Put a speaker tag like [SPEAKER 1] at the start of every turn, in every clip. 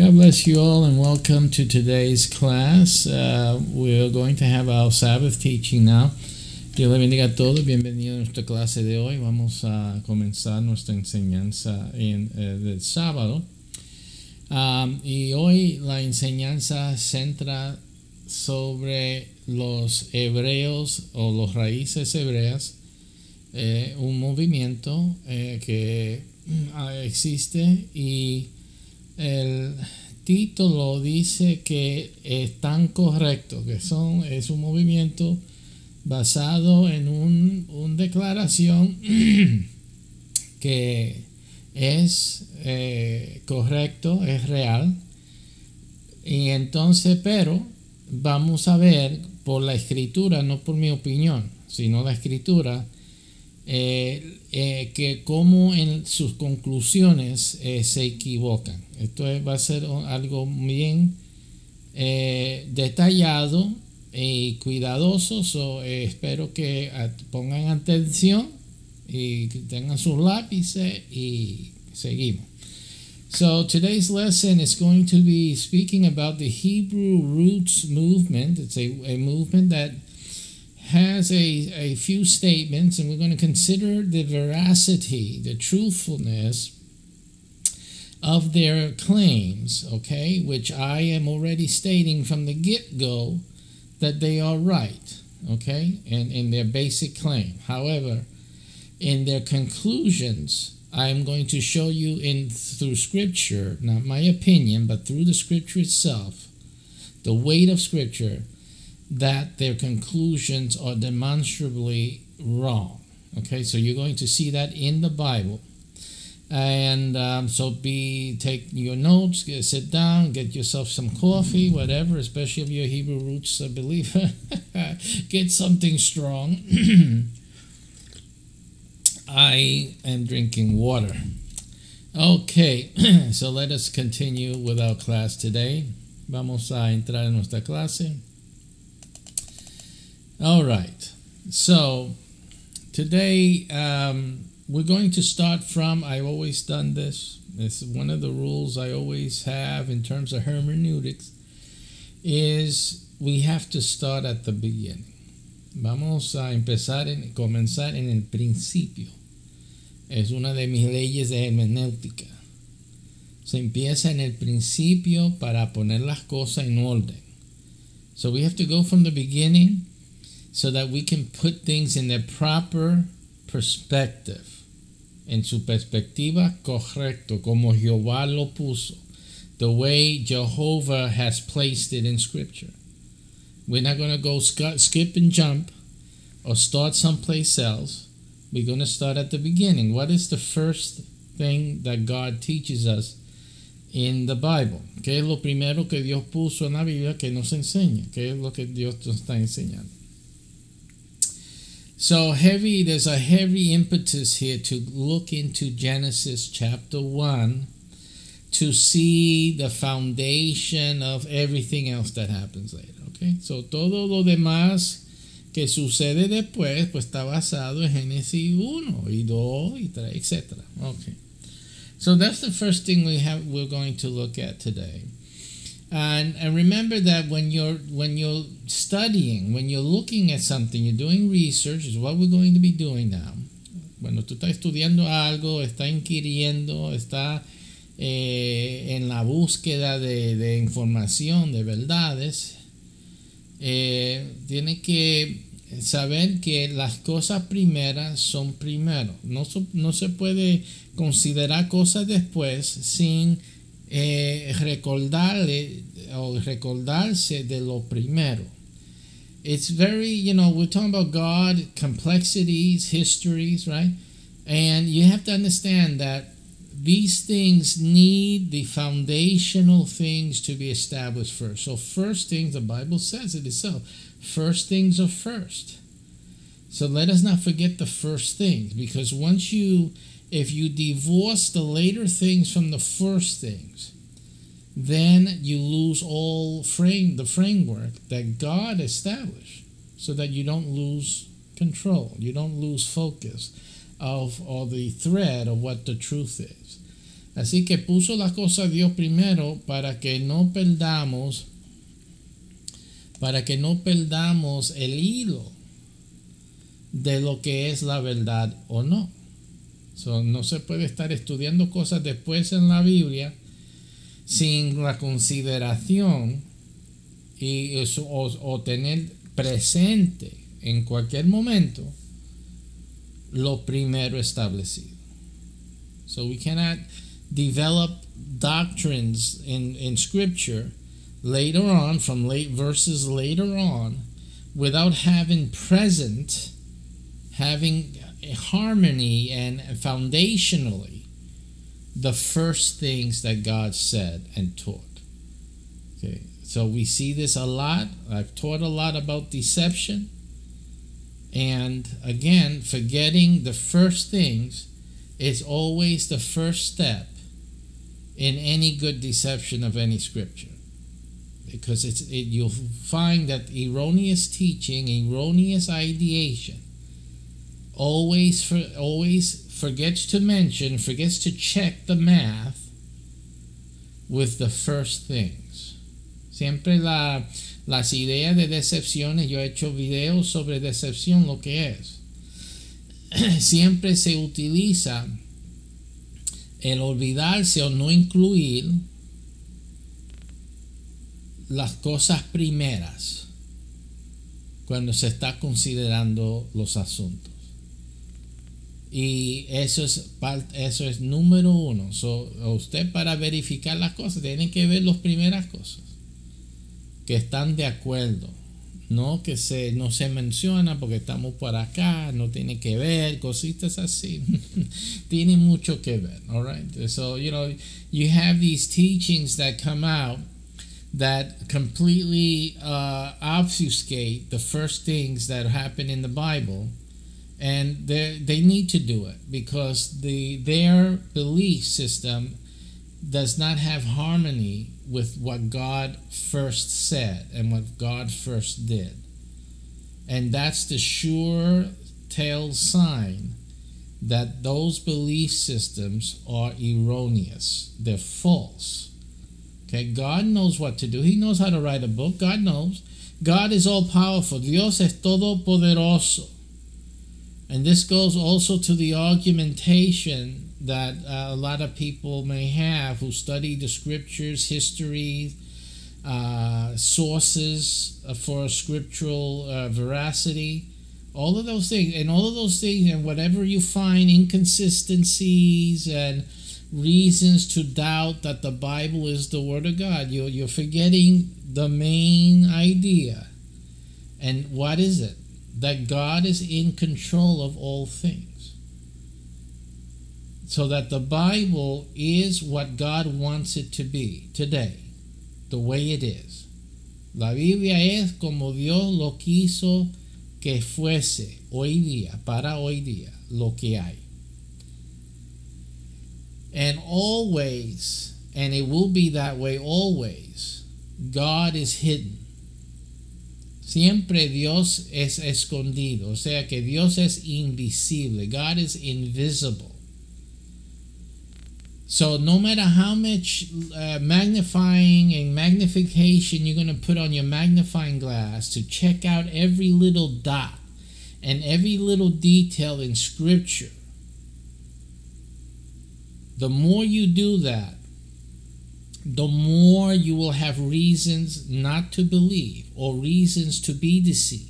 [SPEAKER 1] God bless you all and welcome to today's class. Uh, we're going to have our Sabbath teaching now. Dios le bendiga a todos. Bienvenido a nuestra clase de hoy. Vamos a comenzar nuestra enseñanza en, eh, del sábado. Um, y hoy la enseñanza centra sobre los hebreos o los raíces hebreas, eh, un movimiento eh, que mm, existe y el título dice que es tan correcto, que son, es un movimiento basado en una declaración que es eh, correcto, es real. Y entonces, pero vamos a ver por la escritura, no por mi opinión, sino la escritura, eh, eh, que como en sus conclusiones se equivocan. Esto va a ser algo bien eh, detallado y cuidadoso. Eh, espero que pongan atención y que tengan sus lápices y seguimos. So today's lesson is going to be speaking about the Hebrew roots movement. It's a, a movement that has a, a few statements, and we're going to consider the veracity, the truthfulness of their claims, okay, which I am already stating from the get go that they are right, okay, and in their basic claim. However, in their conclusions, I'm going to show you in through scripture, not my opinion, but through the scripture itself, the weight of scripture, that their conclusions are demonstrably wrong. Okay, so you're going to see that in the Bible. And um, so be take your notes, get, sit down, get yourself some coffee, whatever, especially if you're Hebrew roots believer. get something strong. I am drinking water. Okay, so let us continue with our class today. Vamos a entrar en nuestra clase. All right, so today um, we're going to start from I've always done this. It's one of the rules I always have in terms of hermeneutics is we have to start at the beginning. Vamos a empezar en comenzar en el principio. Es una de mis leyes de hermenéutica. Se empieza en el principio para poner las cosas en orden. So we have to go from the beginning so that we can put things in their proper perspective en su perspectiva correcto, como Jehová lo puso, the way Jehovah has placed it in Scripture. We're not going to go skip and jump or start someplace else. We're going to start at the beginning. What is the first thing that God teaches us in the Bible? ¿Qué es lo primero que Dios puso en la Biblia que nos enseña? ¿Qué es lo que Dios nos está enseñando? So heavy, there's a heavy impetus here to look into Genesis chapter 1 to see the foundation of everything else that happens later. Okay? So todo lo demás que sucede después pues está basado en Génesis 1 y 2 y 3, etc. Okay. So that's the first thing we have we're going to look at today. And, and remember that when you're when you're studying, when you're looking at something, you're doing research, is what we're going to be doing now. Cuando tú estás estudiando algo, está inquiriendo, está eh, en la búsqueda de, de, información, de verdades, eh, tiene que saber que las cosas primeras son primero. No, no se puede considerar cosas después sin eh, recordarle o recordarse de lo primero. It's very, you know, we're talking about God, complexities, histories, right? And you have to understand that these things need the foundational things to be established first. So, first things, the Bible says it itself. First things are first. So, let us not forget the first things because once you if you divorce the later things from the first things, then you lose all frame the framework that God established so that you don't lose control, you don't lose focus of or the thread of what the truth is. Así que puso las cosas Dios primero para que no perdamos, para que no perdamos el hilo de lo que es la verdad o no. No se puede estar estudiando cosas después en la Biblia sin la consideración y o tener presente en cualquier momento lo primero establecido. So we cannot develop doctrines in, in scripture later on from late verses later on without having present having harmony and foundationally the first things that God said and taught. Okay. So we see this a lot. I've taught a lot about deception. And again, forgetting the first things is always the first step in any good deception of any scripture. Because it's, it, you'll find that erroneous teaching, erroneous ideation, always for, always forgets to mention, forgets to check the math with the first thing. Siempre la, las ideas de decepciones, yo he hecho videos sobre decepción, lo que es. Siempre se utiliza el olvidarse o no incluir las cosas primeras cuando se está considerando los asuntos. Y eso es, eso es número uno. usted para verificar las cosas tiene que ver las primeras cosas que están de acuerdo. No que se, no se menciona porque estamos por acá, no tiene que ver, cositas así. tiene mucho que ver, all right? So, you know, you have these teachings that come out that completely uh, obfuscate the first things that happen in the Bible, and they they need to do it because the their belief system does not have harmony with what God first said and what God first did. And that's the sure tell sign that those belief systems are erroneous. They're false. Okay, God knows what to do. He knows how to write a book. God knows. God is all powerful. Dios es todopoderoso. And this goes also to the argumentation that uh, a lot of people may have who study the scriptures, history, uh, sources for scriptural uh, veracity, all of those things, and all of those things, and whatever you find inconsistencies and reasons to doubt that the Bible is the Word of God, you're, you're forgetting the main idea. And what is it? That God is in control of all things so that the Bible is what God wants it to be today, the way it is. La Biblia es como Dios lo quiso que fuese hoy día, para hoy día, lo que hay. And always, and it will be that way always, God is hidden. Siempre Dios es escondido, o sea que Dios es invisible. God is invisible. So no matter how much uh, magnifying and magnification you're going to put on your magnifying glass to check out every little dot and every little detail in scripture, the more you do that, the more you will have reasons not to believe or reasons to be deceived.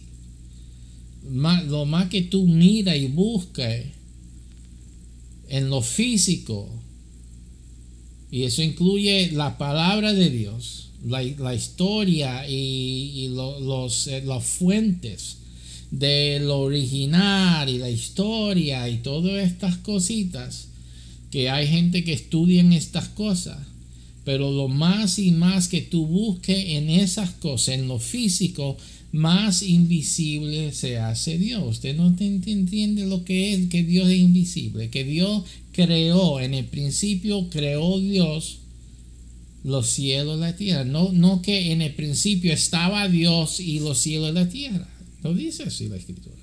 [SPEAKER 1] Lo más que tú mira y busca en lo físico Y eso incluye la palabra de Dios, la, la historia y, y lo, los, eh, las fuentes de lo original y la historia y todas estas cositas que hay gente que estudia en estas cosas pero lo más y más que tú busques en esas cosas en lo físico más invisible se hace Dios. Usted no entiende lo que es que Dios es invisible, que Dios creó, en el principio creó Dios los cielos y la tierra. No, no que en el principio estaba Dios y los cielos y la tierra. No dice así la escritura.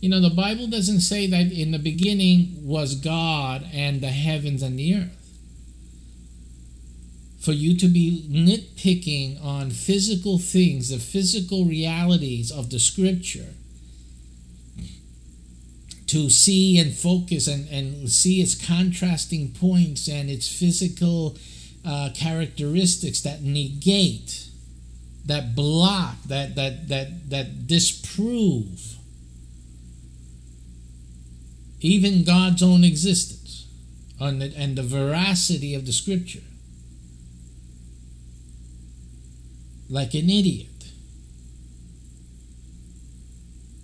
[SPEAKER 1] You know, the Bible doesn't say that in the beginning was God and the heavens and the earth. For you to be nitpicking on physical things, the physical realities of the scripture, to see and focus and, and see its contrasting points and its physical uh, characteristics that negate, that block, that, that, that, that disprove even God's own existence and the, and the veracity of the scripture. Like an idiot.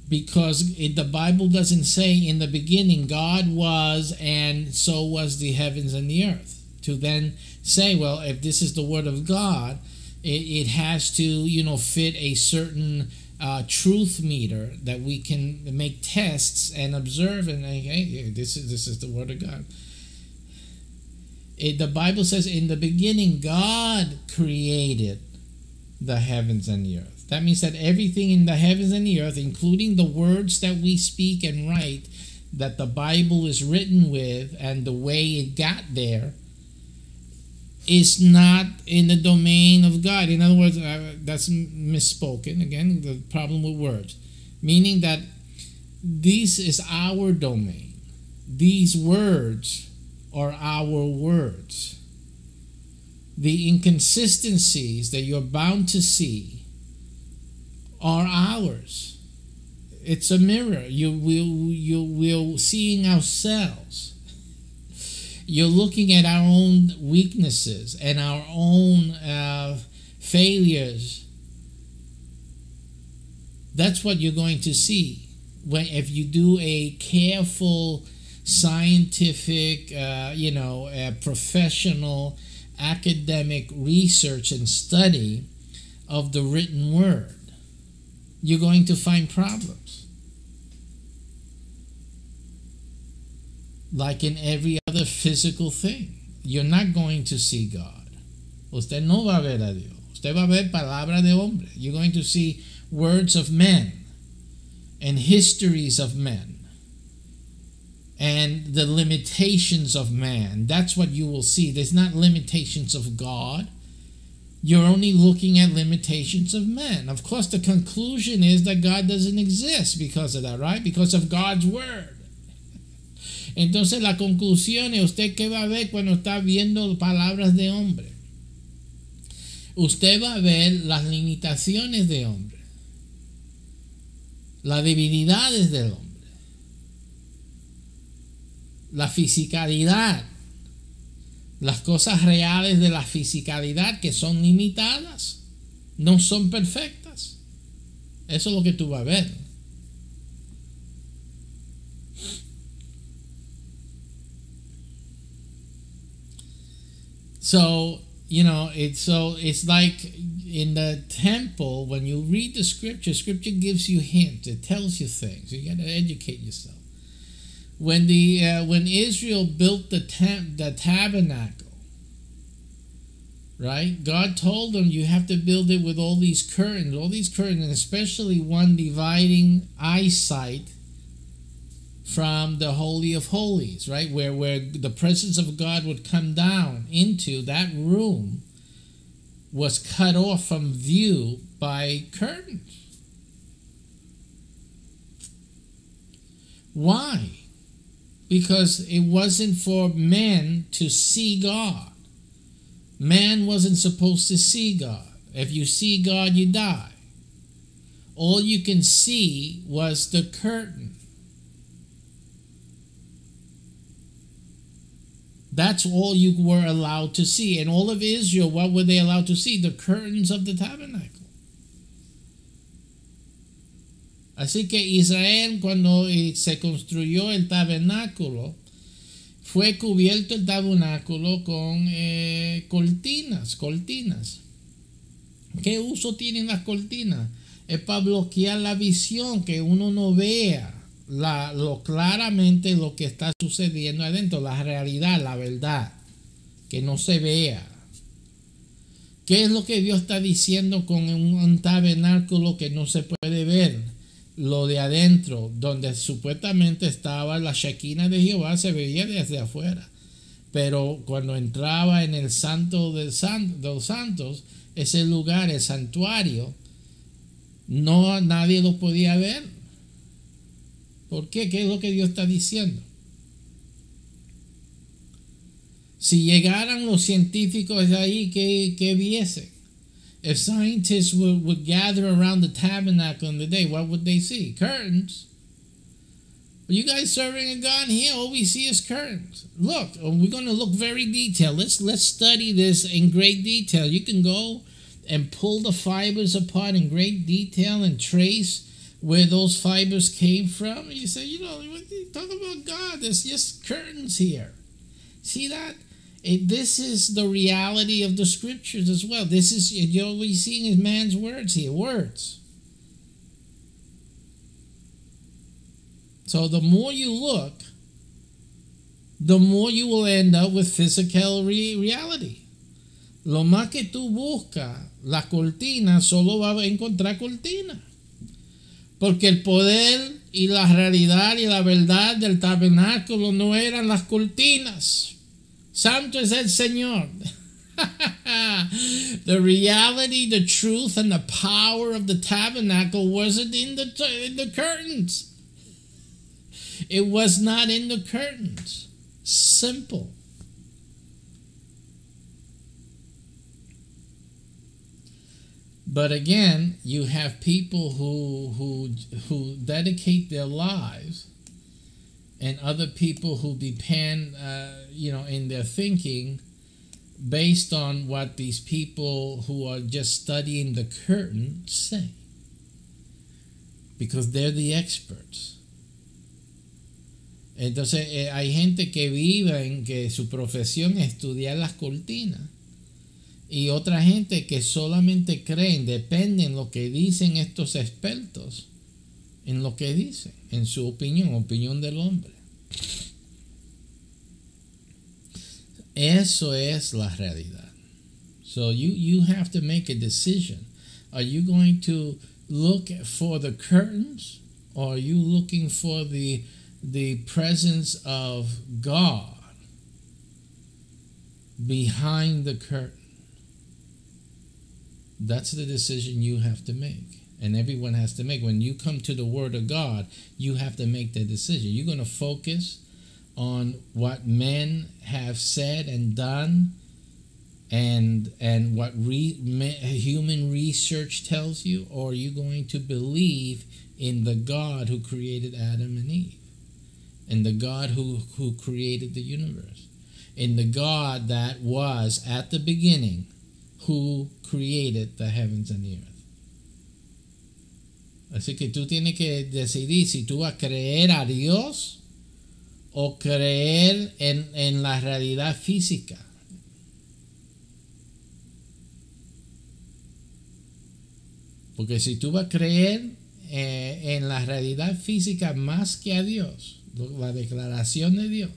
[SPEAKER 1] Because it, the Bible doesn't say in the beginning God was and so was the heavens and the earth. To then say, well, if this is the word of God, it, it has to, you know, fit a certain uh, truth meter that we can make tests and observe and hey, this is this is the word of God. It, the Bible says, in the beginning, God created the heavens and the earth. That means that everything in the heavens and the earth, including the words that we speak and write, that the Bible is written with, and the way it got there, is not in the domain of God. In other words, uh, that's misspoken. Again, the problem with words. Meaning that this is our domain. These words are our words. The inconsistencies that you're bound to see are ours. It's a mirror. You will you will seeing ourselves you're looking at our own weaknesses and our own uh, failures. That's what you're going to see when if you do a careful scientific, uh, you know, professional academic research and study of the written word. You're going to find problems. like in every other physical thing. You're not going to see God. Usted no va a ver a Dios. Usted va a ver palabra de hombre. You're going to see words of men and histories of men and the limitations of man. That's what you will see. There's not limitations of God. You're only looking at limitations of men. Of course, the conclusion is that God doesn't exist because of that, right? Because of God's word. Entonces la conclusión es usted qué va a ver cuando está viendo palabras de hombre. Usted va a ver las limitaciones de hombre, las debilidades del hombre, la fisicalidad, las cosas reales de la fisicalidad que son limitadas, no son perfectas. Eso es lo que tú vas a ver. So you know it's so it's like in the temple when you read the scripture. Scripture gives you hints. It tells you things. You got to educate yourself. When the uh, when Israel built the temp, the tabernacle, right? God told them you have to build it with all these curtains, all these curtains, and especially one dividing eyesight from the Holy of Holies, right? Where, where the presence of God would come down into that room was cut off from view by curtains. Why? Because it wasn't for men to see God. Man wasn't supposed to see God. If you see God, you die. All you can see was the curtain. That's all you were allowed to see. And all of Israel, what were they allowed to see? The curtains of the tabernacle. Así que Israel, cuando eh, se construyó el tabernáculo, fue cubierto el tabernáculo con eh, cortinas, cortinas. ¿Qué uso tienen las cortinas? Es para bloquear la visión, que uno no vea lo claramente lo que está sucediendo adentro, la realidad, la verdad, que no se vea. ¿Qué es lo que Dios está diciendo con un, tabernáculo que no se puede ver? Lo de adentro, donde supuestamente estaba la Shekinah de Jehová, se veía desde afuera. Pero cuando entraba en el santo de los santos, ese lugar, el santuario, no nadie lo podía ver. ¿Por qué? ¿Qué es lo que Dios está diciendo? Si llegaran los científicos de ahí, ¿qué, qué viesen? If scientists would, would gather around the tabernacle in the day, what would they see? Curtains. But you guys serving a God here, all we see is curtains. Look, uh, we're going to look very detailed. Let's let's study this in great detail. You can go and pull the fibers apart in great detail and trace where those fibers came from. You say, you know, talk about God. There's just curtains here. See that? It, this is the reality of the scriptures as well. This is you're always seeing is man's words here, words. So the more you look, the more you will end up with physical re reality. Lo más que tú buscas la cortina, solo va a encontrar cortina. Porque el poder y la realidad y la verdad del tabernáculo no eran las cortinas. Santo es el Señor. the reality, the truth, and the power of the tabernacle wasn't in the, in the curtains. It was not in the curtains. Simple. But again, you have people who who who dedicate their lives and other people who depend, uh, you know, in their thinking based on what these people who are just studying the curtain say. Because they're the experts. Entonces eh, hay gente que vive en que su profesión es estudiar las cortinas. Y otra gente que solamente creen, dependen lo que dicen estos expertos, en lo que dicen, en su opinión, opinión del hombre. Eso es la realidad. So you, you have to make a decision. Are you going to look for the curtains or are you looking for the, the presence of God behind the curtain? That's the decision you have to make. And everyone has to make. When you come to the Word of God, you have to make that decision. You're going to focus on what men have said and done and and what re, human research tells you or are you going to believe in the God who created Adam and Eve? And the God who who created the universe? In the God that was at the beginning who created the heavens and the earth? Así que tú tienes que decidir si tú vas a creer a Dios o creer en, en la realidad física. Porque si tú vas a creer eh, en la realidad física más que a Dios, la declaración de Dios,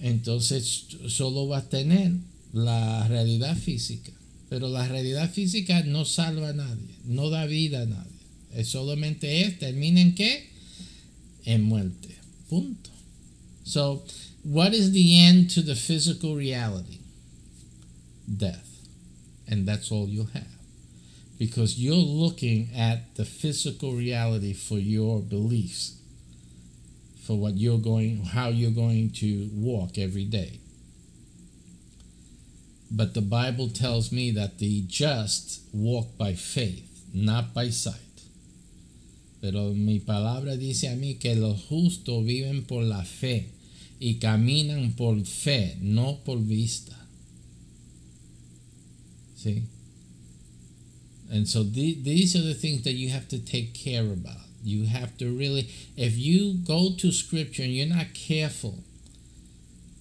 [SPEAKER 1] entonces solo vas a tener la realidad física. Pero la realidad física no salva a nadie, no da vida a nadie. Es solamente es, termina en qué? En muerte. Punto. So, what is the end to the physical reality? Death. And that's all you have. Because you're looking at the physical reality for your beliefs, for what you're going, how you're going to walk every day. But the Bible tells me that the just walk by faith, not by sight. Pero mi palabra dice a mí que los justos viven por la fe y caminan por fe, no por vista. See? And so th these are the things that you have to take care about. You have to really, if you go to scripture and you're not careful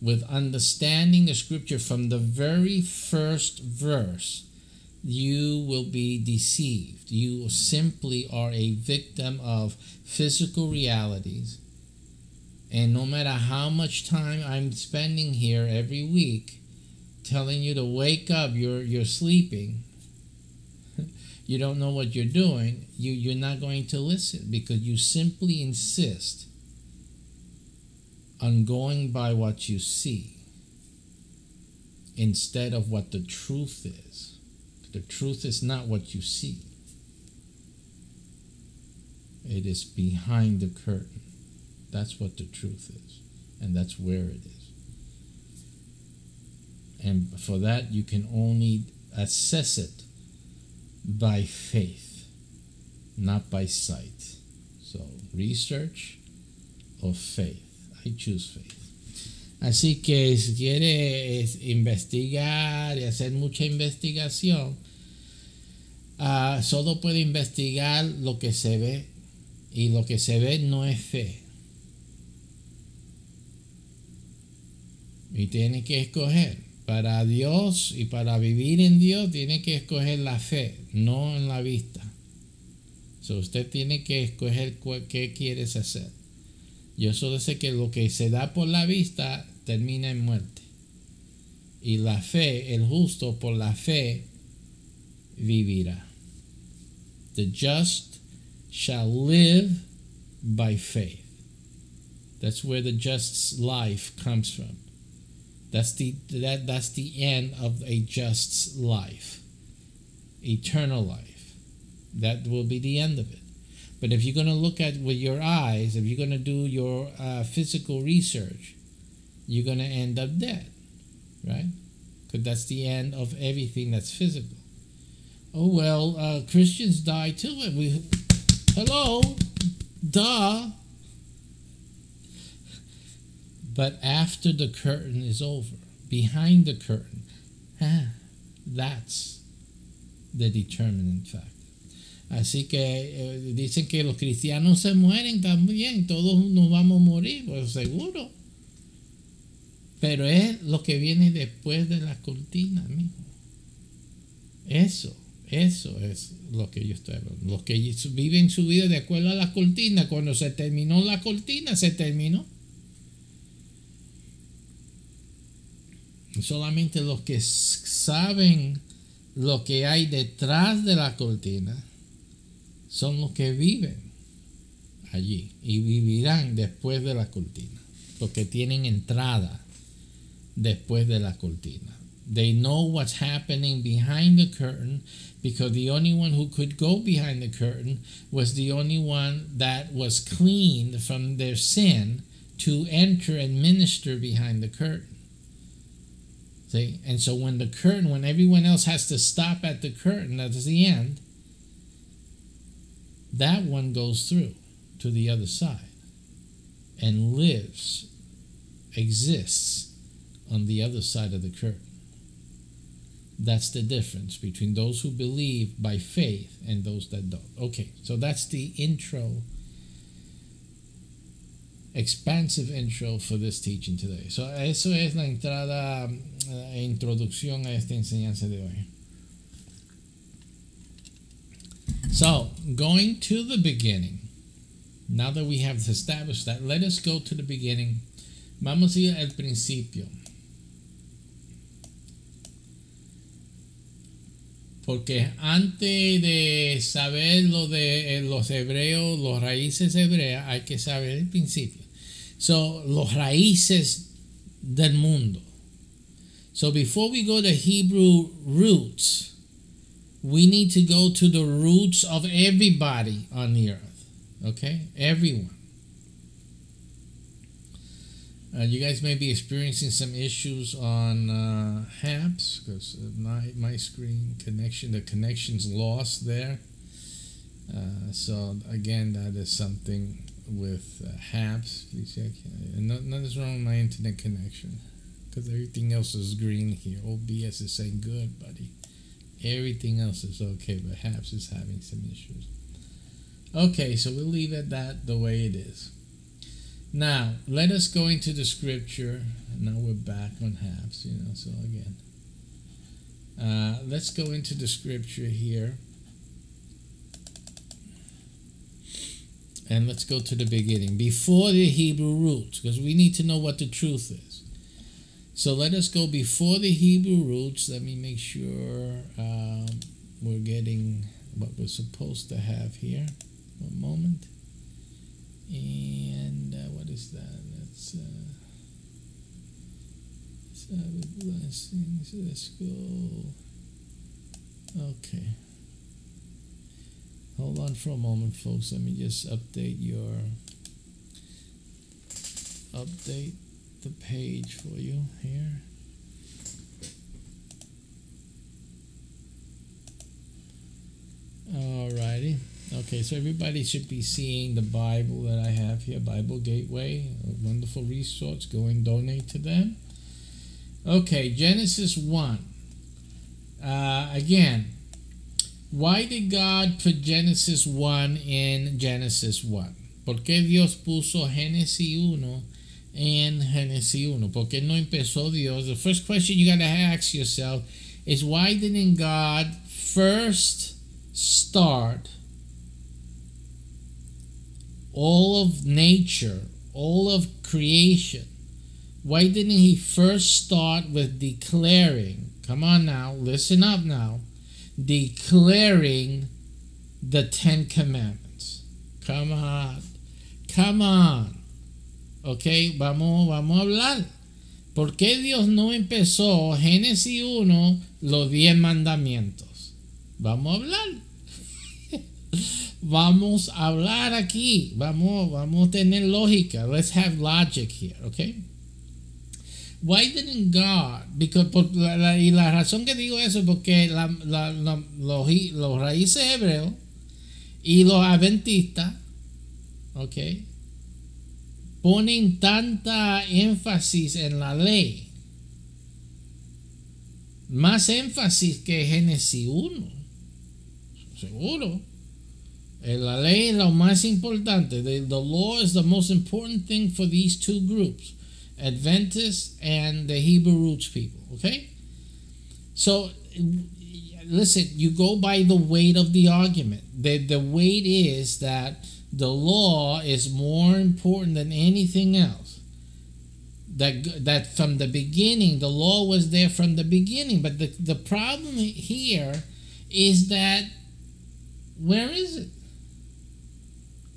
[SPEAKER 1] with understanding the scripture from the very first verse, you will be deceived. You simply are a victim of physical realities. And no matter how much time I'm spending here every week telling you to wake up, you're, you're sleeping, you don't know what you're doing, you, you're not going to listen because you simply insist on going by what you see instead of what the truth is. The truth is not what you see, it is behind the curtain. That's what the truth is, and that's where it is. And for that, you can only assess it by faith, not by sight. So, research or faith. I choose faith. Así que si quieres investigar y hacer mucha investigación, uh, solo puede investigar lo que se ve y lo que se ve no es fe. Y tiene que escoger. Para Dios y para vivir en Dios tiene que escoger la fe, no en la vista. Usted tiene que escoger qué quieres hacer. Yo solo sé que lo que se da por la vista termina en muerte. Y la fe, el justo por la fe, vivirá. The just shall live by faith. That's where the just's life comes from. That's the that that's the end of a just's life. Eternal life. That will be the end of it. But if you're going to look at with your eyes, if you're going to do your uh, physical research, you're going to end up dead, right? Because that's the end of everything that's physical. Oh well, uh, Christians die too. And We, hello, duh. But after the curtain is over, behind the curtain, that's the determinant fact. Así que eh, dicen que los cristianos se mueren también, todos nos vamos a morir, pues seguro. Pero es lo que viene después de la cortina, amigo. Eso, eso es lo que yo estoy hablando. Los que viven su vida de acuerdo a la cortina, cuando se terminó la cortina, se terminó. Solamente los que saben lo que hay detrás de la cortina son los que viven allí y vivirán después de la cortina, porque tienen entrada después de la cortina. They know what's happening behind the curtain because the only one who could go behind the curtain was the only one that was cleaned from their sin to enter and minister behind the curtain. See? And so when the curtain, when everyone else has to stop at the curtain, that's the end, that one goes through to the other side and lives, exists on the other side of the curtain. That's the difference between those who believe by faith and those that don't. Okay, so that's the intro, expansive intro for this teaching today. So, eso es la entrada, uh, introducción a esta enseñanza de hoy. So, going to the beginning, now that we have established that, let us go to the beginning. Vamos a ir al principio. Porque antes de saber lo de eh, los hebreos, raíces hebreas, hay que saber el principio. So, los raíces del mundo. So, before we go to Hebrew roots, we need to go to the roots of everybody on the earth. Okay? Everyone. Uh, you guys may be experiencing some issues on uh, HAPS because my, my screen connection, the connection's lost there. Uh, so, again, that is something with uh, HAPS. Please check. nothing's wrong with my internet connection because everything else is green here. OBS is saying good, buddy. Everything else is okay, but HAPS is having some issues. Okay, so we'll leave it that the way it is. Now, let us go into the scripture. Now we're back on halves, you know, so again. Uh, let's go into the scripture here. And let's go to the beginning. Before the Hebrew roots, because we need to know what the truth is. So let us go before the Hebrew roots. Let me make sure um, we're getting what we're supposed to have here. One moment. And uh, is that? That's uh, Sabbath blessings. Let's go. Okay. Hold on for a moment, folks. Let me just update your update the page for you here. Alrighty. Okay, so everybody should be seeing the Bible that I have here, Bible Gateway, a wonderful resource. Go and donate to them. Okay, Genesis 1. Uh, again, why did God put Genesis 1 in Genesis 1? ¿Por qué Dios puso Génesis 1 en Génesis 1? ¿Por qué no empezó Dios? The first question you got to ask yourself is why didn't God first start all of nature, all of creation, why didn't he first start with declaring? Come on now, listen up now. Declaring the Ten Commandments. Come on, come on. Ok, vamos, vamos a hablar. ¿Por qué Dios no empezó Génesis 1 los diez mandamientos? Vamos a hablar. vamos a hablar aquí. Vamos, vamos a tener lógica. Let's have logic here, okay? Why didn't God? Because, y la razón que digo eso es porque los, los, raíces hebreos y los adventistas, ok, ponen tanta énfasis en la ley. Más énfasis que Génesis 1. Seguro Eh, la ley es lo más importante. The, the law is the most important thing for these two groups, Adventists and the Hebrew roots people. Okay? So, listen, you go by the weight of the argument. The, the weight is that the law is more important than anything else. That, that from the beginning, the law was there from the beginning. But the, the problem here is that where is it?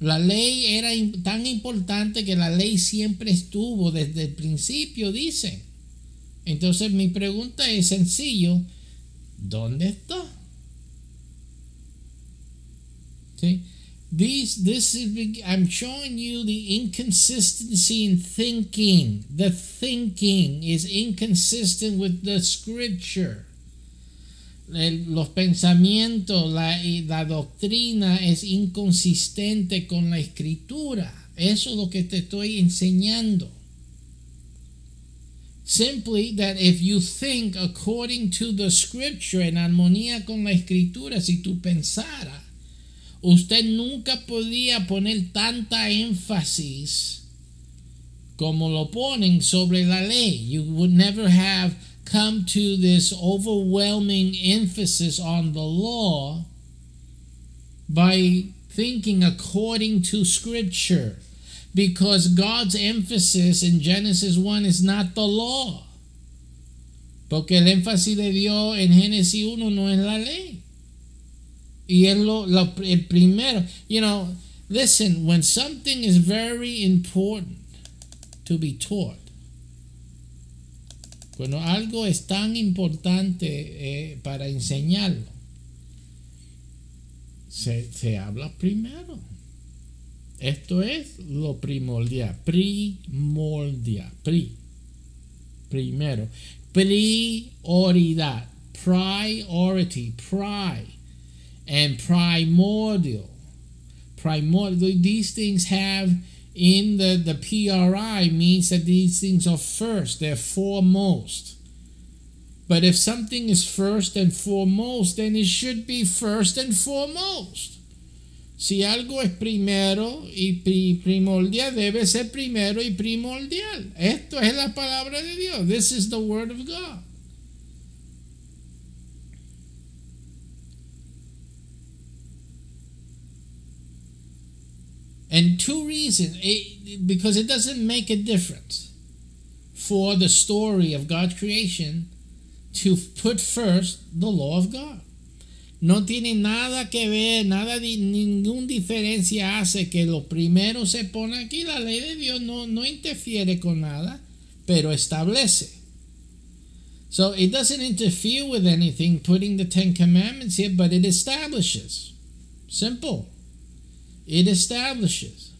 [SPEAKER 1] La ley era tan importante que la ley siempre estuvo desde el principio, dicen. Entonces mi pregunta es sencillo, ¿dónde está? ¿Sí? This, this is, I'm showing you the inconsistency in thinking. The thinking is inconsistent with the scripture los pensamientos, la, doctrina es inconsistente con la escritura. Eso es lo que te estoy enseñando. Simply that if you think according to the scripture, en armonía con la escritura, si tú pensara, usted nunca podía poner tanta énfasis como lo ponen sobre la ley. You would never have come to this overwhelming emphasis on the law by thinking according to Scripture. Because God's emphasis in Genesis 1 is not the law. Porque el énfasis de Dios en Génesis 1 no es la ley. Y es lo, lo, el primero. You know, listen, when something is very important to be taught, Cuando algo es tan importante eh, para enseñarlo, se, se habla primero. Esto es lo primordial, primordial, pri, primero, prioridad, priority, pri, and primordial. Primordial, these things have in the, the PRI means that these things are first, they're foremost. But if something is first and foremost, then it should be first and foremost. Si algo es primero y primordial, debe ser primero y primordial. Esto es la palabra de Dios. This is the word of God. And two reasons it, because it doesn't make a difference for the story of God's creation to put first the law of God. No tiene nada que ver, nada, ninguna diferencia hace que lo primero se pone aquí. La ley de Dios no, no interfiere con nada, pero establece. So it doesn't interfere with anything putting the Ten Commandments here, but it establishes. Simple. It establishes.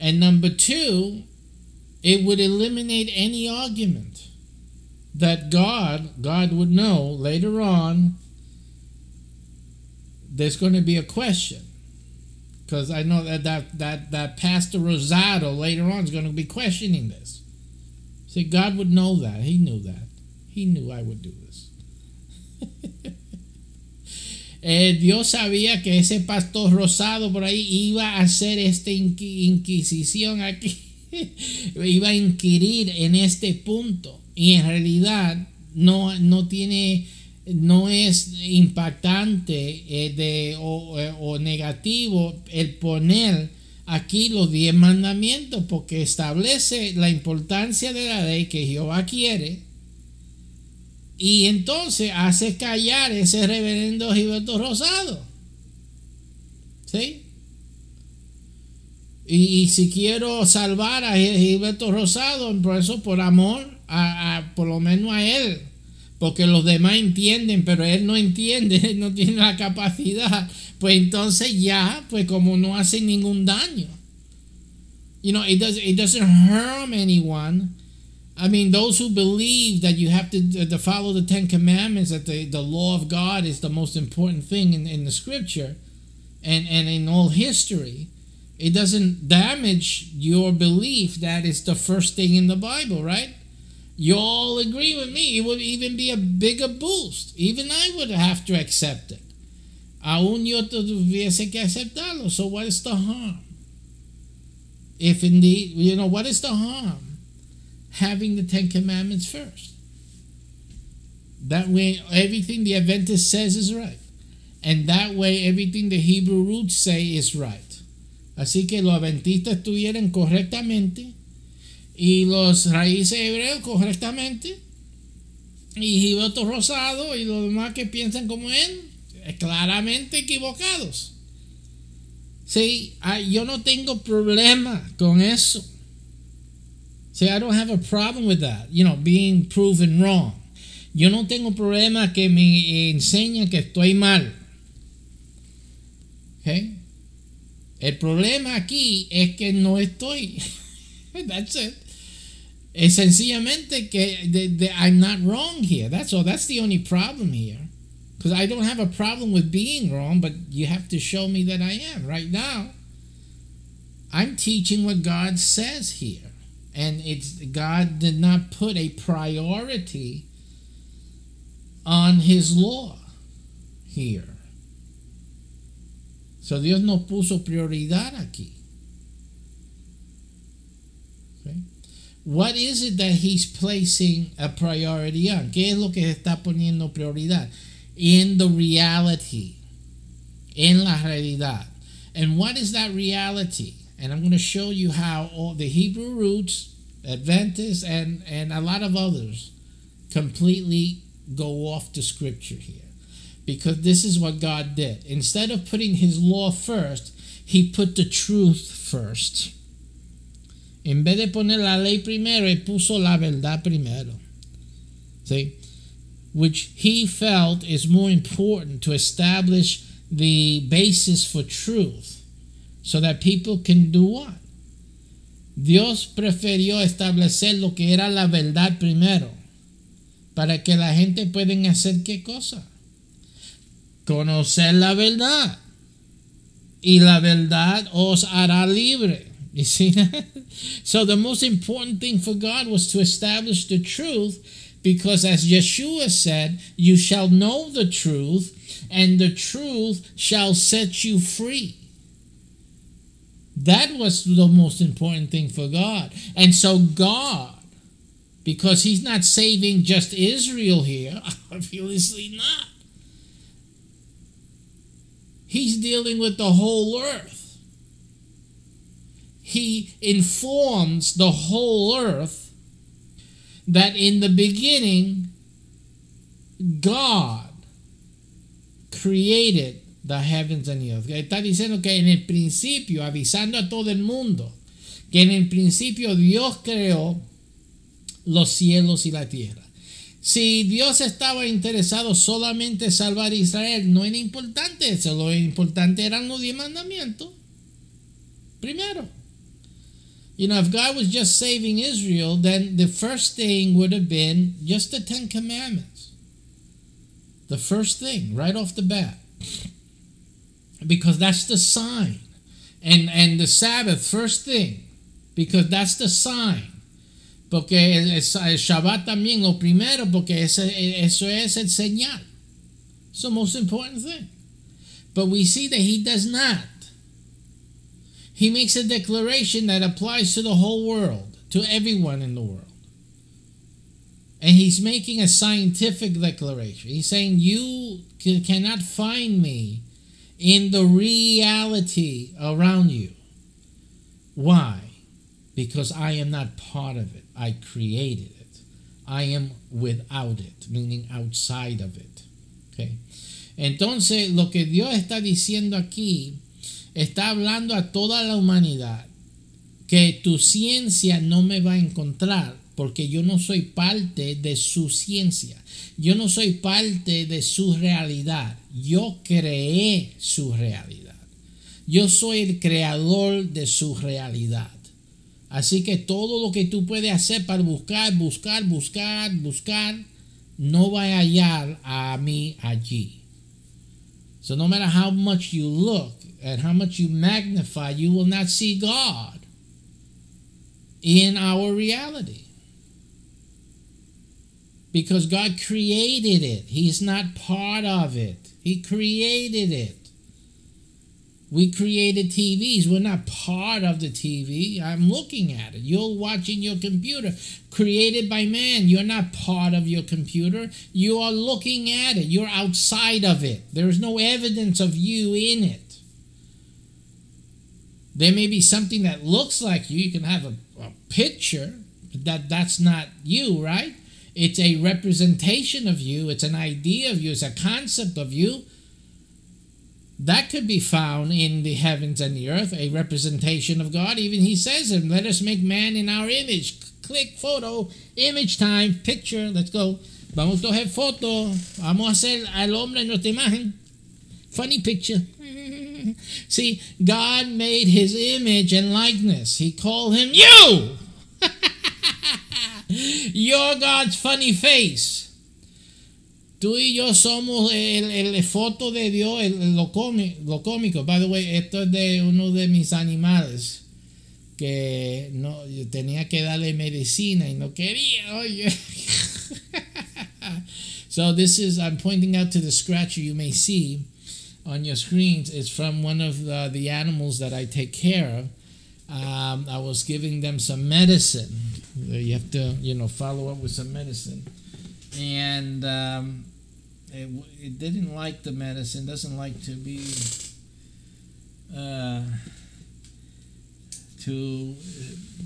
[SPEAKER 1] And number two, it would eliminate any argument that God, God would know later on, there's going to be a question. Because I know that, that that that Pastor Rosado later on is going to be questioning this. See, God would know that. He knew that. He knew I would do this. Eh, Dios sabía que ese pastor rosado por ahí iba a hacer esta inquisición aquí. iba a inquirir en este punto. Y en realidad no, no tiene no es impactante eh, de, o, eh, o, negativo el poner aquí los diez mandamientos porque establece la importancia de la ley que Jehová quiere y entonces hace callar ese reverendo Gilberto Rosado. ¿Sí? Y, si quiero salvar a Gilberto Rosado, por eso por amor, a, por lo menos a él, porque los demás entienden, pero él no entiende, él no tiene la capacidad, pues entonces ya, pues como no hace ningún daño. You know, it, does, it doesn't harm anyone. I mean, those who believe that you have to, uh, to follow the Ten Commandments, that the, the law of God is the most important thing in, in the scripture and, and in all history, it doesn't damage your belief that it's the first thing in the Bible, right? you all agree with me. It would even be a bigger boost. Even I would have to accept it. Aún yo tuviese que aceptarlo. So what is the harm? If indeed, you know, what is the harm? Having the Ten Commandments first. That way, everything the Adventist says is right. And that way, everything the Hebrew roots say is right. Así que los adventistas estuvieran correctamente y los raíces hebreos correctamente y Gilberto Rosado y los demás que piensan como él claramente equivocados. Sí, yo no tengo problema con eso. See, I don't have a problem with that, you know, being proven wrong. Yo no tengo problema que me enseñen que estoy mal. Okay? El problema aquí es que no estoy. That's it. Es sencillamente que de, de, I'm not wrong here. That's all. That's the only problem here. Because I don't have a problem with being wrong, but you have to show me that I am. Right now, I'm teaching what God says here. And it's God did not put a priority on his law here. So Dios no puso prioridad aquí. Okay. What is it that he's placing a priority on? ¿Qué es lo que está poniendo prioridad? In the reality. En la realidad. And what is that reality? And I'm going to show you how all the Hebrew roots, Adventists, and, and a lot of others completely go off the scripture here. Because this is what God did. Instead of putting his law first, he put the truth first. En vez de poner la ley primero, puso la verdad primero. See? Which he felt is more important to establish the basis for truth so that people can do what? Dios prefirió establecer lo que era la verdad primero para que la gente pueda hacer qué cosa? Conocer la verdad. Y la verdad os hará libre. You see that? So the most important thing for God was to establish the truth because as Yeshua said, you shall know the truth and the truth shall set you free. That was the most important thing for God. And so God, because he's not saving just Israel here, obviously not. He's dealing with the whole earth he informs the whole earth that in the beginning, God created the heavens and the earth. Está diciendo que en el principio, avisando a todo el mundo, que en el principio Dios creó los cielos y la tierra. Si Dios estaba interesado solamente en salvar a Israel, no era importante eso, lo importante eran los diez mandamientos. Primero. You know, if God was just saving Israel, then the first thing would have been just the Ten Commandments. The first thing, right off the bat. Because that's the sign. And, and the Sabbath, first thing, because that's the sign. Porque el, el Shabbat también, lo primero, porque ese, eso es el señal. It's the most important thing. But we see that he does not he makes a declaration that applies to the whole world, to everyone in the world. And he's making a scientific declaration. He's saying, You cannot find me in the reality around you. Why? Because I am not part of it. I created it. I am without it, meaning outside of it. Okay. Entonces, lo que Dios está diciendo aquí está hablando a toda la humanidad que tu ciencia no me va a encontrar porque yo no soy parte de su ciencia. Yo no soy parte de su realidad. Yo creé su realidad. Yo soy el creador de su realidad. Así que todo lo que tú puedes hacer para buscar, buscar, buscar, buscar, no va a hallar a mí allí. So no matter how much you look, and how much you magnify, you will not see God in our reality. Because God created it, He's not part of it. He created it. We created TVs. We're not part of the TV. I'm looking at it. You're watching your computer created by man. You're not part of your computer. You are looking at it. You're outside of it. There is no evidence of you in it. There may be something that looks like you. You can have a, a picture, but that that's not you, right? It's a representation of you. It's an idea of you. It's a concept of you. That could be found in the heavens and the earth, a representation of God. Even he says it, let us make man in our image. Click photo, image time, picture, let's go. Vamos a coger foto, vamos a hacer al hombre nuestra imagen. Funny picture. See, God made his image and likeness. He called him you. You're God's funny face. Tú y yo somos el, el foto de Dios, el, lo, cómico, lo cómico. By the way, esto es de uno de mis animales que no tenía que darle medicina y no quería. Oye. so this is I'm pointing out to the scratcher you may see on your screens It's from one of the, the animals that I take care of. Um, I was giving them some medicine. You have to, you know, follow up with some medicine. And um, it, it didn't like the medicine, doesn't like to be, uh, to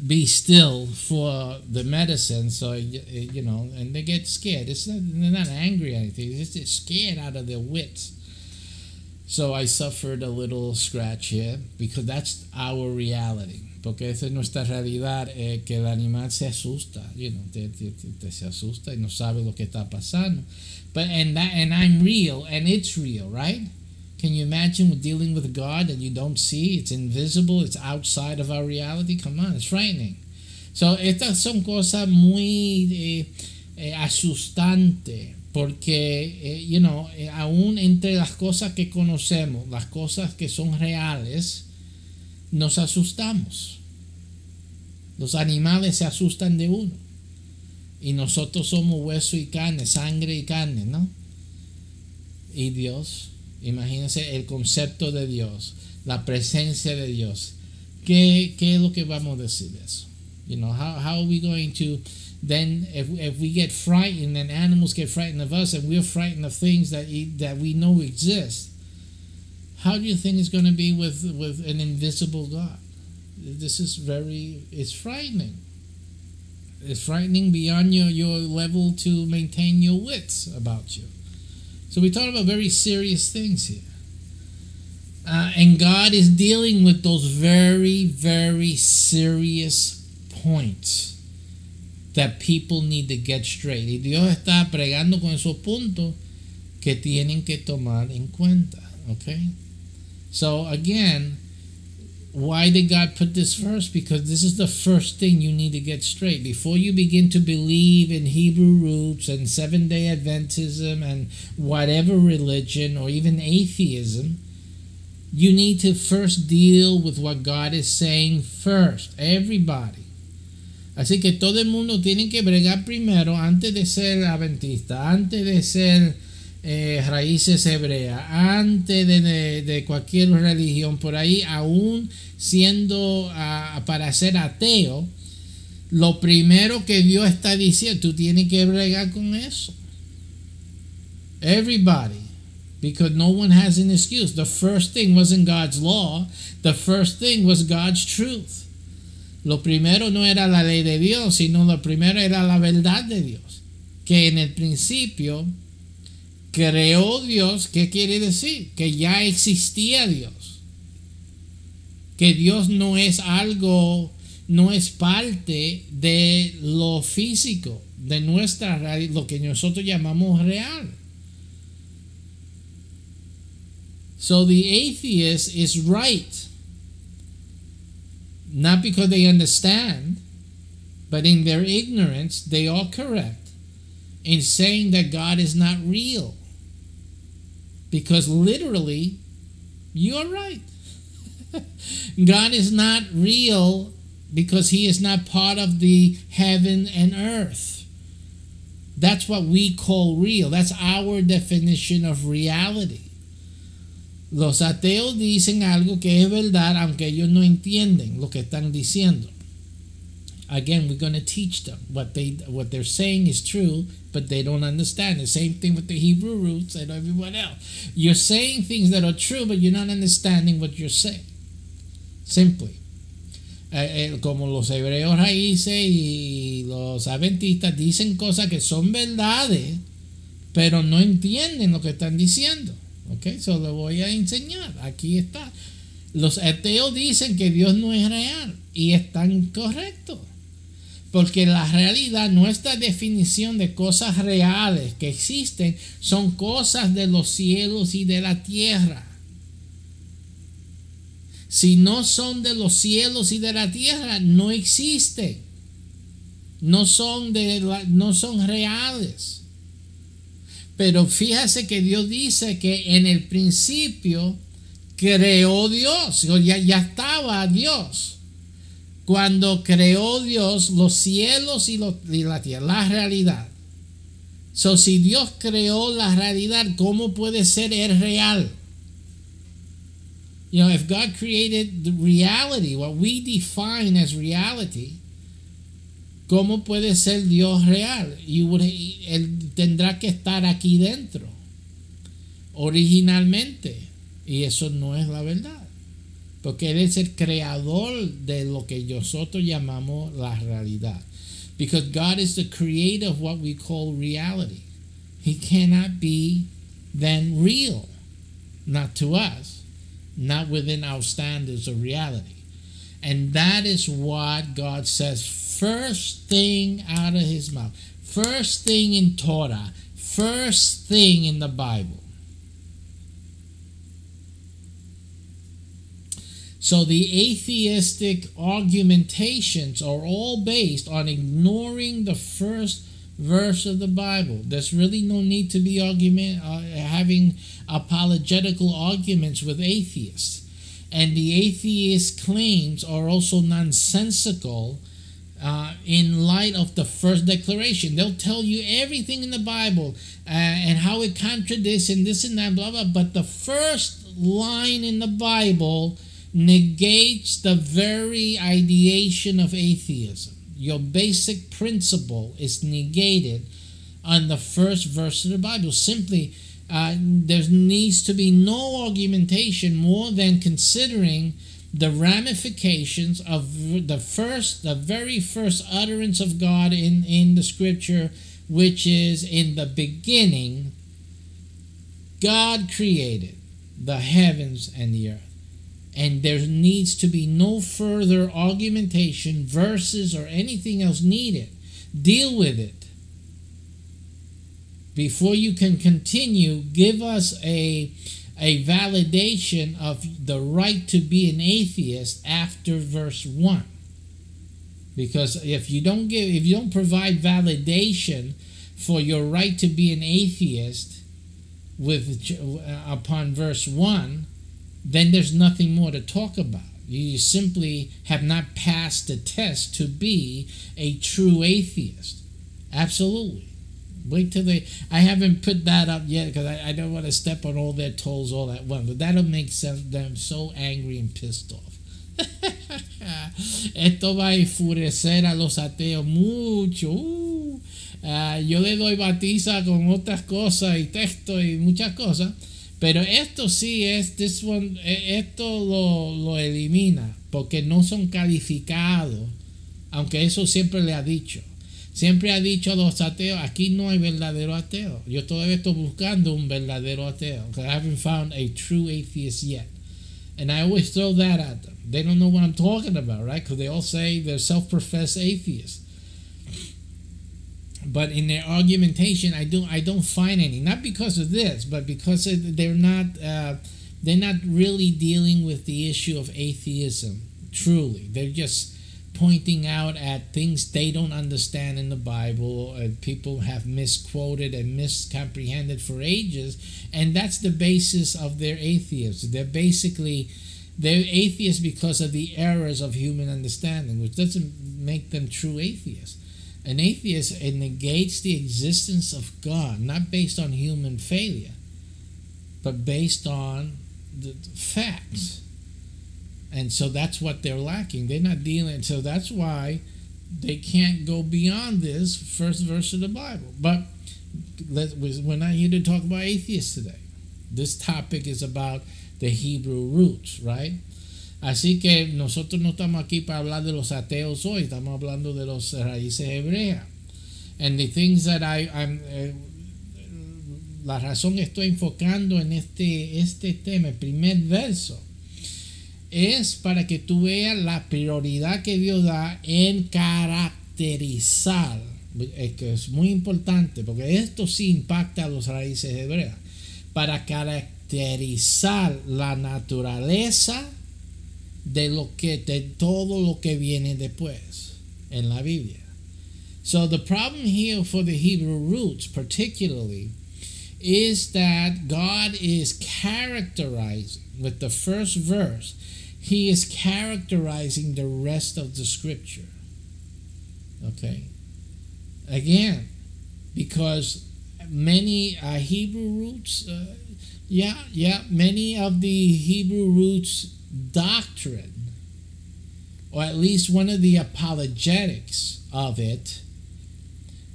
[SPEAKER 1] be still for the medicine. So, you know, and they get scared. It's not, they're not angry or anything, they're just scared out of their wits. So I suffered a little scratch here because that's our reality. Porque esa es nuestra realidad, eh, que el animal se asusta, you know, te, se asusta y no sabe lo que está pasando. But and that and I'm real and it's real, right? Can you imagine dealing with God that you don't see? It's invisible. It's outside of our reality. Come on, it's frightening. So estas son cosas muy eh, eh, asustantes porque, eh, you know, aún entre las cosas que conocemos, las cosas que son reales, nos asustamos. Los animales se asustan de uno. Y nosotros somos hueso y carne, sangre y carne, ¿no? Y Dios, imagínense el concepto de Dios, la presencia de Dios. ¿Qué, qué lo que vamos a decir de eso? You know, how, how are we going to then if, if we get frightened and animals get frightened of us and we're frightened of things that that we know exist how do you think it's going to be with with an invisible god this is very it's frightening it's frightening beyond your your level to maintain your wits about you so we talk about very serious things here Uh, and God is dealing with those very, very serious points that people need to get straight. Y Dios está pregando con esos puntos que tienen que tomar en cuenta. Okay? So, again, why did God put this first? Because this is the first thing you need to get straight. Before you begin to believe in Hebrew roots and seven day Adventism and whatever religion or even atheism, you need to first deal with what God is saying first. Everybody. Así que todo el mundo tiene que bregar primero antes de ser adventista, antes de ser eh, raíces hebreas, antes de, de, cualquier religión por ahí, aún siendo uh, para ser ateo, lo primero que Dios está diciendo, tú tienes que bregar con eso. Everybody. Because no one has an excuse. The first thing wasn't God's law. The first thing was God's truth. Lo primero no era la ley de Dios, sino lo primero era la verdad de Dios. Que en el principio creó Dios, ¿qué quiere decir? Que ya existía Dios. Que Dios no es algo, no es parte de lo físico, de nuestra realidad, lo que nosotros llamamos real. So the atheist is right. Not because they understand, but in their ignorance, they are correct in saying that God is not real. Because literally, you're right. God is not real because he is not part of the heaven and earth. That's what we call real. That's our definition of reality. Los ateos dicen algo que es verdad aunque ellos no entienden lo que están diciendo. Again, we're going to teach them what they what they're saying is true, but they don't understand. The same thing with the Hebrew roots and everyone else. You're saying things that are true, but you're not understanding what you're saying. Simply. Eh, eh, como los hebreos raíces y los adventistas dicen cosas que son verdades, pero no entienden lo que están diciendo. Ok, eso lo voy a enseñar. Aquí está. Los ateos dicen que Dios no es real y están correctos. Porque la realidad, nuestra definición de cosas reales que existen son cosas de los cielos y de la tierra. Si no son de los cielos y de la tierra, no existen. No son, de no son reales. Pero fíjese que Dios dice que en el principio creó Dios, ya, ya estaba Dios. Cuando creó Dios los cielos y, y la tierra, la realidad. So, si Dios creó la realidad, ¿cómo puede ser el real? You know, if God created the reality, what we define as reality, ¿cómo puede ser Dios real? Y él tendrá que estar aquí dentro, originalmente. Y eso no es la verdad. Porque Él es el creador de lo que nosotros llamamos la realidad. Because God is the creator of what we call reality. He cannot be then real, not to us, not within our standards of reality. And that is what God says first thing out of his mouth, first thing in Torah, first thing in the Bible. So the atheistic argumentations are all based on ignoring the first verse of the Bible. There's really no need to be argument uh, having apologetical arguments with atheists. And the atheist claims are also nonsensical uh, in light of the first declaration. They'll tell you everything in the Bible uh, and how it contradicts and this and that, blah, blah. But the first line in the Bible negates the very ideation of atheism. Your basic principle is negated on the first verse of the Bible. Simply, uh, there needs to be no argumentation more than considering the ramifications of the first, the very first utterance of God in, in the scripture, which is in the beginning, God created the heavens and the earth. And there needs to be no further argumentation, verses, or anything else needed. Deal with it. Before you can continue, give us a, a validation of the right to be an atheist after verse 1 because if you don't give if you don't provide validation for your right to be an atheist with upon verse 1 then there's nothing more to talk about you simply have not passed the test to be a true atheist absolutely wait till they i haven't put that up yet because I, I, don't want to step on all their toes all at once but that'll make them so angry and pissed off Esto va a enfurecer a los ateos mucho. Uh, yo le doy batiza con otras cosas y texto y muchas cosas. Pero esto sí es, this one, e, esto lo, lo elimina porque no son calificados. Aunque eso siempre le ha dicho. Siempre ha dicho a los ateos, aquí no hay verdadero ateo. Yo todavía estoy buscando un verdadero ateo. I haven't found a true atheist yet. And I always throw that at them. They don't know what I'm talking about, right? Because they all say they're self professed atheists. But in their argumentation, I don't I don't find any. Not because of this, but because they're not uh, they're not really dealing with the issue of atheism. Truly, they're just pointing out at things they don't understand in the Bible, and people have misquoted and miscomprehended for ages, and that's the basis of their atheism. They're basically they're atheists because of the errors of human understanding, which doesn't make them true atheists. An atheist negates the existence of God, not based on human failure, but based on the facts. And so that's what they're lacking. They're not dealing. So that's why they can't go beyond this first verse of the Bible. But we're not here to talk about atheists today. This topic is about the Hebrew roots, right? Así que nosotros no estamos aquí para hablar de los ateos hoy, estamos hablando de los raíces hebreas. And the things that I, I'm, eh, la razón que estoy enfocando en este, este tema, el primer verso, es para que tú veas la prioridad que Dios da en caracterizar, es que es muy importante, porque esto sí impacta a los raíces hebreas, para caracterizar la naturaleza de lo que de todo lo que viene después en la Biblia. So the problem here for the Hebrew roots particularly is that God is characterizing with the first verse he is characterizing the rest of the scripture. Okay? Again, because many uh, Hebrew roots, uh, yeah, yeah, many of the Hebrew roots doctrine, or at least one of the apologetics of it,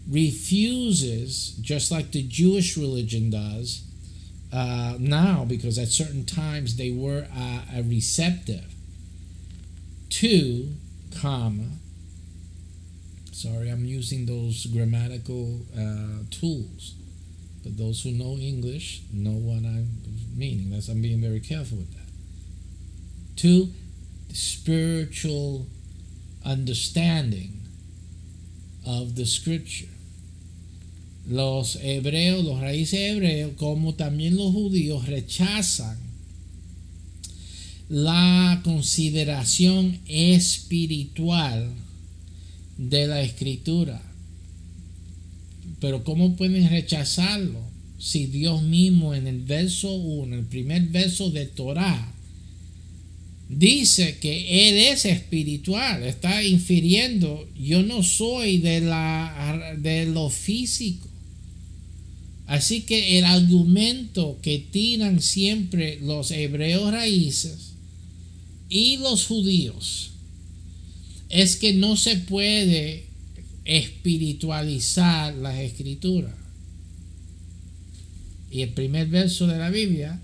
[SPEAKER 1] refuses, just like the Jewish religion does, uh, now because at certain times they were uh, a receptive to comma sorry i'm using those grammatical uh, tools but those who know english know what i'm meaning. That's i'm being very careful with that to spiritual understanding of the scripture los hebreos, los raíces hebreos, como también los judíos, rechazan la consideración espiritual de la escritura. Pero ¿cómo pueden rechazarlo si Dios mismo en el verso 1, el primer verso de Torah, dice que Él es espiritual? Está infiriendo, yo no soy de, la, de lo físico. Así que el argumento que tiran siempre los hebreos raíces y los judíos es que no se puede espiritualizar las escrituras. Y el primer verso de la Biblia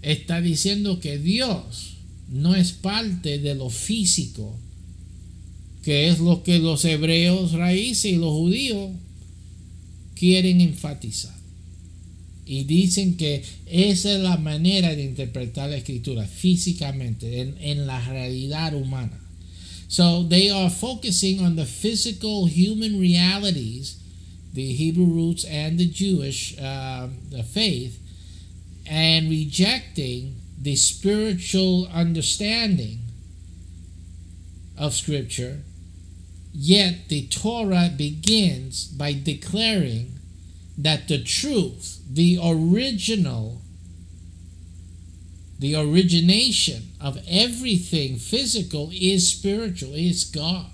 [SPEAKER 1] está diciendo que Dios no es parte de lo físico, que es lo que los hebreos raíces y los judíos quieren enfatizar. y dicen que esa es la manera de interpretar la escritura físicamente, en, en la realidad humana. So they are focusing on the physical human realities, the Hebrew roots and the Jewish uh, the faith, and rejecting the spiritual understanding of Scripture. Yet the Torah begins by declaring that the truth, the original, the origination of everything physical is spiritual, is God.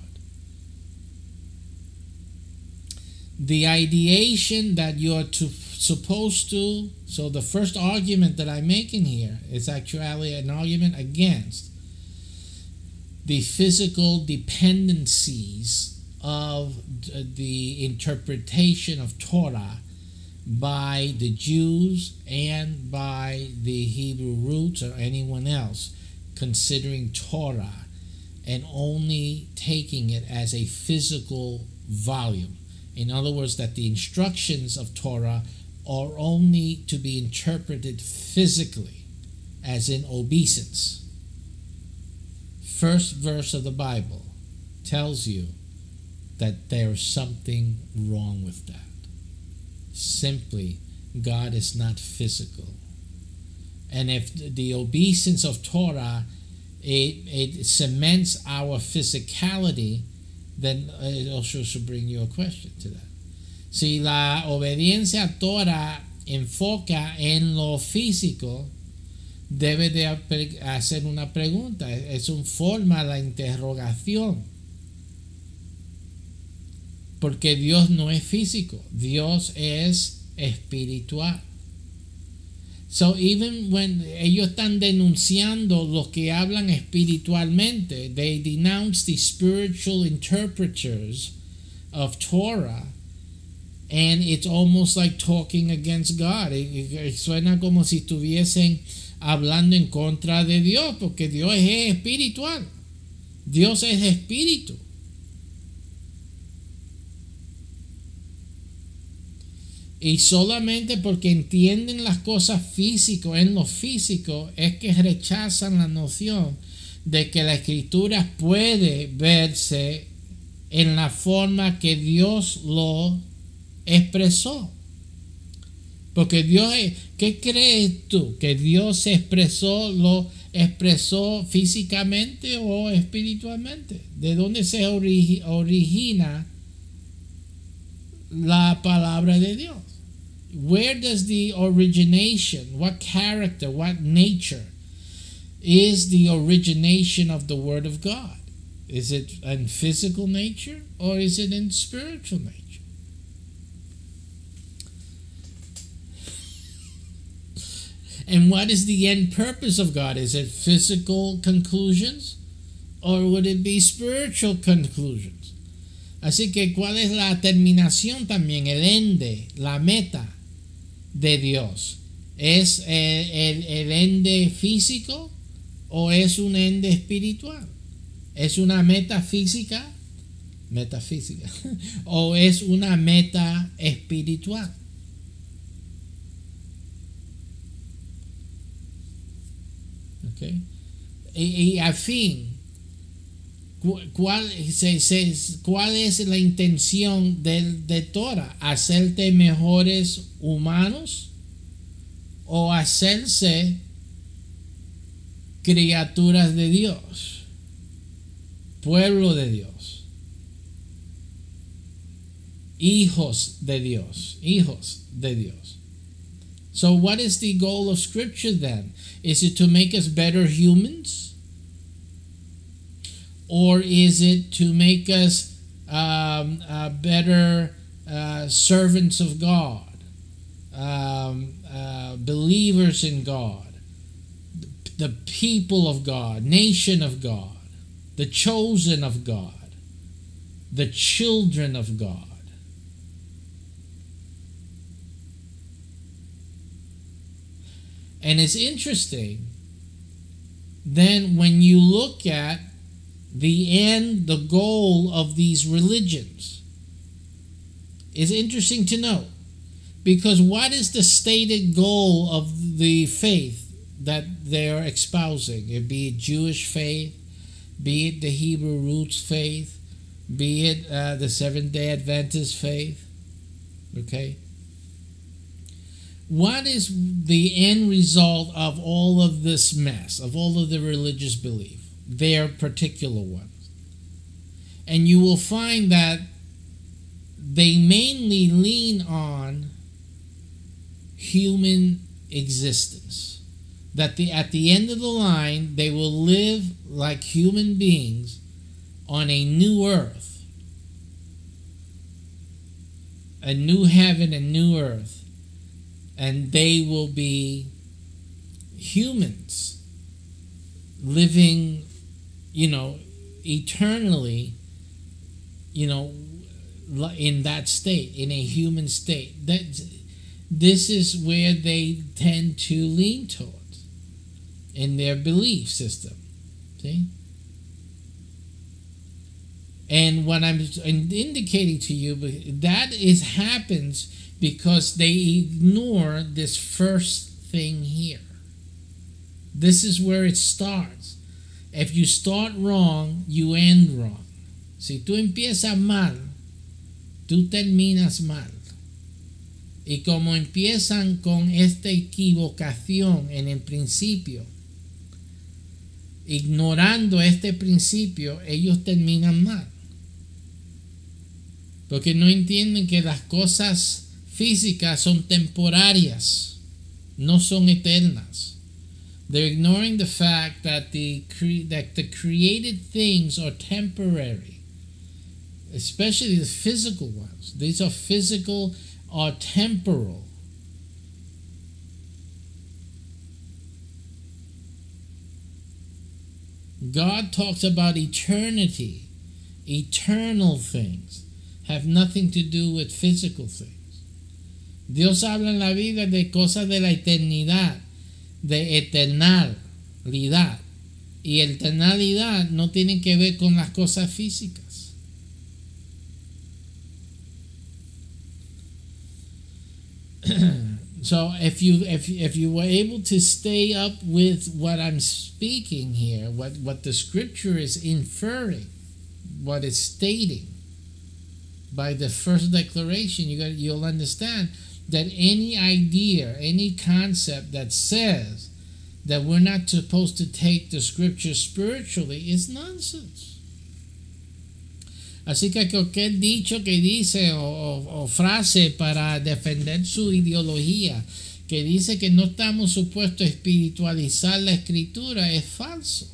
[SPEAKER 1] The ideation that you're to, supposed to, so the first argument that I'm making here is actually an argument against the physical dependencies of uh, the interpretation of Torah by the Jews and by the Hebrew roots or anyone else considering Torah and only taking it as a physical volume. In other words, that the instructions of Torah are only to be interpreted physically, as in obeisance. First verse of the Bible tells you that there's something wrong with that. Simply, God is not physical. And if the obeisance of Torah it, it cements our physicality, then uh, it also should bring you a question to that. Si la obediencia a Torah enfoca en lo físico, debe de hacer una pregunta. Es un forma la interrogación. Porque Dios no es físico, Dios es espiritual. So even when ellos están denunciando los que hablan espiritualmente, they denounce the spiritual interpreters of Torah, and it's almost like talking against God. Suena como si estuviesen hablando en contra de Dios, porque Dios es espiritual. Dios es espíritu. Y solamente porque entienden las cosas físicas en lo físico es que rechazan la noción de que la escritura puede verse en la forma que Dios lo expresó. Porque Dios, ¿qué crees tú? ¿Que Dios se expresó, lo expresó físicamente o espiritualmente? ¿De dónde se origina la palabra de Dios? where does the origination, what character, what nature is the origination of the Word of God? Is it in physical nature or is it in spiritual nature? And what is the end purpose of God? Is it physical conclusions or would it be spiritual conclusions? Así que, ¿cuál es la terminación también? El ende, la meta de Dios? ¿Es el, el, ende físico o es un ende espiritual? ¿Es una meta física? Metafísica. ¿O es una meta espiritual? Y, y, al fin, ¿cuál, ¿cuál es la intención de, de Torah? ¿Hacerte mejores humanos o hacerse criaturas de Dios, pueblo de Dios, hijos de Dios, hijos de Dios. So, what is the goal of Scripture then? Is it to make us better humans? Or is it to make us um, uh, better uh, servants of God? um, uh, believers in God, the people of God, nation of God, the chosen of God, the children of God. And it's interesting then when you look at the end, the goal of these religions, it's interesting to note Because what is the stated goal of the faith that they're espousing? It be it Jewish faith, be it the Hebrew roots faith, be it uh, the Seventh day Adventist faith. Okay? What is the end result of all of this mess, of all of the religious belief? Their particular ones. And you will find that they mainly lean on human existence. That the, at the end of the line, they will live like human beings on a new earth, a new heaven and new earth and they will be humans living, you know, eternally, you know, in that state, in a human state. That this is where they tend to lean towards in their belief system. See? And what I'm indicating to you, that is happens because they ignore this first thing here. This is where it starts. If you start wrong, you end wrong. Si tú empiezas mal, tú terminas mal. Y como empiezan con esta equivocación en el principio, ignorando este principio, ellos terminan mal. Porque no entienden que las cosas físicas son temporarias, no son eternas. They're ignoring the fact that the, that the created things are temporary, especially the physical ones. These are physical or temporal. God talks about eternity. Eternal things have nothing to do with physical things. Dios habla en la Biblia de cosas de la eternidad, de eternalidad. Y eternalidad no tiene que ver con las cosas físicas. so if you if if you were able to stay up with what I'm speaking here, what what the scripture is inferring, what it's stating by the first declaration, you got you'll understand that any idea, any concept that says that we're not supposed to take the scripture spiritually is nonsense. Así que cualquier dicho que dice o, o, o, frase para defender su ideología que dice que no estamos supuestos a espiritualizar la escritura es falso.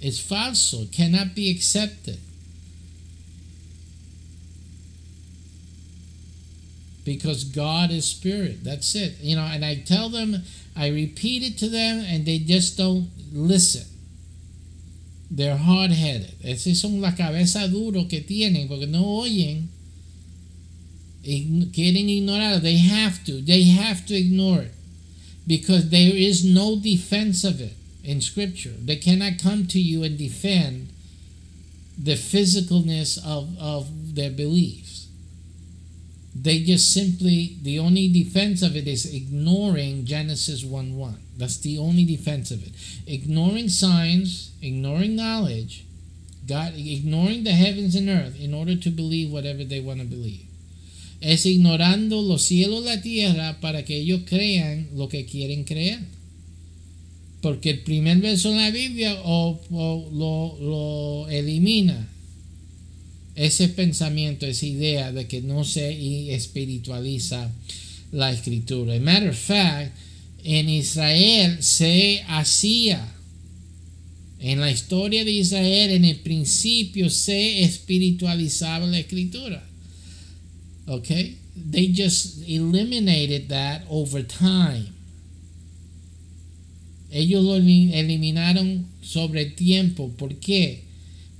[SPEAKER 1] Es falso, cannot be accepted. Because God is spirit. That's it. You know, and I tell them, I repeat it to them, and they just don't listen. They're hard headed. Ese son la cabeza duro que tienen porque no oyen. Quieren ignorar. They have to. They have to ignore it because there is no defense of it in Scripture. They cannot come to you and defend the physicalness of, of their belief they just simply the only defense of it is ignoring genesis 1 1 that's the only defense of it. Ignoring signs ignoring knowledge god ignoring the heavens and earth in order to believe whatever they want to believe. Es ignorando los cielos la tierra para que ellos crean lo que quieren creer. Porque el primer verso en la biblia o, o lo, lo elimina ese pensamiento, esa idea de que no se espiritualiza la escritura. matter of fact, en Israel se hacía, en la historia de Israel, en el principio se espiritualizaba la escritura. Okay? They just eliminated that over time. Ellos lo eliminaron sobre tiempo. ¿Por qué?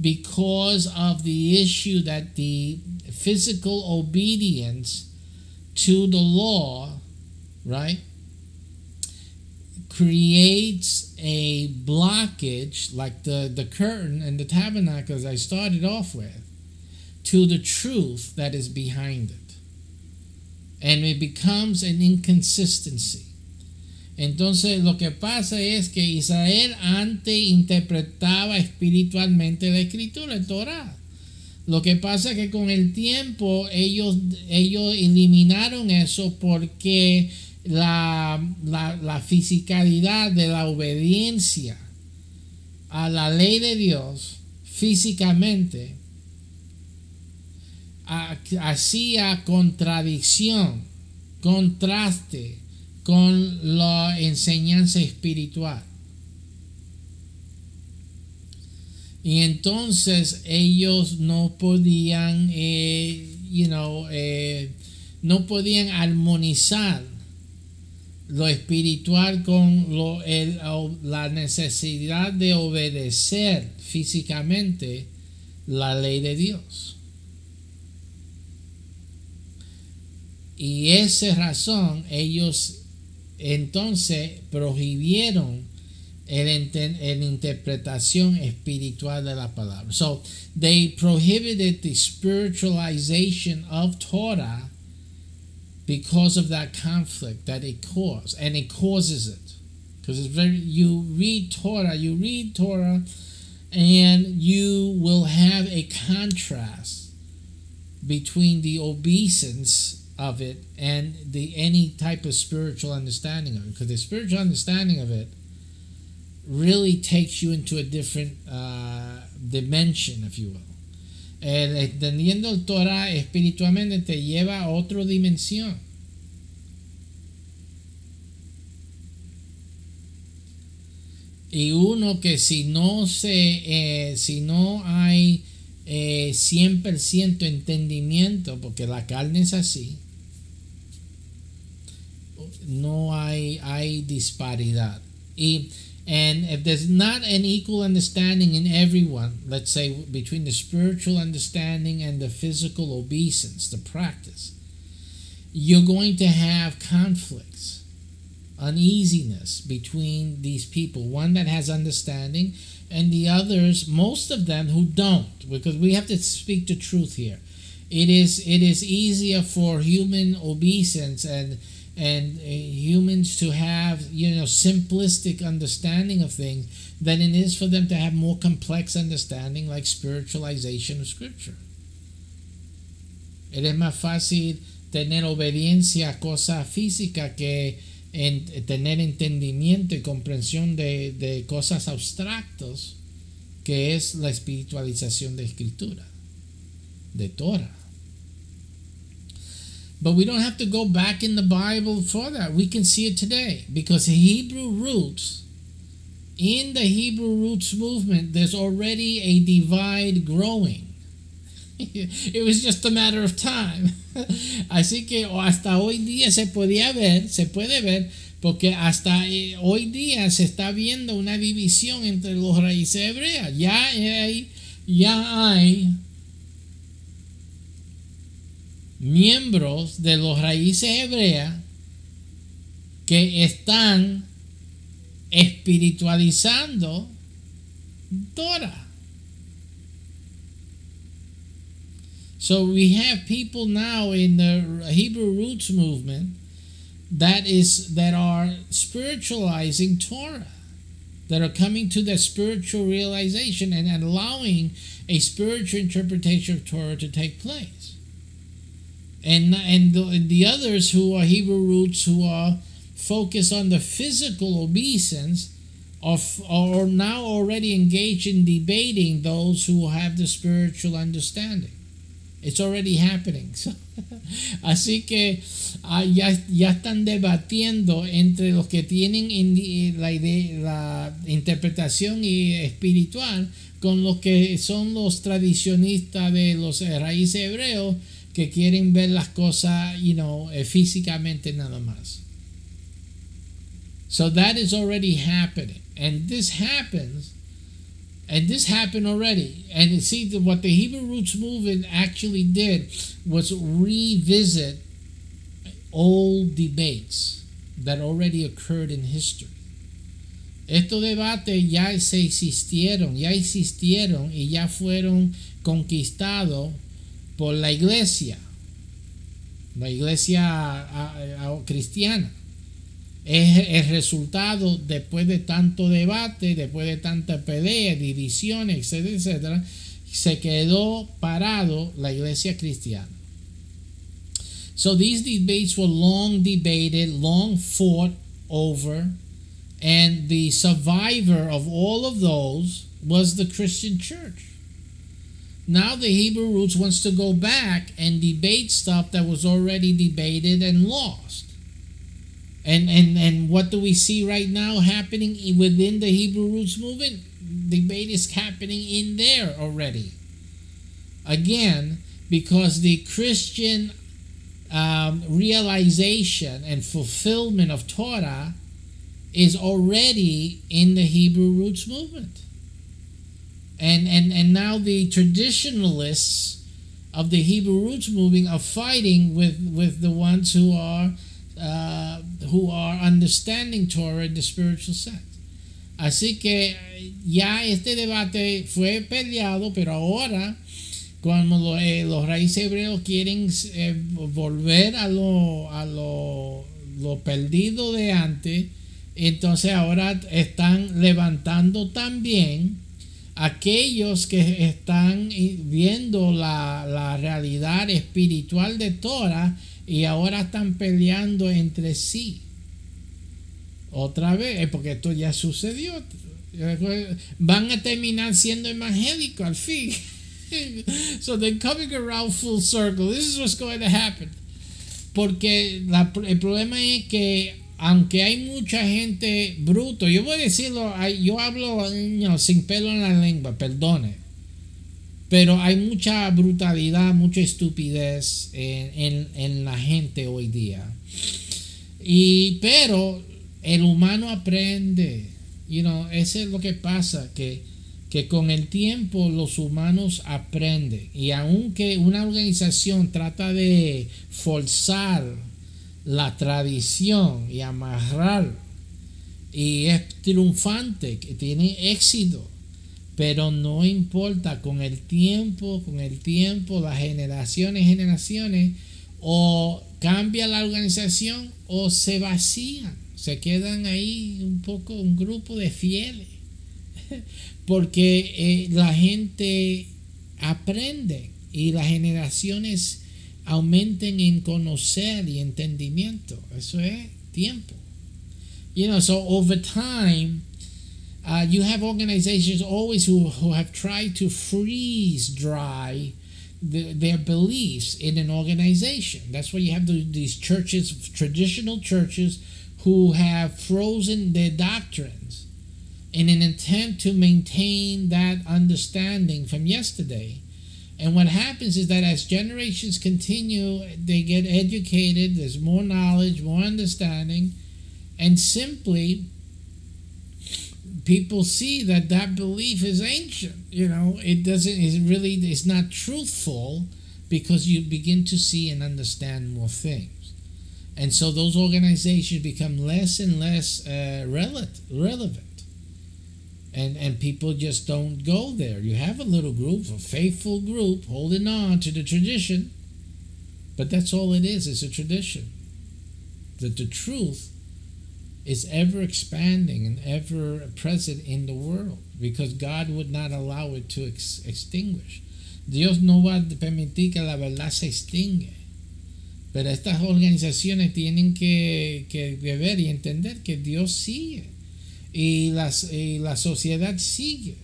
[SPEAKER 1] Because of the issue that the physical obedience to the law, right, creates a blockage like the, the curtain and the tabernacle as I started off with to the truth that is behind it. And it becomes an inconsistency. Entonces lo que pasa es que Israel antes interpretaba espiritualmente la escritura, el Torah. Lo que pasa es que con el tiempo ellos, ellos eliminaron eso porque la, la, la fisicalidad de la obediencia a la ley de Dios físicamente hacía contradicción, contraste con la enseñanza espiritual. Y entonces ellos no podían, eh, you know, eh, no podían armonizar lo espiritual con lo, el, la necesidad de obedecer físicamente la ley de Dios. Y esa razón ellos entonces prohibieron el, la interpretación espiritual de la palabra. So they prohibited the spiritualization of Torah because of that conflict that it caused, and it causes it. Because it's very you read Torah, you read Torah, and you will have a contrast between the obeisance of it and the any type of spiritual understanding of it. Because the spiritual understanding of it really takes you into a different uh, dimension if you will. El entendiendo el Torah espiritualmente te lleva a otra dimensión. Y uno que si no se eh, si no hay eh, 100% entendimiento porque la carne es así no hay, hay disparidad. Y, and if there's not an equal understanding in everyone, let's say between the spiritual understanding and the physical obeisance, the practice, you're going to have conflicts, uneasiness between these people. One that has understanding, and the others, most of them who don't, because we have to speak the truth here. It is it is easier for human obeisance and and uh, humans to have you know simplistic understanding of things than it is for them to have more complex understanding like spiritualization of scripture. Es más fácil tener obediencia a cosas físicas que en, tener entendimiento y comprensión de, de cosas abstractos que es la espiritualización de escritura, de Torah. But we don't have to go back in the Bible for that. We can see it today because Hebrew roots, in the Hebrew roots movement, there's already a divide growing. It was just a matter of time. Así que hasta hoy día se podía ver, se puede ver, porque hasta eh, hoy día se está viendo una división entre los raíces hebreas. Ya hay, ya hay miembros de los raíces hebreas que están espiritualizando Torah. So we have people now in the Hebrew roots movement that is that are spiritualizing Torah, that are coming to the spiritual realization and allowing a spiritual interpretation of Torah to take place and and the, the others who are Hebrew roots who are focused on the physical obeisance of are now already engaged in debating those who have the spiritual understanding. It's already happening. así que uh, ya, ya están debatiendo entre los que tienen la, idea, la interpretación y espiritual con los que son los tradicionistas de los raíces hebreos que quieren ver las cosas, you know, eh, físicamente nada más. So that is already happening. And this happens, and this happened already. And see, what the Hebrew Roots movement actually did was revisit old debates that already occurred in history. Estos debates ya se existieron, ya existieron y ya fueron conquistados por la iglesia. la iglesia cristiana. Es el resultado después de tanto debate, después de tanta pelea, divisiones, etcétera, etcétera, se quedó parado la iglesia cristiana. So these debates were long debated, long fought over, and the survivor of all of those was the Christian church. Now the Hebrew roots wants to go back and debate stuff that was already debated and lost. And and and what do we see right now happening within the Hebrew roots movement? Debate is happening in there already. Again, because the Christian um, realization and fulfillment of Torah is already in the Hebrew roots movement. And, and, and now the traditionalists of the Hebrew roots movement are fighting with, with the ones who are, uh, who are understanding Torah in the spiritual sense. Así que ya este debate fue peleado, pero ahora cuando eh, los raíces hebreos quieren eh, volver a lo, a lo, lo perdido de antes, entonces ahora están levantando también aquellos que están viendo la, la realidad espiritual de Torah y ahora están peleando entre sí. Otra vez, porque esto ya sucedió. Van a terminar siendo evangélicos al fin. so they're coming around full circle. This is what's going to happen. Porque la, el problema es que aunque hay mucha gente bruto, yo voy a decirlo, yo hablo sin pelo en la lengua, perdone. Pero hay mucha brutalidad, mucha estupidez en, la gente hoy día. Y pero el humano aprende. You know, eso es lo que pasa, que que con el tiempo los humanos aprenden y aunque una organización trata de forzar la tradición y amarrar. Y es triunfante, que tiene éxito, pero no importa con el tiempo, con el tiempo, las generaciones, generaciones, o cambia la organización o se vacían, se quedan ahí un poco un grupo de fieles. Porque eh, la gente aprende y las generaciones aumenten en conocer y entendimiento. Eso es tiempo. You know, so over time, uh, you have organizations always who, who have tried to freeze dry the, their beliefs in an organization. That's why you have the, these churches, traditional churches, who have frozen their doctrines in an attempt to maintain that understanding from yesterday. And what happens is that as generations continue, they get educated, there's more knowledge, more understanding, and simply people see that that belief is ancient. You know, it doesn't, it really, it's not truthful because you begin to see and understand more things. And so those organizations become less and less uh, relevant and and people just don't go there. You have a little group, a faithful group, holding on to the tradition, but that's all it is. It's a tradition. That the truth is ever expanding and ever present in the world because God would not allow it to ex extinguish. Dios no va a permitir que la verdad se extingue. Pero estas organizaciones tienen que, que ver y entender que Dios sigue y, las, y la sociedad sigue.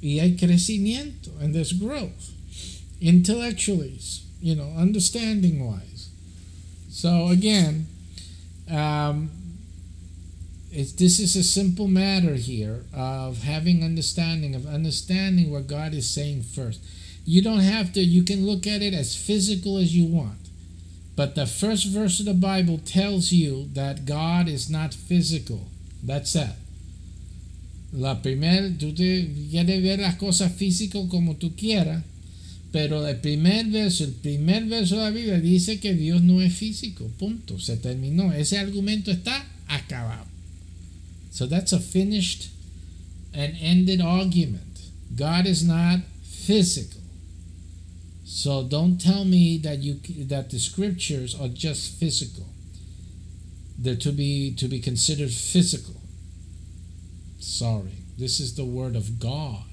[SPEAKER 1] Y hay crecimiento, and there's growth. Intellectually, you know, understanding wise. So again, um, this is a simple matter here of having understanding, of understanding what God is saying first. You don't have to, you can look at it as physical as you want. But the first verse of the Bible tells you that God is not physical. That's it. La primera, tú te quieres ver las cosas físicas como tú quieras, pero el primer verso, el primer verso de la Biblia dice que Dios no es físico. Punto. Se terminó. Ese argumento está acabado. So that's a finished and ended argument. God is not physical. So don't tell me that you that the scriptures are just physical. They're to be to be considered physical. Sorry. This is the word of God.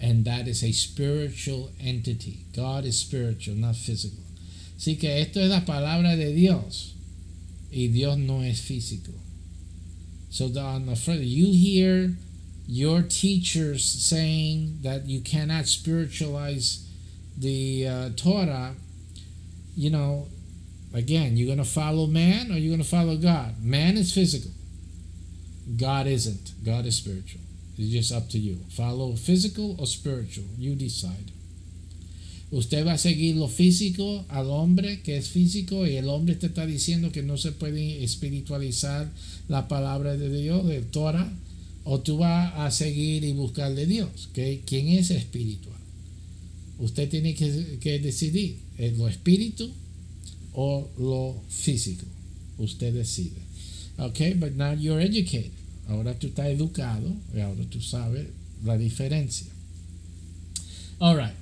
[SPEAKER 1] And that is a spiritual entity. God is spiritual, not physical. Así que esto es la palabra de Dios. Y Dios no es físico. So the, on the front, you hear your teachers saying that you cannot spiritualize the uh, Torah, you know, again, you're going to follow man or you're going to follow God. Man is physical. God isn't. God is spiritual. It's just up to you. Follow physical or spiritual. You decide. Usted va a seguir lo físico al hombre que es físico y el hombre te está diciendo que no se puede espiritualizar la palabra de Dios, de Torah, o tú vas a seguir y buscar de Dios, que quién es espiritual. Usted tiene que, que decidir, ¿es lo espíritu o lo físico? Usted decide. Okay, but now you're educated. Ahora tú estás educado y ahora tú sabes la diferencia. All right.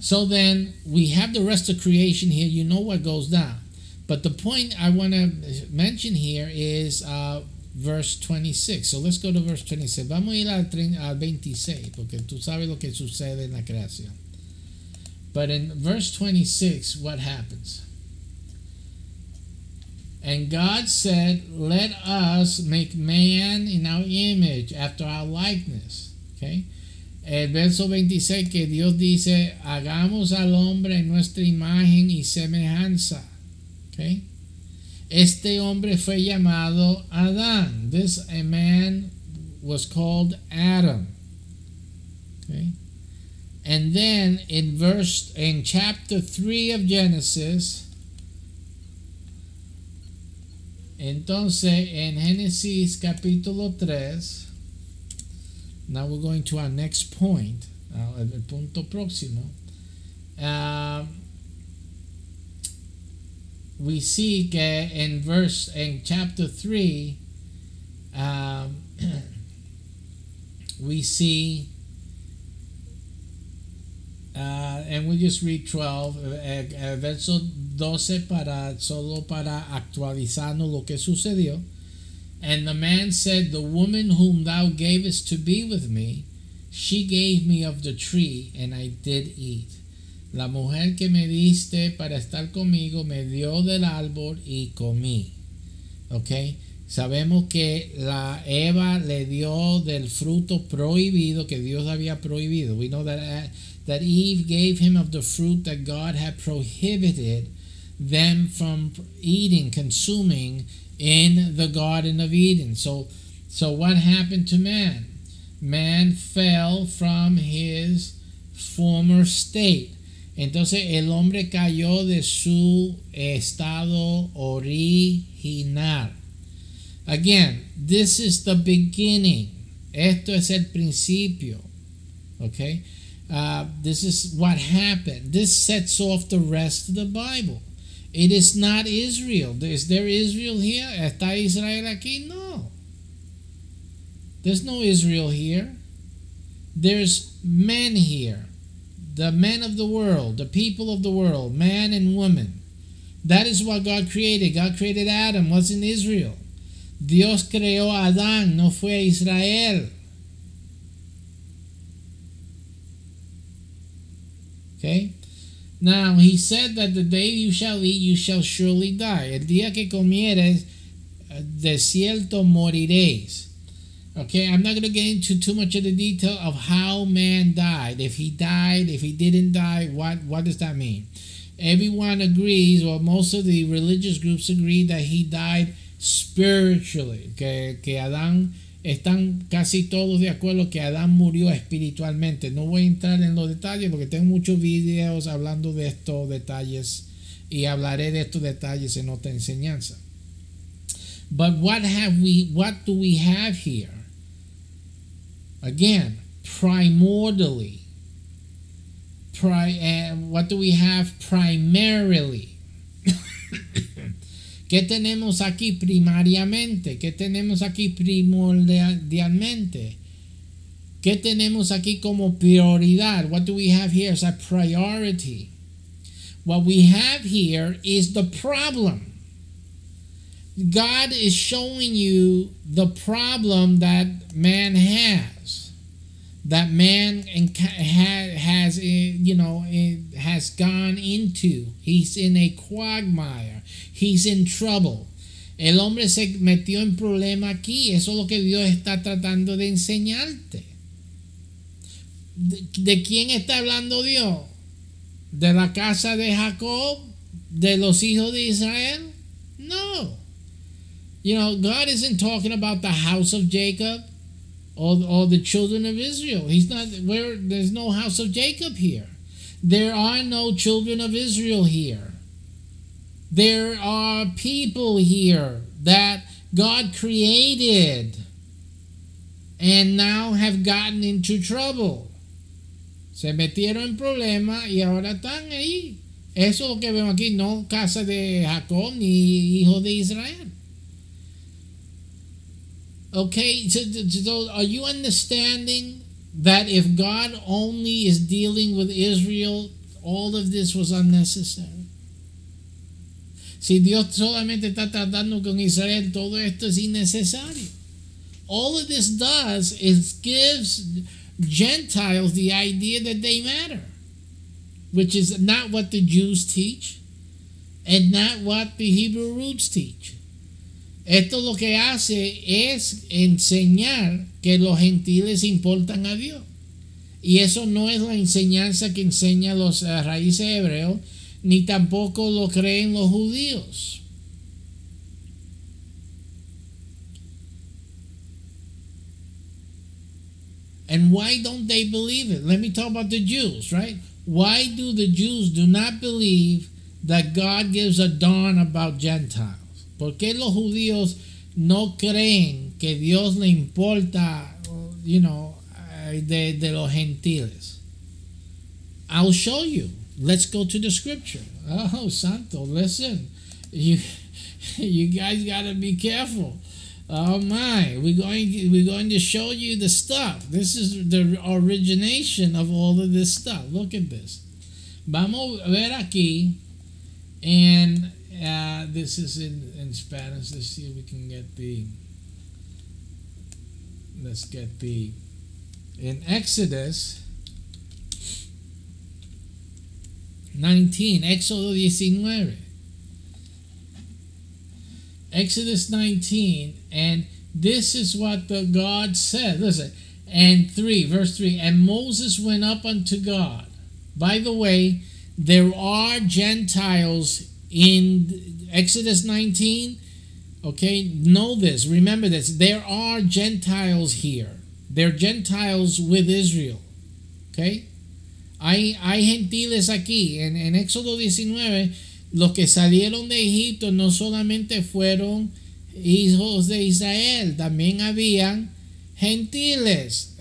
[SPEAKER 1] So then we have the rest of creation here. You know what goes down. But the point I want to mention here is uh, verse 26. So let's go to verse 26. Vamos a ir al 26 porque tú sabes lo que sucede en la creación. But in verse 26, what happens? And God said, Let us make man in our image, after our likeness. Okay? El verso 26 que Dios dice, hagamos al hombre en nuestra imagen y semejanza. Okay? Este hombre fue llamado Adán. This a man was called Adam. Okay? And then in verse in chapter 3 of Genesis, entonces en Génesis capítulo 3, now we're going to our next point, uh, el punto próximo. Uh, we see que in verse in chapter 3 um, we see Uh, and we just read 12, uh, uh, verso 12 para solo para actualizarnos lo que sucedió. And the man said, The woman whom thou gavest to be with me, she gave me of the tree, and I did eat. La mujer que me diste para estar conmigo me dio del árbol y comí. ¿Ok? Sabemos que la Eva le dio del fruto prohibido que Dios había prohibido. We know that uh, that Eve gave him of the fruit that God had prohibited them from eating, consuming in the Garden of Eden. So, so what happened to man? Man fell from his former state. Entonces el hombre cayó de su estado original. Again, this is the beginning. Esto es el principio. Okay? Uh, this is what happened. This sets off the rest of the Bible. It is not Israel. Is there Israel here? ¿Está Israel aquí? No. There's no Israel here. There's men here. The men of the world, the people of the world, man and woman. That is what God created. God created Adam, wasn't Israel. Dios creó a Adán, no fue Israel. Okay? Now, he said that the day you shall eat, you shall surely die. El día que comieres, eh, de cierto moriréis. Okay, I'm not going to get into too much of the detail of how man died. If he died, if he didn't die, what, what does that mean? Everyone agrees, or most of the religious groups agree, that he died spiritually. Que, que Adán están casi todos de acuerdo que Adán murió espiritualmente. No voy a entrar en los detalles porque tengo muchos videos hablando de estos detalles y hablaré de estos detalles en otra enseñanza. But what have we what do we have here? Again, primordially. Pri, uh, what do we have primarily? ¿Qué tenemos aquí primariamente? ¿Qué tenemos aquí primordialmente? ¿Qué tenemos aquí como prioridad? What do we have here as a priority? What we have here is the problem. God is showing you the problem that man has. That man has, eh, you know, has gone into. He's in a quagmire. He's in trouble. El hombre se metió en problema aquí. Eso es lo que Dios está tratando de enseñarte. ¿De, quién está hablando Dios? ¿De la casa de Jacob? ¿De los hijos de Israel? No. You know, God isn't talking about the house of Jacob or, or the children of Israel. He's not where there's no house of Jacob here. There are no children of Israel here. There are people here that God created and now have gotten into trouble. Se metieron en problemas y ahora están ahí. Eso es lo que vemos aquí, no casa de Jacob ni hijo de Israel. Okay, so, so are you understanding that if God only is dealing with Israel, all of this was unnecessary? Si Dios solamente está tratando con Israel, todo esto es innecesario. All of this does is gives Gentiles the idea that they matter, which is not what the Jews teach and not what the Hebrew roots teach. Esto lo que hace es enseñar que los gentiles importan a Dios. Y eso no es la enseñanza que enseña los raíces hebreos, ni tampoco lo creen los judíos. And why don't they believe it? Let me talk about the Jews, right? Why do the Jews do not believe that God gives a darn about Gentiles? ¿Por qué los judíos no creen que Dios le importa, you know, eh, de, de los gentiles? I'll show you. Let's go to the scripture. Oh, Santo, listen. You, you guys got to be careful. Oh my, we're going we're going to show you the stuff. This is the origination of all of this stuff. Look at this. Vamos a ver aquí and uh, this is in, in Spanish. Let's see if we can get the let's get the in Exodus 19, Éxodo 19. Exodus 19, and this is what the God said. Listen, and 3, verse 3 And Moses went up unto God. By the way, there are Gentiles in Exodus 19. Okay, know this, remember this. There are Gentiles here. There are Gentiles with Israel. Okay? Hay, hay gentiles aquí. En, en Éxodo 19 los que salieron de Egipto no solamente fueron hijos de Israel, también habían gentiles,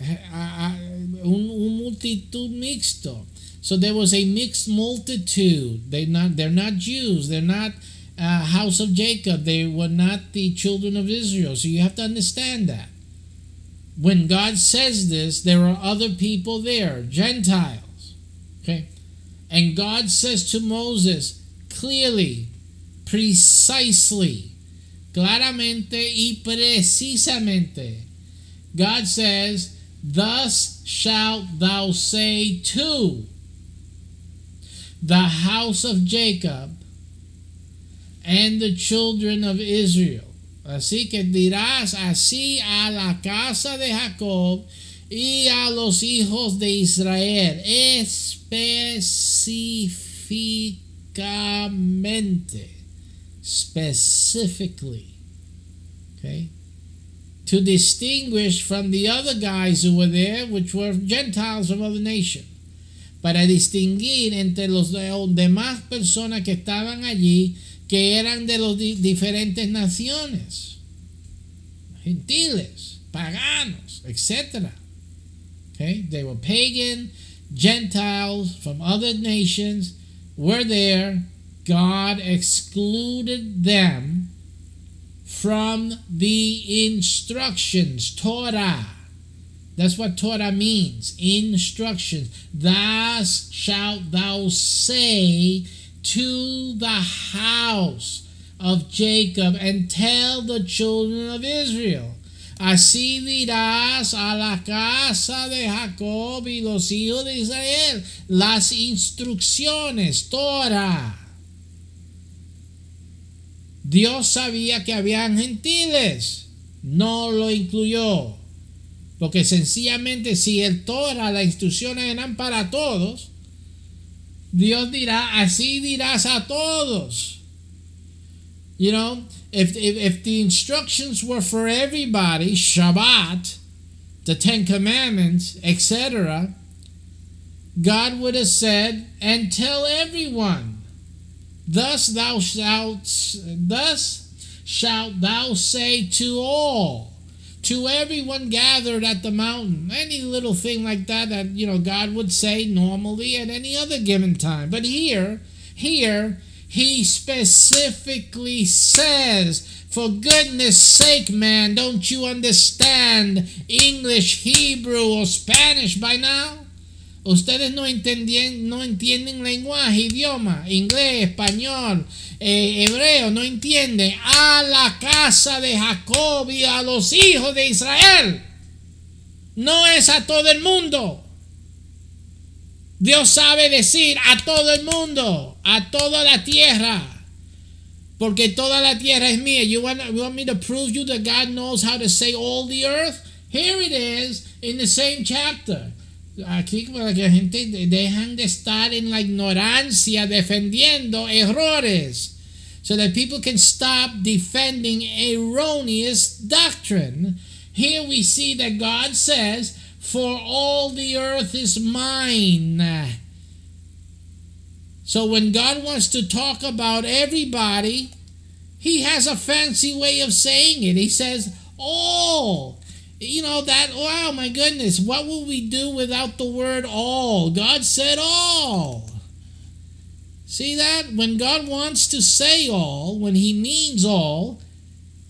[SPEAKER 1] un, un multitud mixto. So there was a mixed multitude. They not they're not Jews. They're not uh, house of Jacob. They were not the children of Israel. So you have to understand that. When God says this, there are other people there, Gentiles. Okay? And God says to Moses, clearly, precisely, claramente y precisamente. God says, Thus shalt thou say to the house of Jacob and the children of Israel. Así que dirás así a la casa de Jacob y a los hijos de Israel. Específicamente specifically, okay, to distinguish from the other guys who were there, which were Gentiles from other nations, para distinguir entre los demás personas que estaban allí, que eran de las diferentes naciones, gentiles, paganos, etc. Okay, they were pagan, Gentiles from other nations were there, God excluded them from the instructions, Torah, That's what Torah means. Instructions. Thus shalt thou say to the house of Jacob and tell the children of Israel. Así dirás a la casa de Jacob y los hijos de Israel las instrucciones, Torah. Dios sabía que habían gentiles, no lo incluyó. Porque sencillamente si el Torah, las instrucciones eran para todos, Dios dirá, así dirás a todos. You know, if, if, if the instructions were for everybody, Shabbat, the Ten Commandments, etc., God would have said, and tell everyone, thus thou shalt, thus shalt thou say to all, to everyone gathered at the mountain. Any little thing like that that, you know, God would say normally at any other given time. But here, here, he specifically says, for goodness sake, man, don't you understand English, Hebrew, or Spanish by now? Ustedes no, entendien, no entienden lenguaje, idioma, inglés, español, eh, hebreo, no entienden. A la casa de Jacob y a los hijos de Israel. No es a todo el mundo. Dios sabe decir a todo el mundo, a toda la tierra. Porque toda la tierra es mía. You want, you want me to prove you that God knows how to say all the earth? Here it is in the same chapter. Aquí para que la gente dejan de estar en la ignorancia defendiendo errores. So that people can stop defending erroneous doctrine. Here we see that God says, For all the earth is mine. So when God wants to talk about everybody, he has a fancy way of saying it. He says, All you know that wow my goodness what will we do without the word all? God said all. See that? When god wants to say all when he means all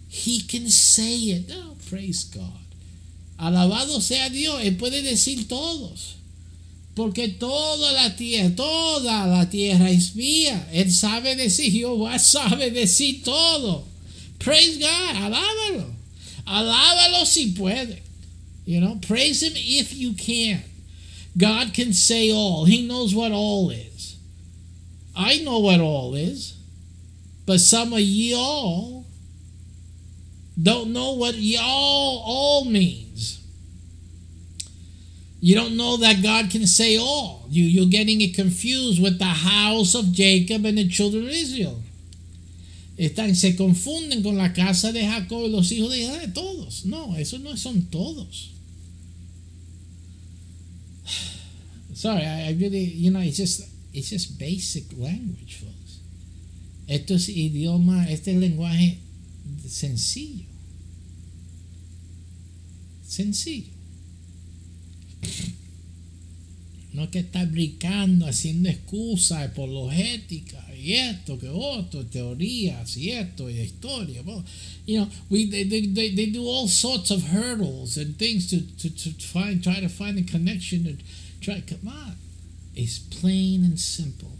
[SPEAKER 1] he can say it. Oh praise god. Alabado sea dios él puede decir todos. Porque toda la tierra toda la tierra es mía. Él sabe decir jehová sabe decir todo. Praise god alábalo Alábalo si puede. You know, praise him if you can. God can say all. He knows what all is. I know what all is. But some of y'all don't know what y'all all means. You don't know that God can say all. You, you're getting it confused with the house of Jacob and the children of Israel. Están, se confunden con la casa de Jacob y los hijos de Israel, todos. No, esos no son todos. Sorry, I, really, you know, it's just, it's just basic language, folks. Esto es idioma, este es lenguaje sencillo. Sencillo. No que está brincando, haciendo excusas, apologética, y esto, que otro, teorías, y esto, y historia. You know, we, they, they, they do all sorts of hurdles and things to, to, to find, try to find a connection and try, come on. It's plain and simple.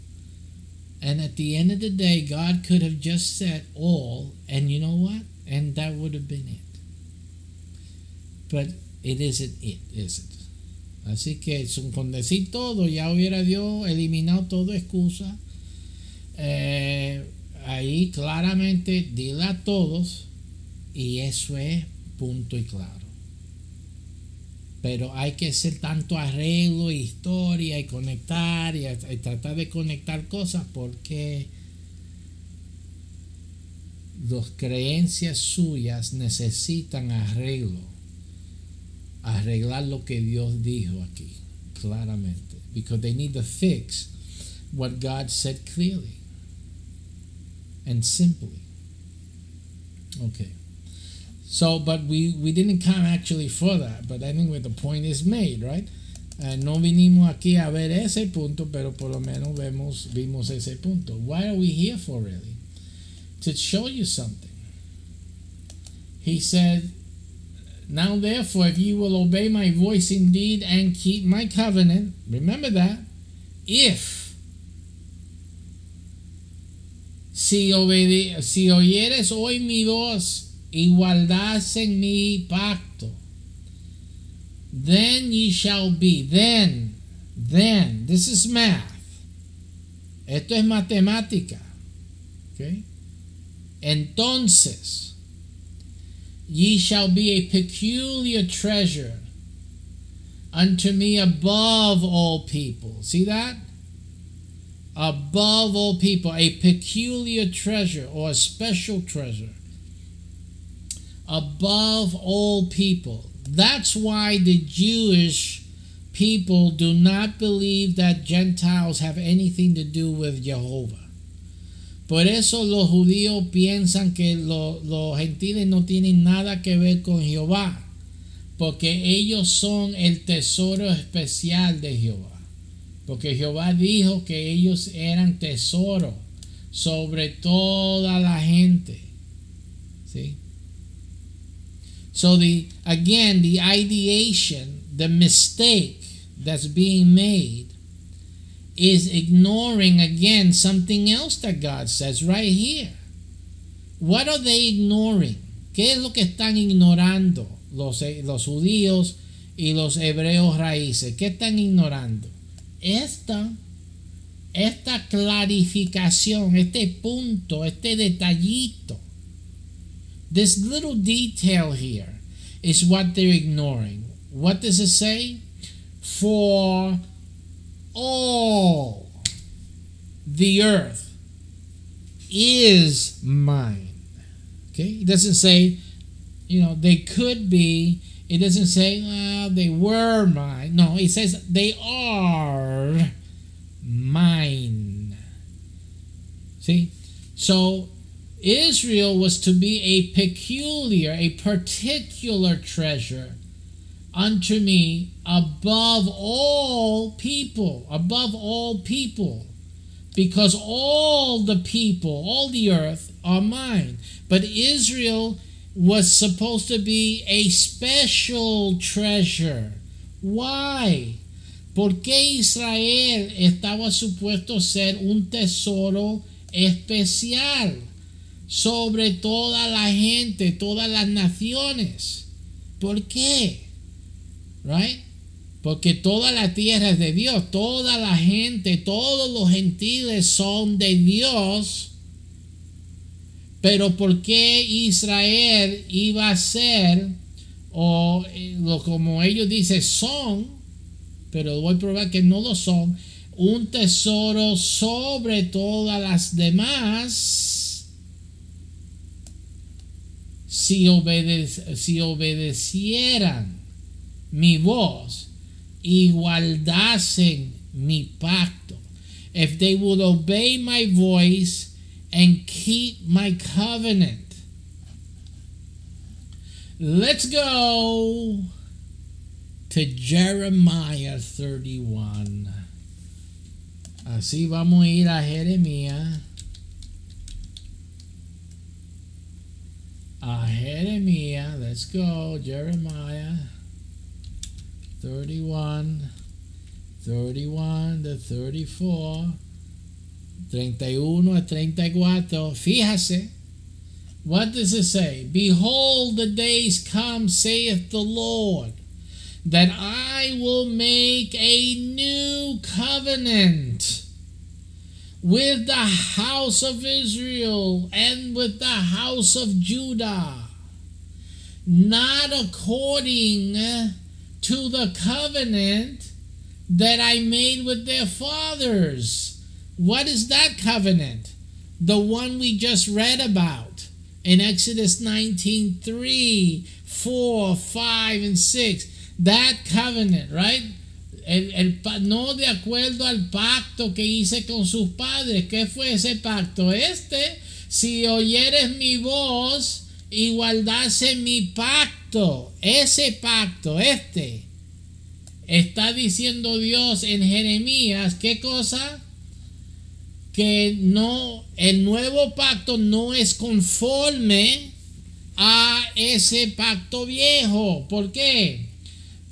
[SPEAKER 1] And at the end of the day, God could have just said all, and you know what? And that would have been it. But it isn't it, is it? Así que con decir todo ya hubiera Dios eliminado toda excusa. Eh, ahí claramente dile a todos y eso es punto y claro. Pero hay que hacer tanto arreglo, historia y conectar y, y tratar de conectar cosas porque las creencias suyas necesitan arreglo arreglar lo que Dios dijo aquí, claramente. Because they need to fix what God said clearly and simply. Okay. So, but we, we didn't come actually for that, but anyway, the point is made, right? Uh, no vinimos aquí a ver ese punto, pero por lo menos vemos, vimos ese punto. Why are we here for really? To show you something. He said, Now, therefore, if you will obey my voice indeed and keep my covenant, remember that, if si, obede si oyeres hoy mi voz y guardasen mi pacto, then ye shall be, then, then, this is math. Esto es matemática. Okay? Entonces, Ye shall be a peculiar treasure unto me above all people. See that? Above all people, a peculiar treasure or a special treasure. Above all people. That's why the Jewish people do not believe that Gentiles have anything to do with Jehovah. Por eso los judíos piensan que los gentiles no tienen nada que ver con Jehová, porque ellos son el tesoro especial de Jehová. Porque Jehová dijo que ellos eran tesoro sobre toda la gente. ¿Sí? So the again the ideation, the mistake that's being made is ignoring again something else that God says right here. What are they ignoring? ¿Qué es lo que están ignorando los, eh, los judíos y los hebreos raíces? ¿Qué están ignorando? Esta, esta clarificación, este punto, este detallito. This little detail here is what they're ignoring. What does it say? For all the earth is mine. Okay? It doesn't say, you know, they could be. It doesn't say, well, they were mine. No, it says they are mine. See? So Israel was to be a peculiar, a particular treasure unto me above all people, above all people, because all the people, all the earth are mine. But Israel was supposed to be a special treasure. Why? Porque Israel estaba supuesto ser un tesoro especial sobre toda la gente, todas las naciones. ¿Por qué? Right? Porque toda la tierra es de Dios, toda la gente, todos los gentiles son de Dios. Pero ¿por qué Israel iba a ser, o eh, como ellos dicen, son, pero voy a probar que no lo son, un tesoro sobre todas las demás? Si, obedecieran mi voz y mi pacto. If they would obey my voice and keep my covenant. Let's go to Jeremiah 31. Así vamos a ir a Jeremías. A Jeremías. Let's go, Jeremiah. 31, 31 de 34, 31 a 34. Fíjase. What does it say? Behold, the days come, saith the Lord, that I will make a new covenant with the house of Israel and with the house of Judah, not according to the covenant that I made with their fathers. What is that covenant? The one we just read about in Exodus 19 3, 4, 5, and 6. That covenant, right? El, el, no de acuerdo al pacto que hice con sus padres. ¿Qué fue ese pacto? Este, si oyeres mi voz y guardase mi pacto ese pacto, este, está diciendo Dios en Jeremías, ¿qué cosa? Que no, el nuevo pacto no es conforme a ese pacto viejo. ¿Por qué?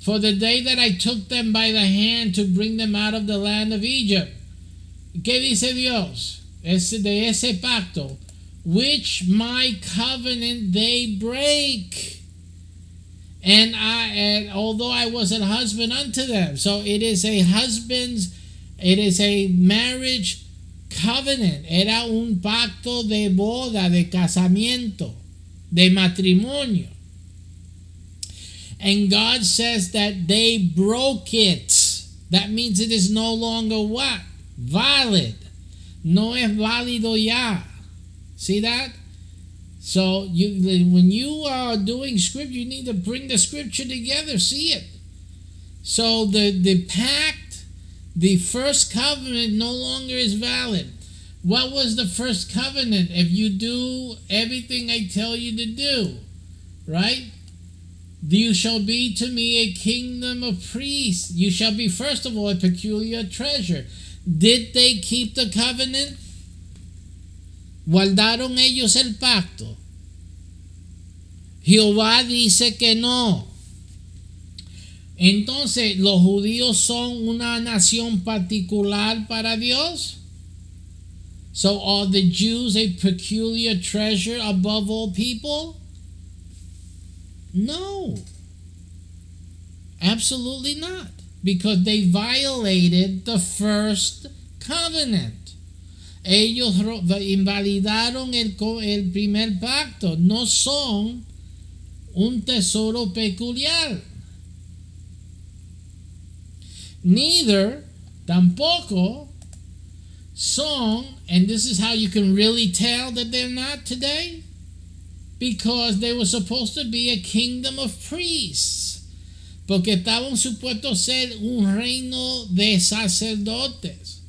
[SPEAKER 1] For the day that I took them by the hand to bring them out of the land of Egypt. ¿Qué dice Dios? Ese, de ese pacto. Which my covenant they break. And I, and although I was a husband unto them, so it is a husband's, it is a marriage covenant. Era un pacto de boda, de casamiento, de matrimonio. And God says that they broke it. That means it is no longer what? Valid. No es válido ya. See that? So you when you are doing scripture, you need to bring the scripture together, see it. So the, the pact, the first covenant no longer is valid. What was the first covenant? If you do everything I tell you to do, right? You shall be to me a kingdom of priests. You shall be, first of all, a peculiar treasure. Did they keep the covenant? ¿Guardaron ellos el pacto? Jehová dice que no. Entonces, ¿los judíos son una nación particular para Dios? So are the Jews a peculiar treasure above all people? No. Absolutely not. Because they violated the first covenant. Ellos invalidaron el, el primer pacto. No son un tesoro peculiar. Neither, tampoco, son, and this is how you can really tell that they're not today, because they were supposed to be a kingdom of priests, porque estaban supuestos ser un reino de sacerdotes.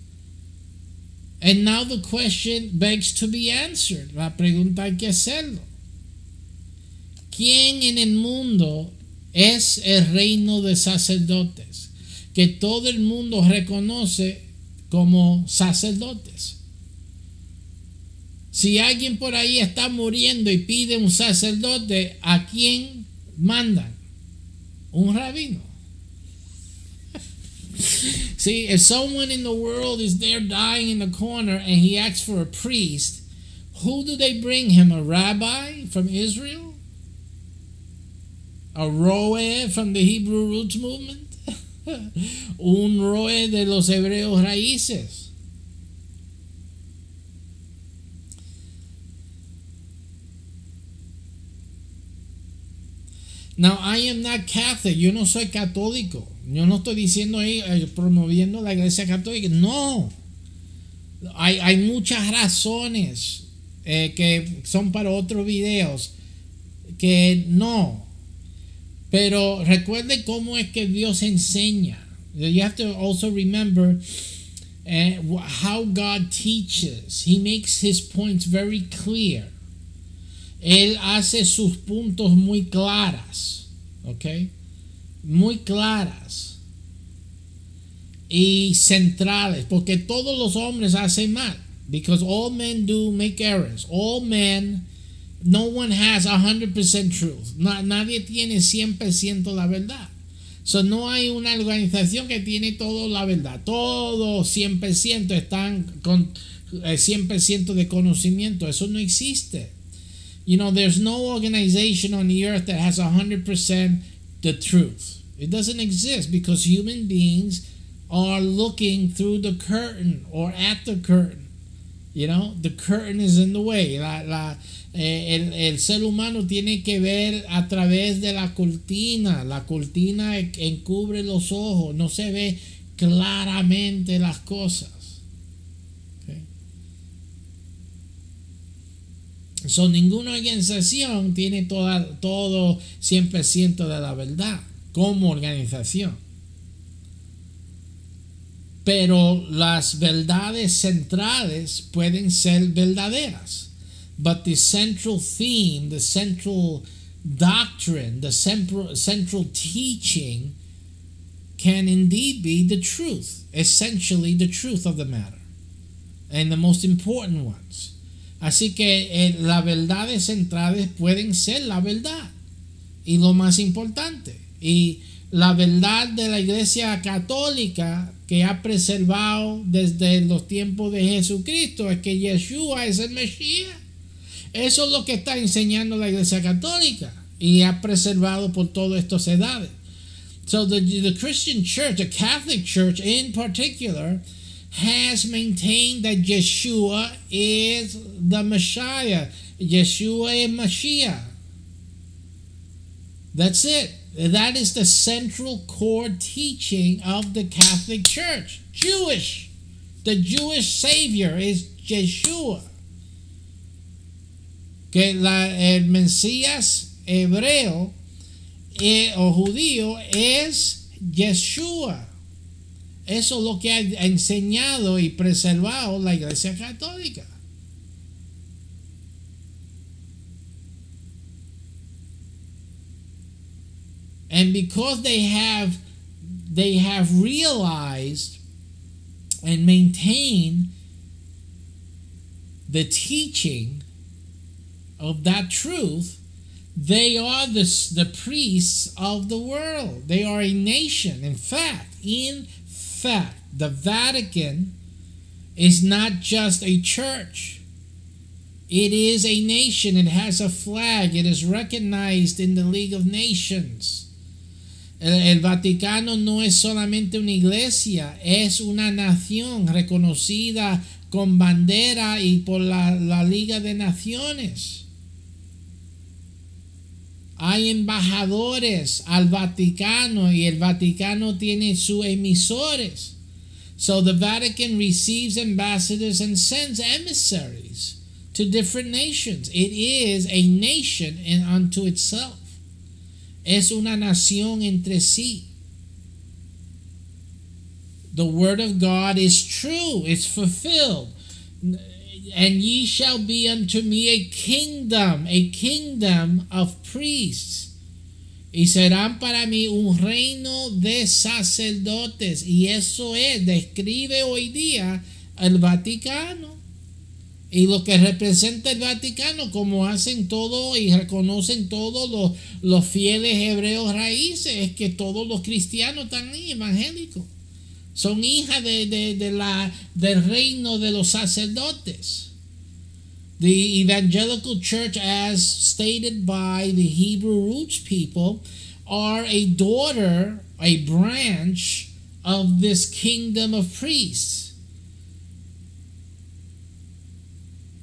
[SPEAKER 1] And now the question begs to be answered. La pregunta hay que hacerlo. ¿Quién en el mundo es el reino de sacerdotes? Que todo el mundo reconoce como sacerdotes. Si alguien por ahí está muriendo y pide un sacerdote, ¿a quién mandan? Un rabino. See, if someone in the world is there dying in the corner and he asks for a priest, who do they bring him? A rabbi from Israel? A roe from the Hebrew roots movement? Un roe de los hebreos raíces. Now, I am not Catholic. Yo no soy católico. Yo no estoy diciendo ahí, eh, promoviendo la iglesia católica. No. Hay, hay muchas razones eh, que son para otros videos. Que no. Pero recuerde cómo es que Dios enseña. You have to also remember uh, how God teaches. He makes his points very clear. Él hace sus puntos muy claras. ¿Ok? Muy claras. Y centrales. Porque todos los hombres hacen mal. Because all men do make errors. All men no one has 100% truth. No, nadie tiene 100% la verdad. So, no hay una organización que tiene todo la verdad. Todo 100% están con 100% eh, de conocimiento. Eso no existe. You know, there's no organization on the earth that has 100% the truth. It doesn't exist because human beings are looking through the curtain or at the curtain. You know, the curtain is in the way. La, la, eh, el, el, ser humano tiene que ver a través de la cortina. La cortina encubre los ojos, no se ve claramente las cosas. Okay. Ninguna organización tiene toda, todo 100% de la verdad como organización. Pero las verdades centrales pueden ser verdaderas. But the central theme, the central doctrine, the central, teaching can indeed be the truth, essentially the truth of the matter, and the most important ones. Así que eh, las verdades centrales pueden ser la verdad y lo más importante. Y la verdad de la iglesia católica que ha preservado desde los tiempos de Jesucristo es que Yeshua es el Mesías. Eso es lo que está enseñando la iglesia católica y ha preservado por todas estas edades. So the, the Christian church, the Catholic church in particular, has maintained that Yeshua is the Messiah. Yeshua is Mashiach. That's it. That is the central core teaching of the Catholic Church. Jewish. The Jewish Savior is Yeshua. Que la, el Mesías hebreo eh, o judío es Yeshua. Eso es lo que ha enseñado y preservado la Iglesia Católica. And because they have they have realized and maintained the teaching of that truth, they are the, the priests of the world. They are a nation. In fact, in fact, the Vatican is not just a church. It is a nation. It has a flag. It is recognized in the League of Nations. El, el, Vaticano no es solamente una iglesia, es una nación reconocida con bandera y por la, la Liga de Naciones. Hay embajadores al Vaticano y el Vaticano tiene sus emisores. So the Vatican receives ambassadors and sends emissaries to different nations. It is a nation in unto itself. Es una nación entre sí. The word of God is true, it's fulfilled and ye shall be unto me a kingdom, a kingdom of priests. Y serán para mí un reino de sacerdotes. Y eso es, describe hoy día el Vaticano. Y lo que representa el Vaticano, como hacen todo y reconocen todos los, los fieles hebreos raíces, es que todos los cristianos están ahí, evangélicos. Son hijas de, de, de la, del reino de los sacerdotes. The evangelical church, as stated by the Hebrew roots people, are a daughter, a branch of this kingdom of priests.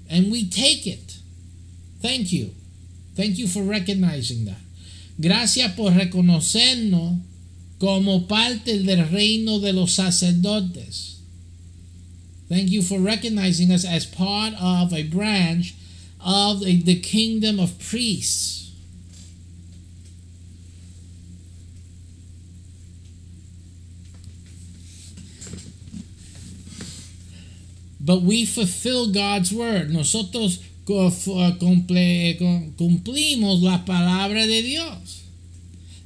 [SPEAKER 1] And we take it. Thank you. Thank you for recognizing that. Gracias por reconocernos como parte del reino de los sacerdotes. Thank you for recognizing us as part of a branch of the, the kingdom of priests. But we fulfill God's word. Nosotros eh, eh, cumplimos la palabra de Dios.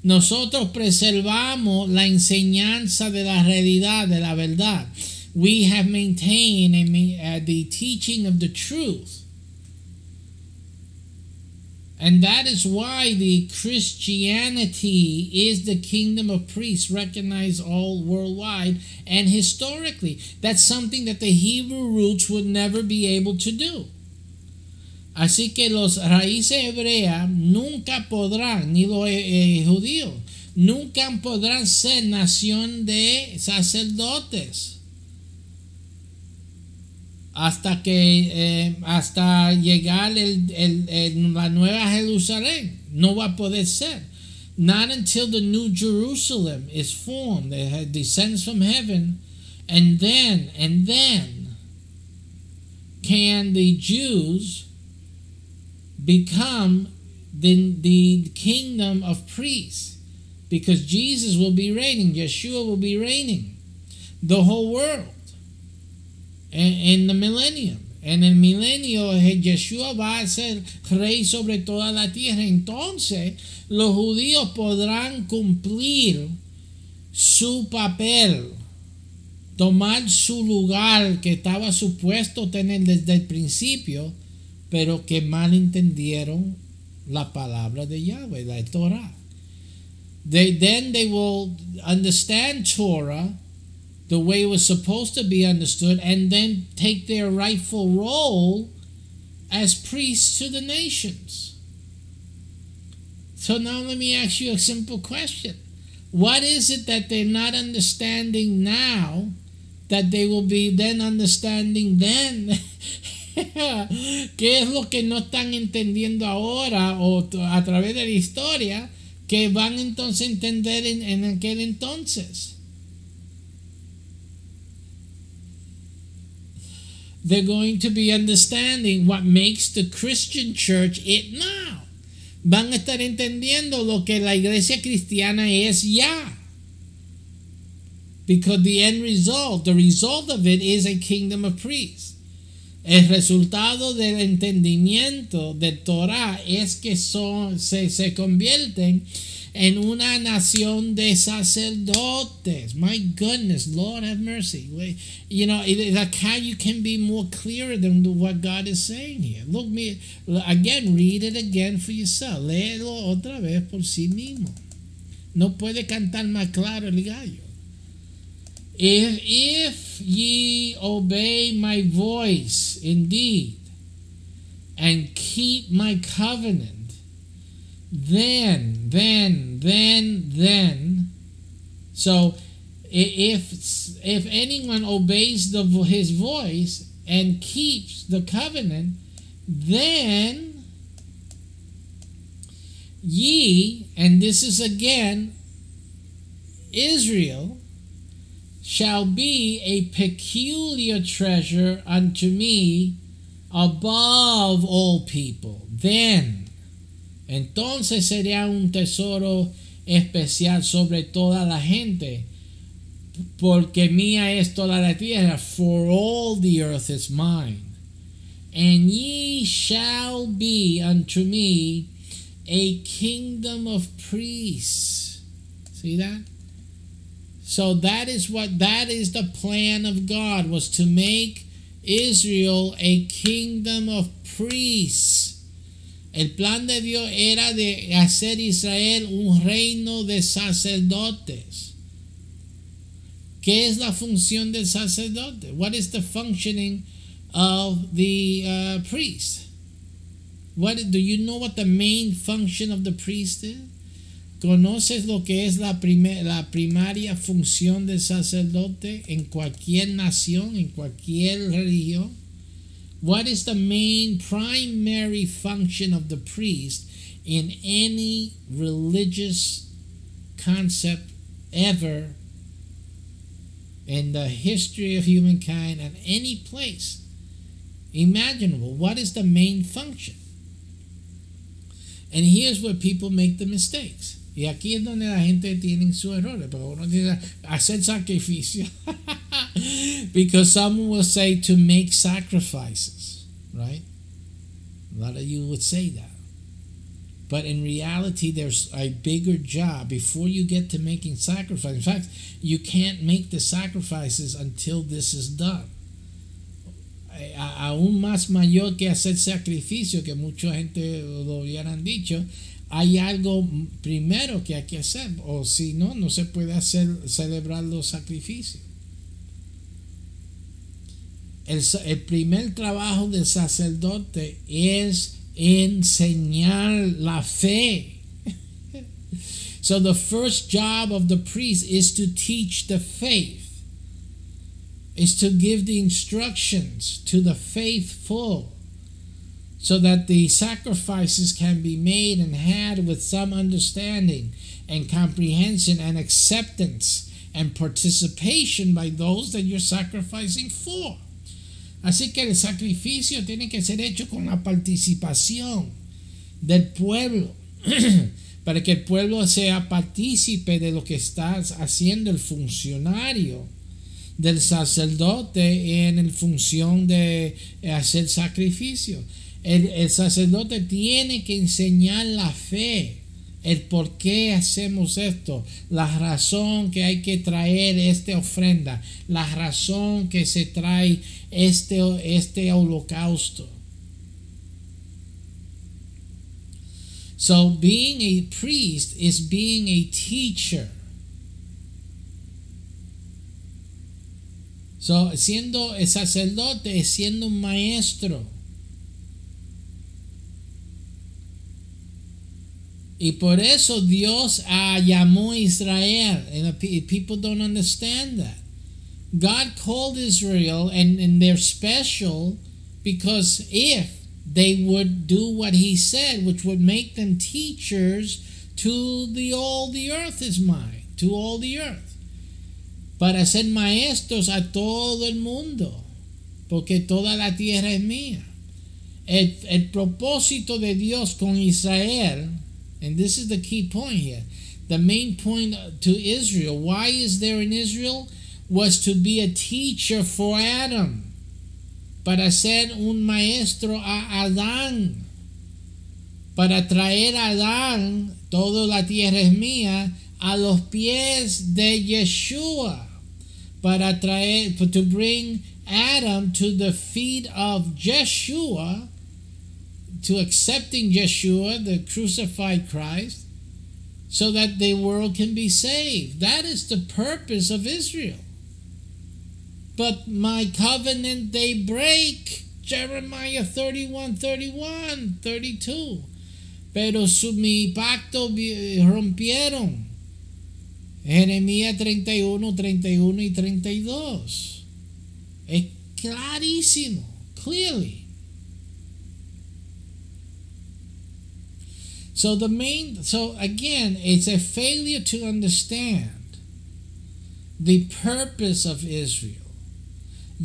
[SPEAKER 1] Nosotros preservamos la enseñanza de la realidad, de la verdad. We have maintained uh, the teaching of the truth. And that is why the Christianity is the kingdom of priests recognized all worldwide and historically. That's something that the Hebrew roots would never be able to do. Así que los raíces hebreas nunca podrán, ni los eh, eh, judíos, nunca podrán ser nación de sacerdotes. Hasta que, eh, hasta llegar el, el, la nueva Jerusalén, no va a poder ser. Not until the new Jerusalem is formed, it descends from heaven, and then, and then can the Jews become the, the kingdom of priests because Jesus will be reigning, Yeshua will be reigning the whole world in, the millennium. En el milenio Yeshua va a ser rey sobre toda la tierra. Entonces los judíos podrán cumplir su papel, tomar su lugar que estaba supuesto tener desde el principio pero que mal entendieron la palabra de Yahweh, la Torah. They then they will understand Torah the way it was supposed to be understood and then take their rightful role as priests to the nations. So now let me ask you a simple question. What is it that they're not understanding now that they will be then understanding then? ¿Qué es lo que no están entendiendo ahora o a través de la historia que van entonces a entender en, en aquel entonces? They're going to be understanding what makes the Christian church it now. Van a estar entendiendo lo que la iglesia cristiana es ya. Because the end result, the result of it is a kingdom of priests. El resultado del entendimiento de Torah es que son, se, se convierten en una nación de sacerdotes. My goodness, Lord have mercy. You know, like how you can be more clearer than what God is saying here. Look me again, read it again for yourself. Léelo otra vez por sí mismo. No puede cantar más claro el gallo. If, if ye obey my voice indeed and keep my covenant, then, then, then, then. So if if anyone obeys the, his voice and keeps the covenant, then ye, and this is again Israel, shall be a peculiar treasure unto me above all people. Then entonces sería un tesoro especial sobre toda la gente, porque mía es toda la tierra, for all the earth is mine. And ye shall be unto me a kingdom of priests. See that? So that is what that is the plan of God was to make Israel a kingdom of priests. El plan de Dios era de hacer Israel un reino de sacerdotes. ¿Qué es la función del sacerdote? What is the functioning of the uh, priest? What do you know what the main function of the priest is? ¿Conoces lo que es la, primer, la primaria función del sacerdote en cualquier nación, en cualquier religión? What is the main primary function of the priest in any religious concept ever in the history of humankind at any place imaginable? What is the main function? And here's where people make the mistakes. Y aquí es donde la gente tiene su errores, uno dice hacer sacrificio. because someone will say to make sacrifices, right? A lot of you would say that. But in reality, there's a bigger job before you get to making sacrifices. In fact, you can't make the sacrifices until this is done. Aún más mayor que hacer sacrificio, que mucha gente lo hubieran dicho, hay algo primero que hay que hacer, o si no, no se puede hacer celebrar los sacrificios. El, el primer trabajo del sacerdote es enseñar la fe. so the first job of the priest is to teach the faith, is to give the instructions to the faithful so that the sacrifices can be made and had with some understanding and comprehension and acceptance and participation by those that you're sacrificing for. Así que el sacrificio tiene que ser hecho con la participación del pueblo, para que el pueblo sea partícipe de lo que está haciendo el funcionario del sacerdote en el función de eh, hacer sacrificio. El, sacerdote tiene que enseñar la fe, el por qué hacemos esto, la razón que hay que traer esta ofrenda, la razón que se trae este, este holocausto. So being a priest is being a teacher. So siendo el sacerdote es siendo un maestro. Y por eso Dios uh, llamó a Israel. And people don't understand that. God called Israel and, and they're special because if they would do what he said, which would make them teachers to the all the earth is mine, to all the earth. Para ser maestros a todo el mundo, porque toda la tierra es mía. El, el propósito de Dios con Israel, and this is the key point here, the main point to Israel, why is there in Israel? Was to be a teacher for Adam. Para ser un maestro a Adán, para traer a Adán, toda la tierra es mía, a los pies de Yeshua, para traer, to bring Adam to the feet of Yeshua, to accepting Yeshua, the crucified Christ, so that the world can be saved. That is the purpose of Israel but my covenant they break. Jeremiah 31, 31, 32. Pero su, mi pacto rompieron. Jeremías 31, 31 y 32. Es clarísimo, clearly. So the main, so again, it's a failure to understand the purpose of Israel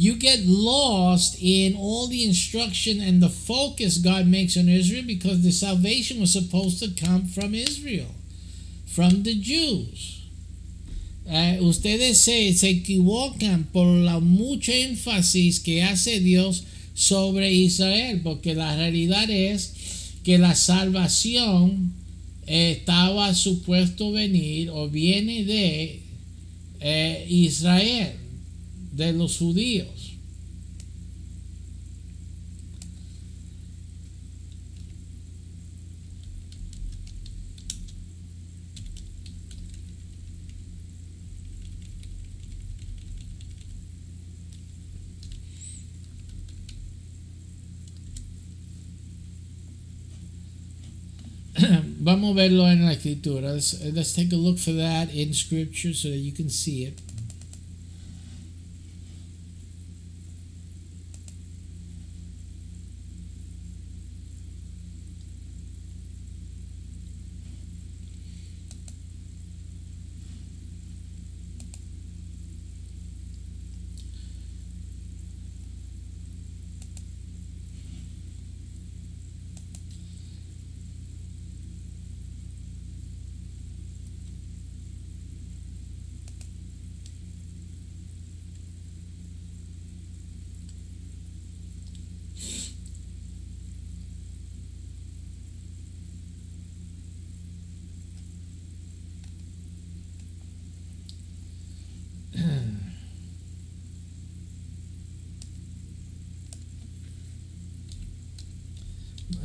[SPEAKER 1] you get lost in all the instruction and the focus God makes on Israel because the salvation was supposed to come from Israel, from the Jews. Uh, ustedes se, se equivocan por la mucho énfasis que hace Dios sobre Israel, porque la realidad es que la salvación estaba supuesto venir o viene de eh, Israel de los judíos. Vamos a verlo en la escritura. Let's, let's take a look for that in scripture so that you can see it.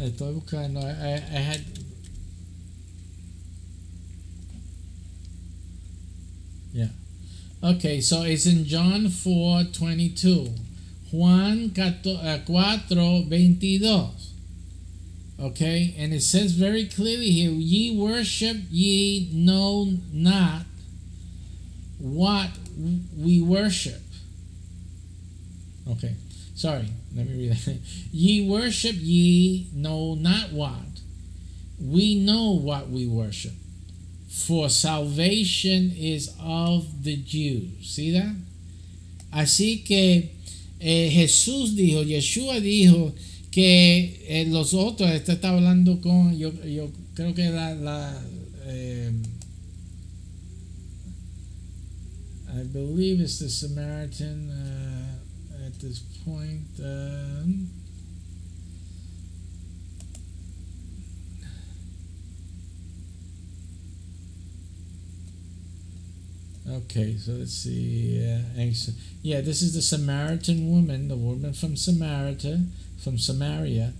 [SPEAKER 1] Estoy buscando. I, I had. Yeah. Okay, so it's in John 4 22. Juan 4 uh, 22. Okay, and it says very clearly here, ye worship, ye know not what we worship. Okay, sorry, let me read that. ye worship, ye know not what. We know what we worship. For salvation is of the Jews. See that? Así que eh, Jesús dijo, Yeshua dijo que eh, los otros, este está hablando con, yo, yo creo que la, la eh, I believe it's the Samaritan uh, this point. Um, Okay, so let's see. Uh, yeah, this is the Samaritan woman, the woman from Samaria, from Samaria,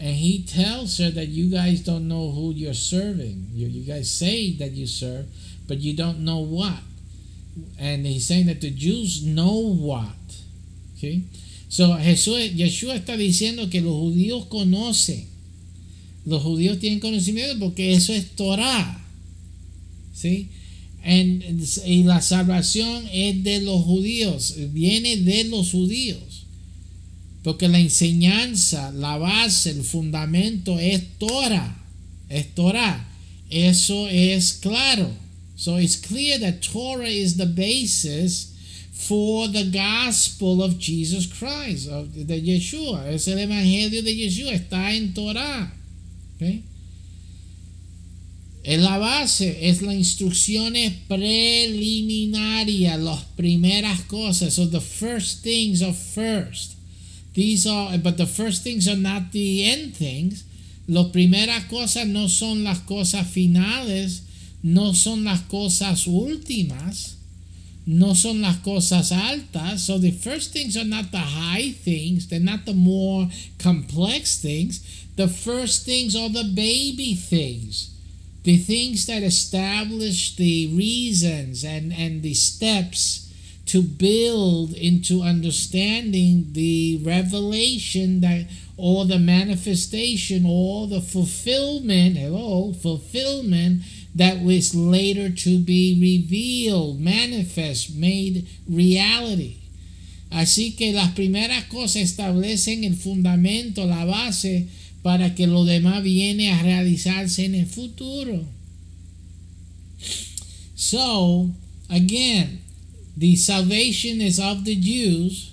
[SPEAKER 1] And he tells her that you guys don't know who you're serving. You, you guys say that you serve, but you don't know what. And he's saying that the Jews know what. Okay? So Jesús, Yeshua está diciendo que los judíos conocen. Los judíos tienen conocimiento porque eso es Torah. ¿Sí? Y la salvación es de los judíos, viene de los judíos. Porque la enseñanza, la base, el fundamento es Torah. Es Torah. Eso es claro. So it's clear that Torah is the basis for the gospel of Jesus Christ, of de Yeshua. Es el evangelio de Yeshua, está en Torah. Okay? Es la base, es la instrucciones preliminaria, las primeras cosas. So the first things are first. These are, but the first things are not the end things. Las primeras cosas no son las cosas finales, no son las cosas últimas no son las cosas altas. So the first things are not the high things, they're not the more complex things. The first things are the baby things. The things that establish the reasons and, and the steps to build into understanding the revelation that or the manifestation or the fulfillment hello fulfillment that was later to be revealed, manifest, made reality. Así que las primeras cosas establecen el fundamento, la base para que lo demás viene a realizarse en el futuro. So, again, the salvation is of the Jews,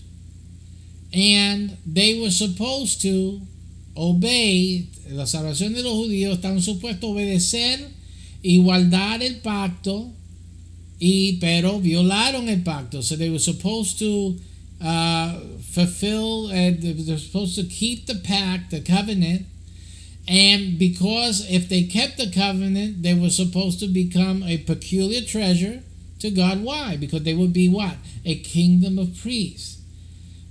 [SPEAKER 1] and they were supposed to obey, la salvación de los judíos, están supuestos a obedecer igualdad el pacto, y, pero violaron el pacto. So they were supposed to uh, fulfill, uh, they're supposed to keep the pact, the covenant. And because if they kept the covenant, they were supposed to become a peculiar treasure to God. Why? Because they would be what? A kingdom of priests.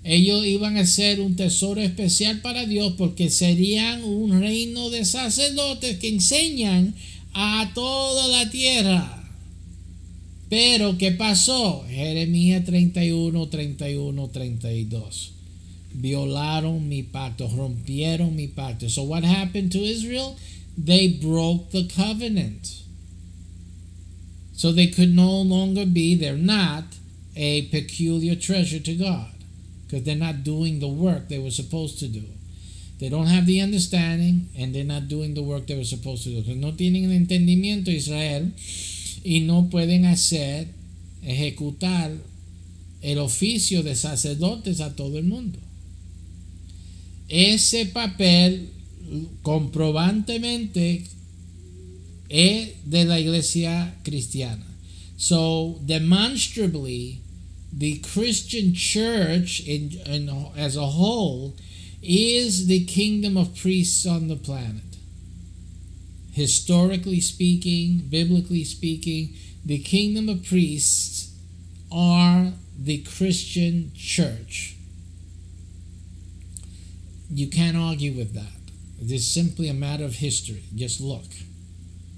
[SPEAKER 1] Ellos iban a ser un tesoro especial para Dios porque serían un reino de sacerdotes que enseñan a toda la tierra. Pero, ¿qué pasó? Jeremías 31, 31, 32. Violaron mi pacto, rompieron mi pacto. So, what happened to Israel? They broke the covenant. So, they could no longer be, they're not a peculiar treasure to God because they're not doing the work they were supposed to do. They don't have the understanding and they're not doing the work they were supposed to do. no tienen el entendimiento Israel y no pueden hacer, ejecutar el oficio de sacerdotes a todo el mundo. Ese papel comprobantemente es de la iglesia cristiana. So demonstrably, the Christian church in, in, as a whole is the kingdom of priests on the planet. Historically speaking, biblically speaking, the kingdom of priests are the Christian church. You can't argue with that. It is simply a matter of history. Just look.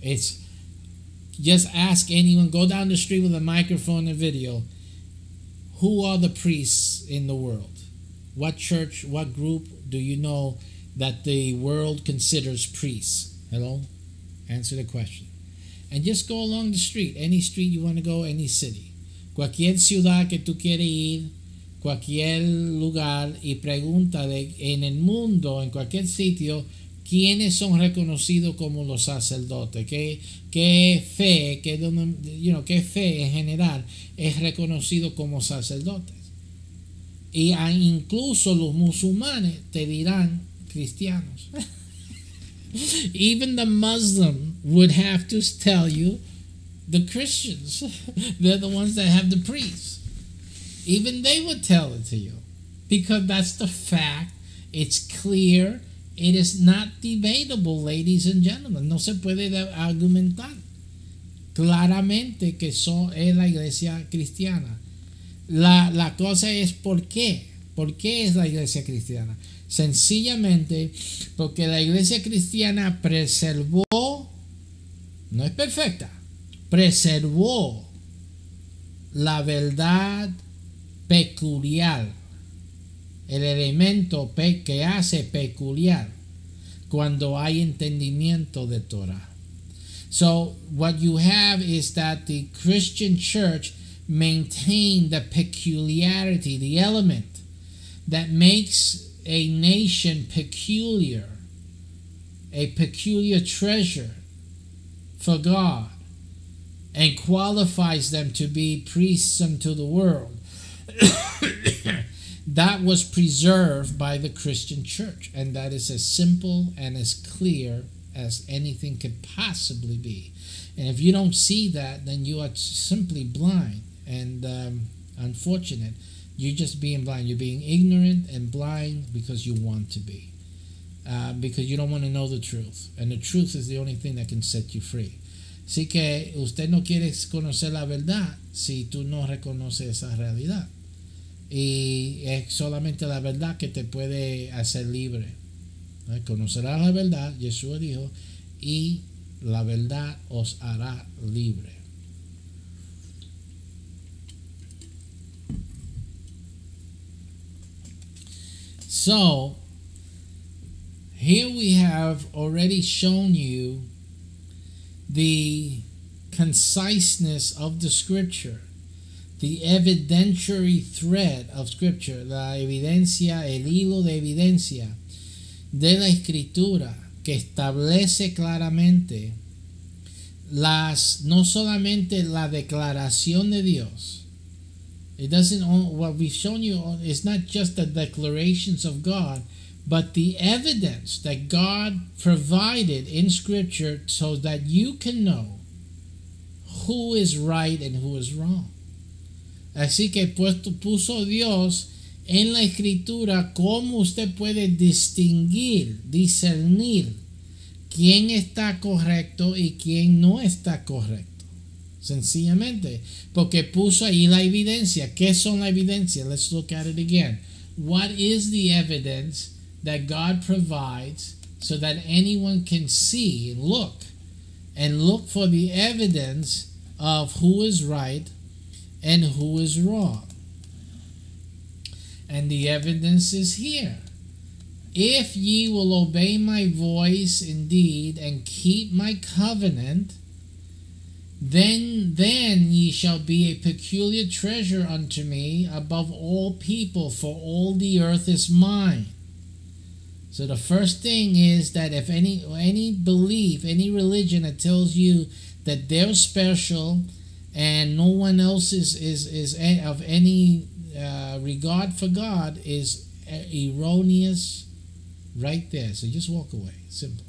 [SPEAKER 1] It's just ask anyone, go down the street with a microphone and video. Who are the priests in the world? What church, what group do you know that the world considers priests? Hello? Answer the question. And just go along the street, any street you want to go, any city. Cualquier ciudad que tú quieres ir, cualquier lugar y pregunta de, en el mundo, en cualquier sitio, quiénes son reconocidos como los sacerdotes, qué, fe, qué, you know, qué fe en general es reconocido como sacerdotes. Y incluso los musulmanes te dirán cristianos. Even the Muslim would have to tell you the Christians. They're the ones that have the priests. Even they would tell it to you. Because that's the fact. It's clear. It is not debatable, ladies and gentlemen. No se puede argumentar. Claramente que son, es la iglesia cristiana. La, la cosa es por qué. ¿Por qué es la iglesia cristiana? Sencillamente porque la iglesia cristiana preservó, no es perfecta, preservó la verdad peculiar, el elemento que hace peculiar cuando hay entendimiento de Torah. So, what you have is that the Christian church maintained the peculiarity, the element that makes a nation peculiar, a peculiar treasure for God, and qualifies them to be priests unto the world. that was preserved by the Christian church, and that is as simple and as clear as anything could possibly be. And if you don't see that, then you are simply blind and um, unfortunate. You're just being blind. You're being ignorant and blind because you want to be. Uh, because you don't want to know the truth. And the truth is the only thing that can set you free. Así que usted no quiere conocer la verdad si tú no reconoces esa realidad. Y es solamente la verdad que te puede hacer libre. Conocerás la verdad, Jesús dijo, y la verdad os hará libre. So, here we have already shown you the conciseness of the scripture, the evidentiary thread of scripture, la evidencia, el hilo de evidencia de la escritura que establece claramente las no solamente la declaración de Dios. It doesn't what we've shown you is not just the declarations of God, but the evidence that God provided in scripture so that you can know who is right and who is wrong. Así que puesto, puso Dios en la escritura cómo usted puede distinguir, discernir quién está correcto y quién no está correcto. Sencillamente, porque puso ahí la evidencia. ¿Qué son la evidencia? Let's look at it again. What is the evidence that God provides so that anyone can see and look and look for the evidence of who is right and who is wrong? And the evidence is here. If ye will obey my voice indeed and keep my covenant, then then ye shall be a peculiar treasure unto me above all people, for all the earth is mine. So the first thing is that if any any belief, any religion that tells you that they're special and no one else is is, is of any uh, regard for God is erroneous right there. So just walk away. Simple.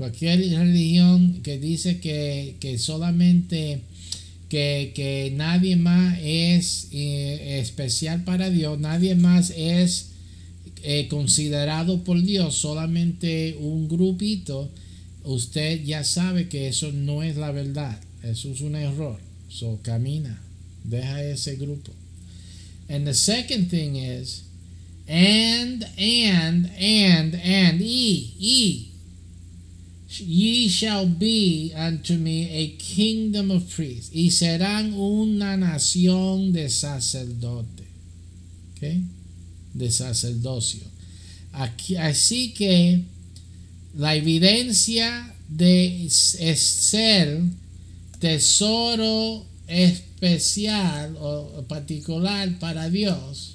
[SPEAKER 1] Cualquier religión que dice que, que solamente que, que, nadie más es eh, especial para Dios, nadie más es eh, considerado por Dios, solamente un grupito, usted ya sabe que eso no es la verdad, eso es un error. So camina, deja ese grupo. And the second thing is, and, and, and, and, E, E. Ye shall be unto me a kingdom of priests, y serán una nación de sacerdote. Okay? De sacerdocio. Aquí, así que la evidencia de es ser tesoro especial o particular para Dios,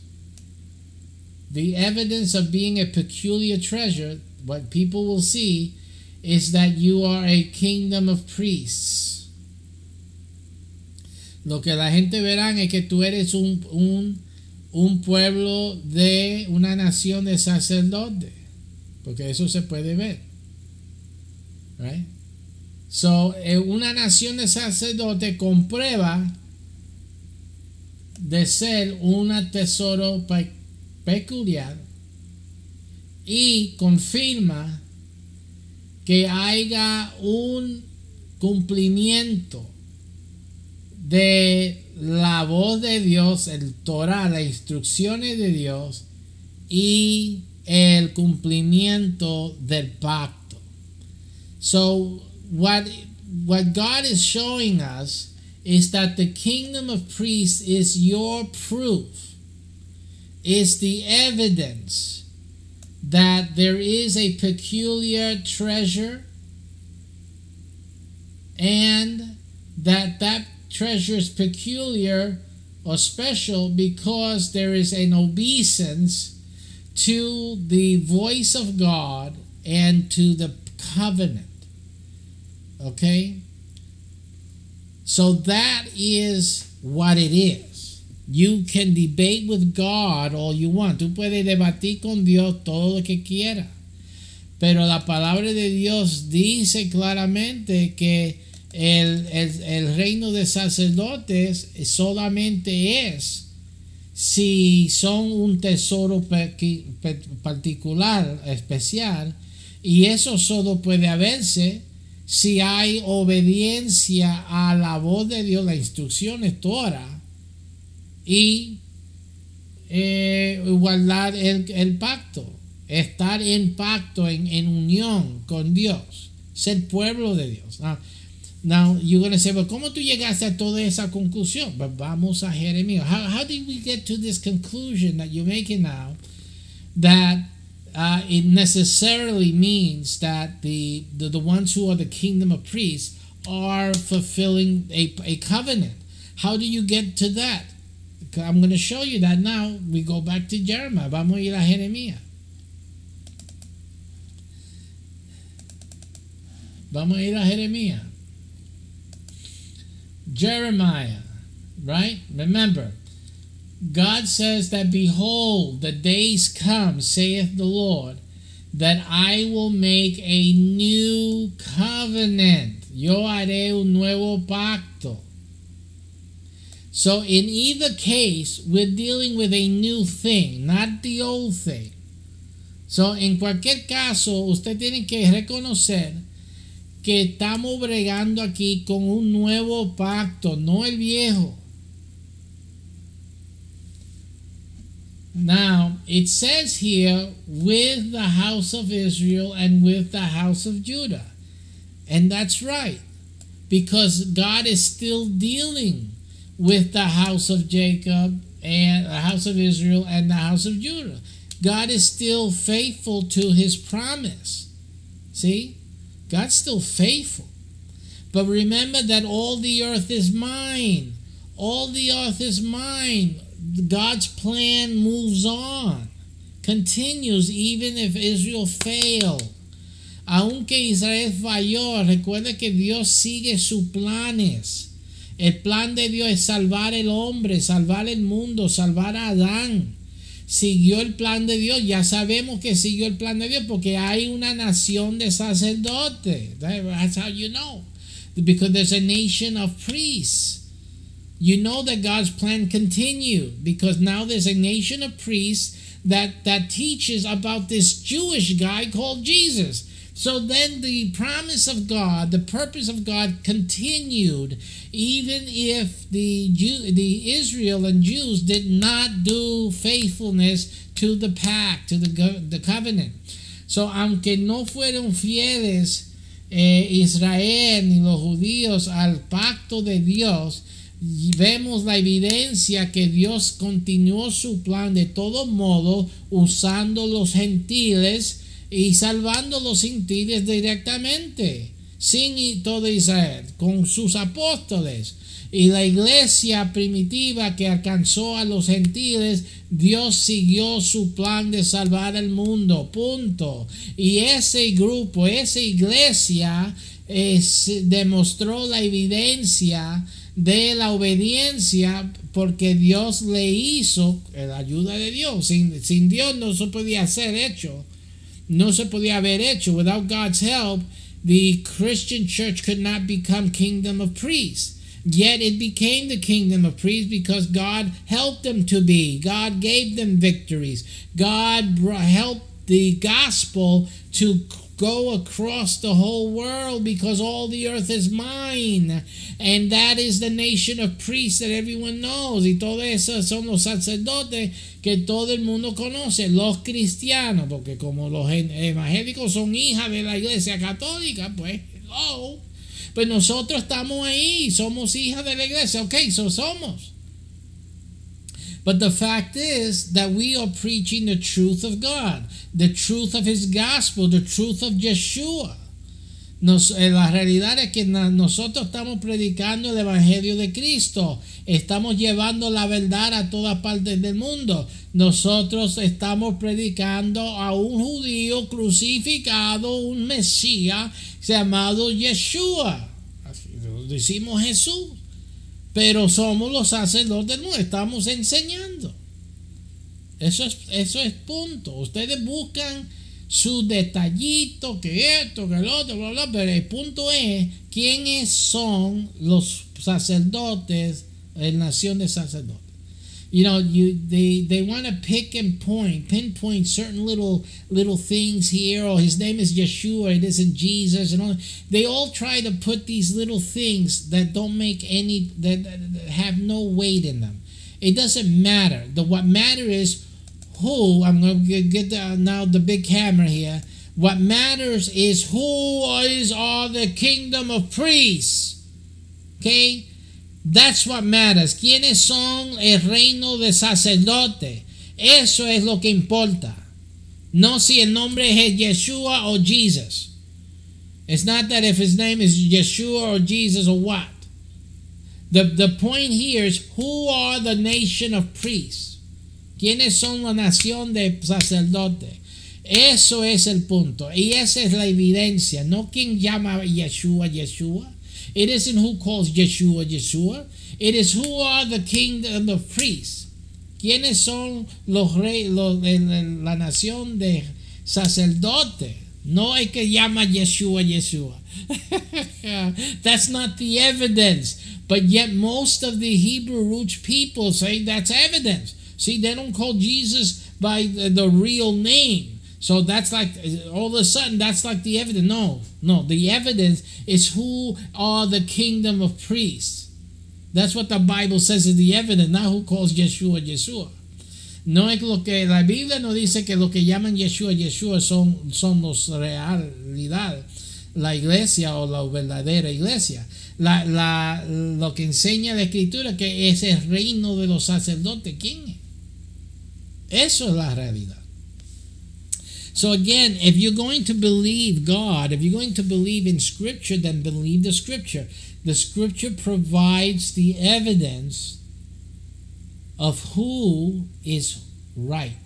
[SPEAKER 1] the evidence of being a peculiar treasure, what people will see, is that you are a kingdom of priests. Lo que la gente verán es que tú eres un, un, un pueblo de una nación de sacerdotes, porque eso se puede ver. Right? So, eh, una nación de sacerdotes comprueba de ser un tesoro peculiar y confirma que haya un cumplimiento de la voz de Dios, el Torah, las instrucciones de Dios y el cumplimiento del pacto. So what what God is showing us is that the kingdom of priests is your proof. Is the evidence that there is a peculiar treasure and that that treasure is peculiar or special because there is an obeisance to the voice of God and to the covenant. Okay? So that is what it is. You can debate with God all you want. Tú puedes debatir con Dios todo lo que quieras. Pero la palabra de Dios dice claramente que el, el, el, reino de sacerdotes solamente es si son un tesoro particular, especial, y eso solo puede haberse si hay obediencia a la voz de Dios, la instrucción es Torah, y eh, guardar el, el, pacto, estar en pacto, en, en, unión con Dios, ser pueblo de Dios. Now you're going to say, well, ¿cómo tú llegaste a toda esa conclusión? But vamos a Jeremías. How, how did we get to this conclusion that you're making now that uh, it necessarily means that the, the, the ones who are the kingdom of priests are fulfilling a, a covenant? How do you get to that? I'm going to show you that now. We go back to Jeremiah. Vamos a ir a Jeremías. Vamos a ir a Jeremías. Jeremiah, right? Remember, God says that, Behold, the days come, saith the Lord, that I will make a new covenant. Yo haré un nuevo pacto. So, in either case, we're dealing with a new thing, not the old thing. So, en cualquier caso, usted tiene que reconocer que estamos bregando aquí con un nuevo pacto, no el viejo. Now, it says here, with the house of Israel and with the house of Judah. And that's right, because God is still dealing with the house of Jacob and the house of Israel and the house of Judah. God is still faithful to his promise. See? God's still faithful. But remember that all the earth is mine. All the earth is mine. God's plan moves on, continues even if Israel failed. Aunque Israel falló, recuerda que Dios sigue sus planes. El plan de Dios es salvar el hombre, salvar el mundo, salvar a Adán siguió el plan de Dios. Ya sabemos que siguió el plan de Dios porque hay una nación de sacerdotes. That's how you know. Because there's a nation of priests. You know that God's plan continued because now there's a nation of priests that, that teaches about this Jewish guy called Jesus. So then the promise of God, the purpose of God continued, even if the Jew, the Israel and Jews did not do faithfulness to the pact, to the, the covenant. So aunque no fueron fieles eh, Israel ni los judíos al pacto de Dios, vemos la evidencia que Dios continuó su plan de todo modo usando los gentiles y salvando los gentiles directamente, sin todo Israel, con sus apóstoles. Y la iglesia primitiva que alcanzó a los gentiles, Dios siguió su plan de salvar el mundo, punto. Y ese grupo, esa iglesia, demostró la evidencia de la obediencia porque Dios le hizo, la ayuda de Dios, sin, sin Dios no se podía ser hecho no se podía haber hecho. Without God's help, the Christian church could not become kingdom of priests. Yet it became the kingdom of priests because God helped them to be. God gave them victories. God helped the gospel to go across the whole world because all the earth is mine. And that is the nation of priests that everyone knows. Y todos esos son los sacerdotes que todo el mundo conoce, los cristianos, porque como los evangélicos son hijas de la iglesia católica, pues, hello. Pues nosotros estamos ahí, somos hijas de la iglesia, ok, so somos. But the fact is that we are preaching the truth of God, the truth of His gospel, the truth of Yeshua. Nos, eh, la realidad es que nosotros estamos predicando el Evangelio de Cristo, estamos llevando la verdad a todas partes del mundo. Nosotros estamos predicando a un judío crucificado, un Mesías llamado Yeshua. Decimos Jesús pero somos los sacerdotes, no estamos enseñando. Eso es, eso es punto. Ustedes buscan su detallito, que esto, que lo otro, bla, bla, pero el punto es quiénes son los sacerdotes en nación de sacerdotes. You know you they they want to pick and point pinpoint certain little little things here or his name is yeshua it isn't jesus and all they all try to put these little things that don't make any that, that have no weight in them. It doesn't matter. The what matter is who i'm to get the, now the big hammer here. What matters is who is all the kingdom of priests. Okay That's what matters. ¿Quiénes son el reino de sacerdote? Eso es lo que importa. No si el nombre es Yeshua o Jesus. It's not that if his name is Yeshua or Jesus or what. The, the point here is who are the nation of priests? ¿Quiénes son la nación de sacerdote? Eso es el punto. Y esa es la evidencia. No quien llama Yeshua Yeshua. It isn't who calls Yeshua Yeshua. It is who are the king and the priests. ¿Quiénes son los reyes, los, la nación de sacerdote? No hay que llama Yeshua Yeshua. that's not the evidence. But yet most of the Hebrew root people say that's evidence. See, they don't call Jesus by the, the real name. So that's like all of a sudden that's like the evidence. No, no, the evidence is who are the kingdom of priests. That's what the Bible says is the evidence, not who calls Yeshua Yeshua. No es lo que la Biblia no dice que lo que llaman Yeshua Yeshua son, son los realidad, la iglesia o la verdadera iglesia. La, la, lo que enseña la escritura que es el reino de los sacerdotes. ¿Quién es? Eso es la realidad. So again, if you're going to believe God, if you're going to believe in Scripture, then believe the Scripture. The Scripture provides the evidence of who is right,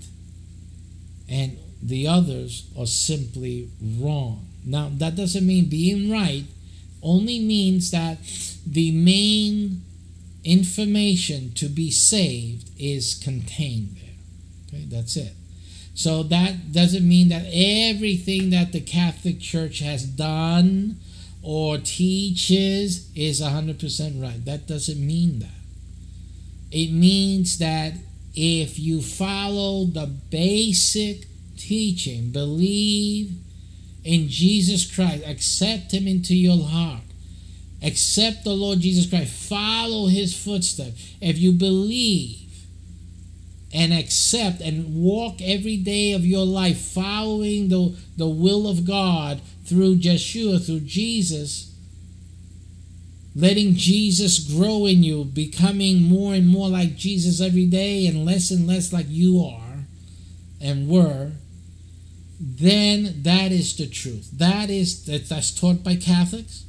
[SPEAKER 1] and the others are simply wrong. Now, that doesn't mean being right, only means that the main information to be saved is contained there. Okay, that's it. So that doesn't mean that everything that the Catholic Church has done or teaches is 100% right. That doesn't mean that. It means that if you follow the basic teaching, believe in Jesus Christ, accept Him into your heart, accept the Lord Jesus Christ, follow His footsteps. If you believe, and accept and walk every day of your life following the, the will of God through Yeshua, through Jesus, letting Jesus grow in you, becoming more and more like Jesus every day and less and less like you are and were, then that is the truth. That is that's taught by Catholics.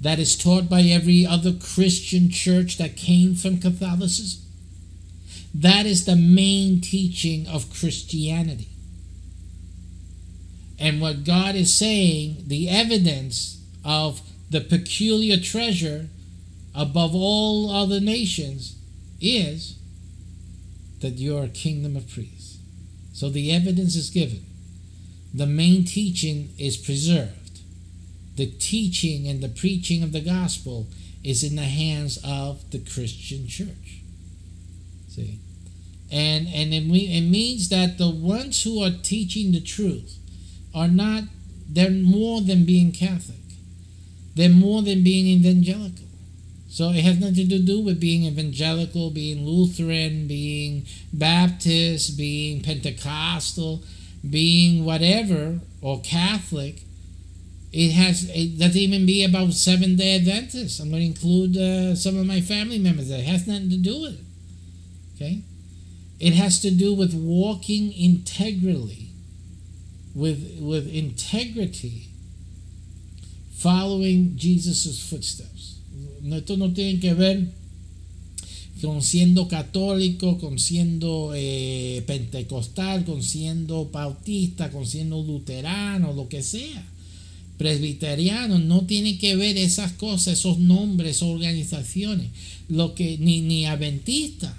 [SPEAKER 1] That is taught by every other Christian church that came from Catholicism. That is the main teaching of Christianity. And what God is saying, the evidence of the peculiar treasure above all other nations is that you are a kingdom of priests. So the evidence is given. The main teaching is preserved. The teaching and the preaching of the gospel is in the hands of the Christian church. And and it, it means that the ones who are teaching the truth, are not, they're more than being Catholic. They're more than being evangelical. So it has nothing to do with being evangelical, being Lutheran, being Baptist, being Pentecostal, being whatever, or Catholic. It has. It doesn't even be about Seven Day Adventists. I'm going to include uh, some of my family members. That has nothing to do with it. Okay, it has to do with walking integrally, with with integrity, following Jesus' footsteps. Esto no tiene que ver con siendo católico, con siendo eh, pentecostal, con siendo bautista, con siendo luterano, lo que sea. Presbiteriano, no tiene que ver esas cosas, esos nombres, organizaciones, lo que ni, ni adventista.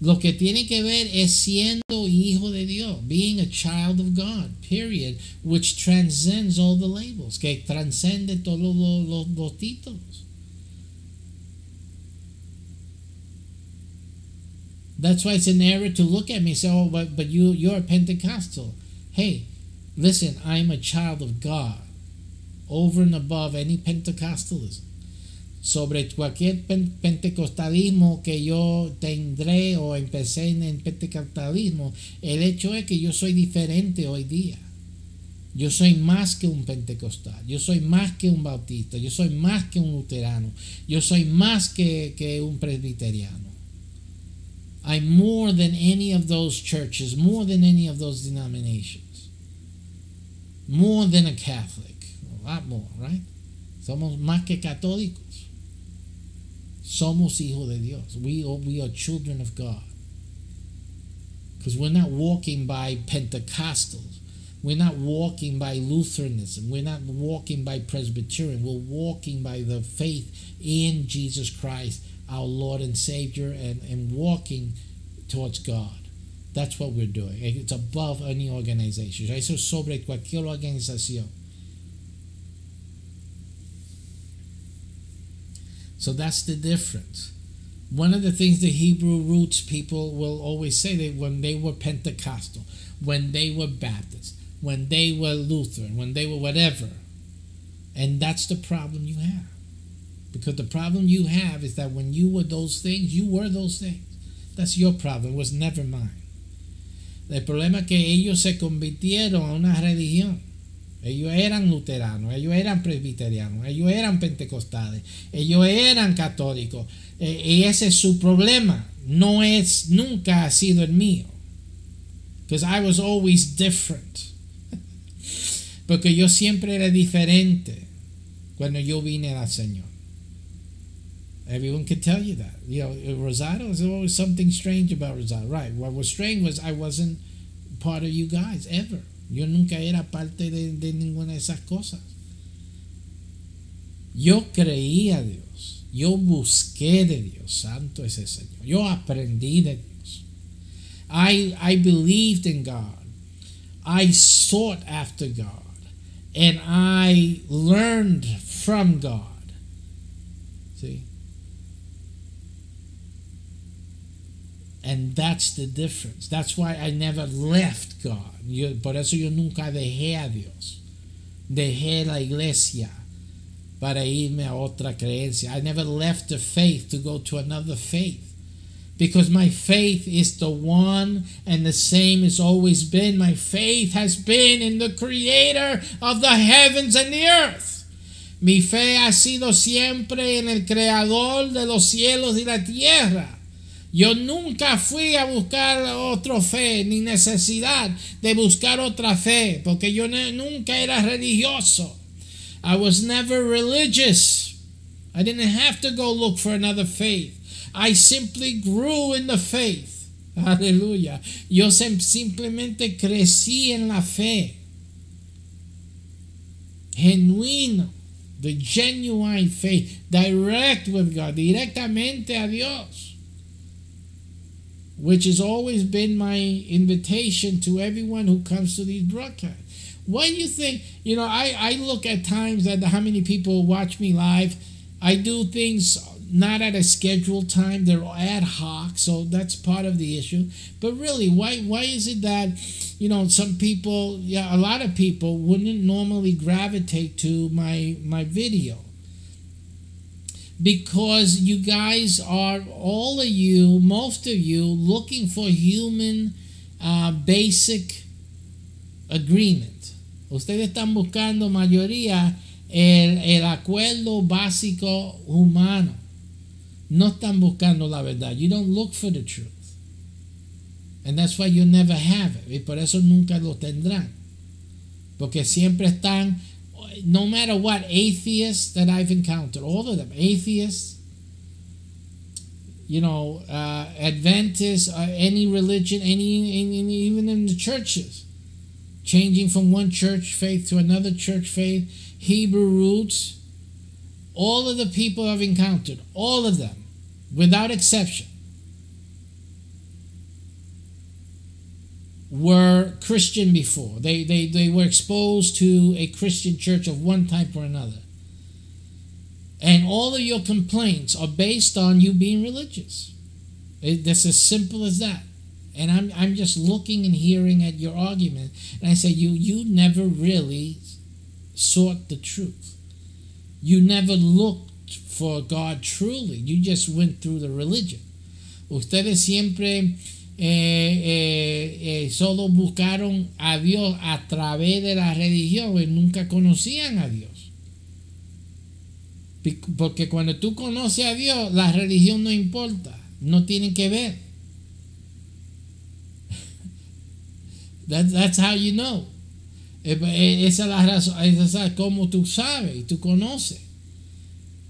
[SPEAKER 1] Lo que tiene que ver es siendo hijo de Dios, being a child of God, period, which transcends all the labels, que transcende todos los, los, los títulos. That's why it's an error to look at me and say, oh, but, but you, you're a Pentecostal. Hey, listen, I'm a child of God over and above any Pentecostalism. Sobre cualquier pentecostalismo que yo tendré o empecé en el pentecostalismo, el hecho es que yo soy diferente hoy día. Yo soy más que un pentecostal, yo soy más que un bautista, yo soy más que un luterano, yo soy más que, que un presbiteriano. I'm more than any of those churches, more than any of those denominations, more than a Catholic, a lot more, right? Somos más que católicos. Somos hijos de Dios. We are, we are children of God. Because we're not walking by Pentecostals. We're not walking by Lutheranism. We're not walking by Presbyterian. We're walking by the faith in Jesus Christ our Lord and Savior and, and walking towards God. That's what we're doing. It's above any organization. Eso es sobre cualquier organización. So that's the difference. One of the things the Hebrew roots people will always say that when they were Pentecostal, when they were Baptist, when they were Lutheran, when they were whatever. And that's the problem you have. Because the problem you have is that when you were those things, you were those things. That's your problem, it was never mine. El problema es que ellos se convirtieron a una religión. Ellos eran luteranos, ellos eran presbiterianos, ellos eran pentecostales, ellos eran católicos. E, y ese es su problema. No es, nunca ha sido el mío. Because I was always different. Porque yo siempre era diferente cuando yo vine al Señor. Everyone could tell you that. You know, uh, Rosado, there's always something strange about Rosado. Right. What was strange was I wasn't part of you guys ever. Yo nunca era parte de, ninguna de esas cosas. Yo creí a Dios. Yo busqué de Dios. Santo es el Señor. Yo aprendí de Dios. I, I believed in God. I sought after God. And I learned from God. And that's the difference. That's why I never left God. Yo, por eso yo nunca dejé a Dios. Dejé la iglesia para irme a otra creencia. I never left the faith to go to another faith. Because my faith is the one and the same it's always been. My faith has been in the creator of the heavens and the earth. Mi fe ha sido siempre en el creador de los cielos y la tierra. Yo nunca fui a buscar otra fe, ni necesidad de buscar otra fe, porque yo nunca era religioso. I was never religious. I didn't have to go look for another faith. I simply grew in the faith. Aleluya. Yo simplemente crecí en la fe. Genuino. The genuine faith. Direct with God. Directamente a Dios which has always been my invitation to everyone who comes to these broadcasts. Why do you think, you know, I, I look at times at how many people watch me live. I do things not at a scheduled time. They're ad hoc, so that's part of the issue. But really, why why is it that you know some people, yeah, a lot of people wouldn't normally gravitate to my my video? Because you guys are all of you, most of you, looking for human uh, basic agreement. Ustedes están buscando mayoría el, el acuerdo básico humano. No están buscando la verdad. You don't look for the truth. And that's why you never have it. Y por eso nunca lo tendrán. Porque siempre están, no matter what, atheists that I've encountered, all of them, atheists, you know, uh, Adventists, uh, any religion, any, any, even in the churches, changing from one church faith to another church faith, Hebrew roots, all of the people I've encountered, all of them, without exception, were Christian before. They, they, they were exposed to a Christian church of one type or another. And all of your complaints are based on you being religious. It, that's as simple as that. And I'm, I'm just looking and hearing at your argument. And I say, you, you never really sought the truth. You never looked for God truly. You just went through the religion. Ustedes siempre eh, eh, eh, solo buscaron a Dios a través de la religión y nunca conocían a Dios. Porque cuando tú conoces a Dios, la religión no importa, no tienen que ver. That, that's how you know. Eh, esa es la razón, esa es como tú sabes y tú conoces.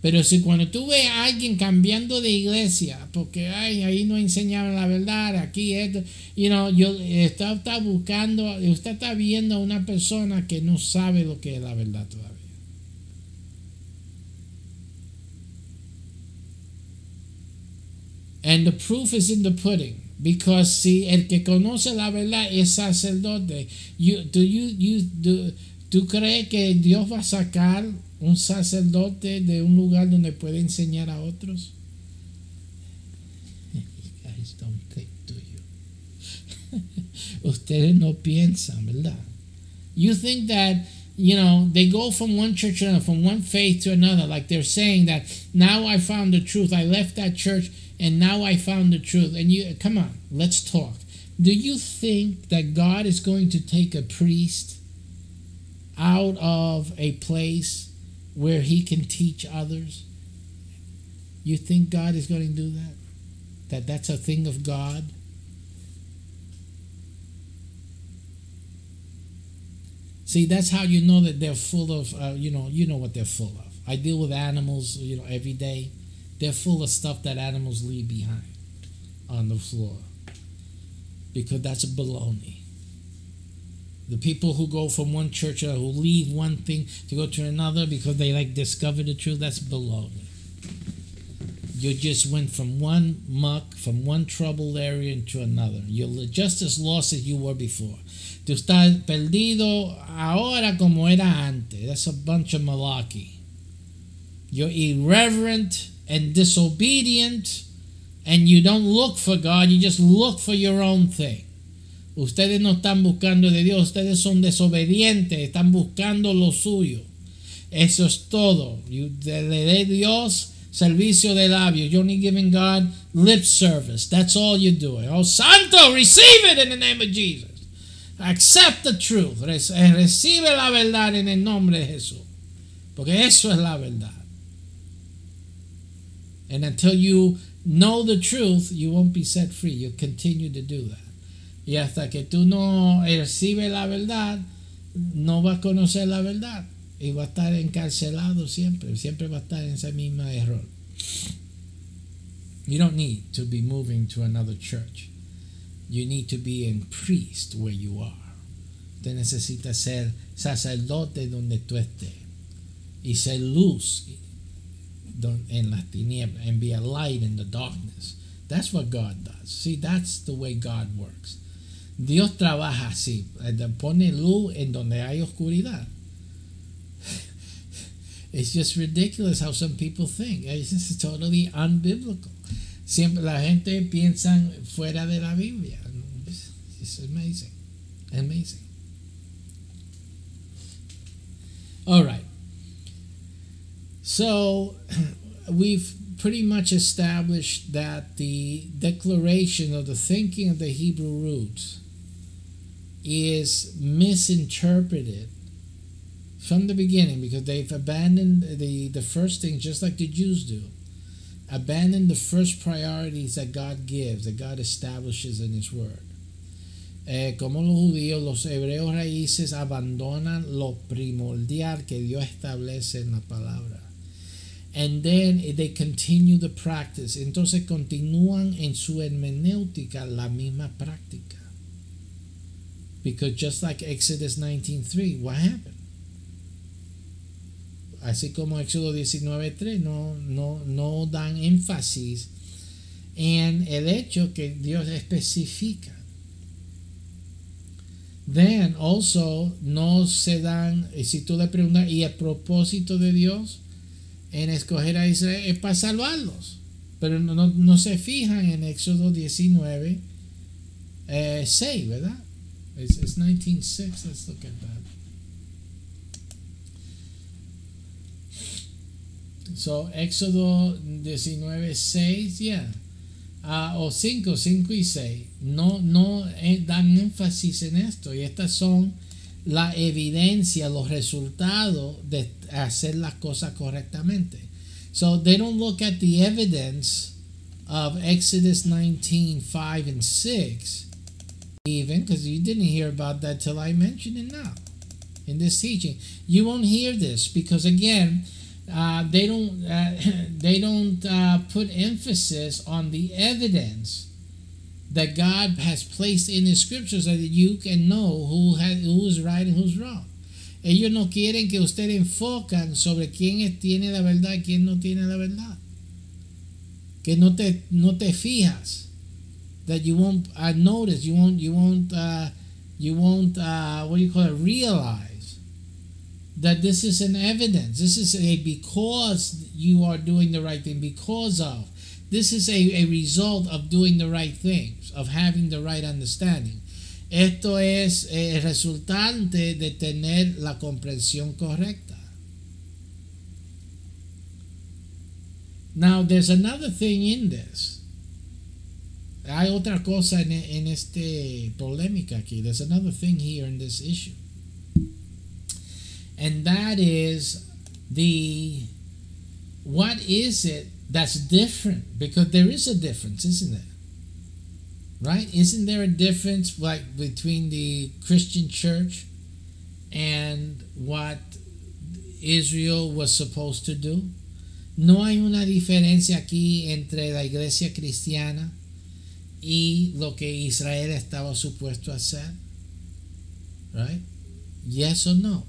[SPEAKER 1] Pero si cuando tú ves a alguien cambiando de iglesia, porque ay, ahí no enseñaban la verdad, aquí esto, you know, yo, usted está buscando, usted está viendo a una persona que no sabe lo que es la verdad todavía. And the proof is in the pudding. Because si el que conoce la verdad es sacerdote, you, do you, you, do, ¿tú crees que Dios va a sacar un sacerdote de un lugar donde puede enseñar a otros? guys don't think, do you? Ustedes no piensan, ¿verdad? You think that you know, they go from one church to another, from one faith to another, like they're saying that now I found the truth. I left that church and now I found the truth. And you, come on, let's talk. Do you think that God is going to take a priest out of a place where he can teach others? You think God is going to do that? That that's a thing of God? See, that's how you know that they're full of, uh, you know, you know what they're full of. I deal with animals, you know, every day. They're full of stuff that animals leave behind on the floor because that's a baloney. The people who go from one church or who leave one thing to go to another because they like discover the truth, that's baloney. You just went from one muck, from one troubled area into another. You're just as lost as you were before. Tú estás perdido ahora como era antes. That's a bunch of malarkey. You're irreverent and disobedient and you don't look for God, you just look for your own thing. Ustedes no están buscando de Dios, ustedes son desobedientes, están buscando lo suyo. Eso es todo. De, de Dios, servicio de labios. You're only giving God lip service. That's all you're doing. Oh, Santo, receive it in the name of Jesus. Accept the truth. Recibe la verdad en el nombre de Jesús. Porque eso es la verdad. And until you know the truth, you won't be set free. You'll continue to do that. Y hasta que tú no recibes la verdad, no vas a conocer la verdad. Y va a estar encarcelado siempre. Siempre va a estar en ese mismo error. You don't need to be moving to another church. You need to be a priest where you are. Usted necesita ser sacerdote donde tú estés. Y ser luz en las tinieblas and be a light in the darkness. That's what God does. See, that's the way God works. Dios trabaja así, eh, pone luz en donde hay oscuridad. It's just ridiculous how some people think. Eh, it's just totally unbiblical. Siempre la gente piensa fuera de la Biblia. It's amazing. Amazing. All right. So we've pretty much established that the declaration of the thinking of the Hebrew roots is misinterpreted from the beginning because they've abandoned the, the first thing just like the Jews do. Abandon the first priorities that God gives, that God establishes in His Word. Eh, como los judíos, los hebreos raíces abandonan lo primordial que Dios establece en la palabra. And then they continue the practice. Entonces continúan en su hermenéutica la misma práctica. Because just like Exodus 19.3, what happened? Así como Éxodo 19.3, no, no, no dan énfasis en el hecho que Dios especifica. Then also no se dan, si tú le preguntas, ¿y el propósito de Dios en escoger a Israel es para salvarlos? Pero no, no, no se fijan en Éxodo 19, eh, 6, ¿verdad? It's, it's 19.6, let's look at that. So, Éxodo 19, 6, yeah. Uh, o 5, 5 y 6. No, no eh, dan énfasis en esto. Y estas son la evidencia, los resultados de hacer las cosas correctamente. So, they don't look at the evidence of Exodus 19, 5 and 6 even because you didn't hear about that till I mentioned it now in this teaching. You won't hear this because again, uh, they don't uh, they don't uh, put emphasis on the evidence that God has placed in His scriptures so that you can know who has, who is right and who's wrong. Ellos no quieren que usted enfocan sobre quién tiene la verdad y quién no tiene la verdad. Que no te no te fijas that you won't uh, notice, you won't, you won't, uh, you won't, uh, what do you call it, realize that this is an evidence. This is a because you are doing the right thing, because of. This is a, a result of doing the right things, of having the right understanding. Esto es el resultante de tener la comprensión correcta. Now, there's another thing in this hay otra cosa en, en este polémica aquí. There's another thing here in this issue. And that is the what is it that's different? Because there is a difference, isn't there? Right? Isn't there a difference like between the Christian church and what Israel was supposed to do? No hay una diferencia aquí entre la iglesia cristiana y lo que Israel estaba supuesto a hacer? Right? Yes or no?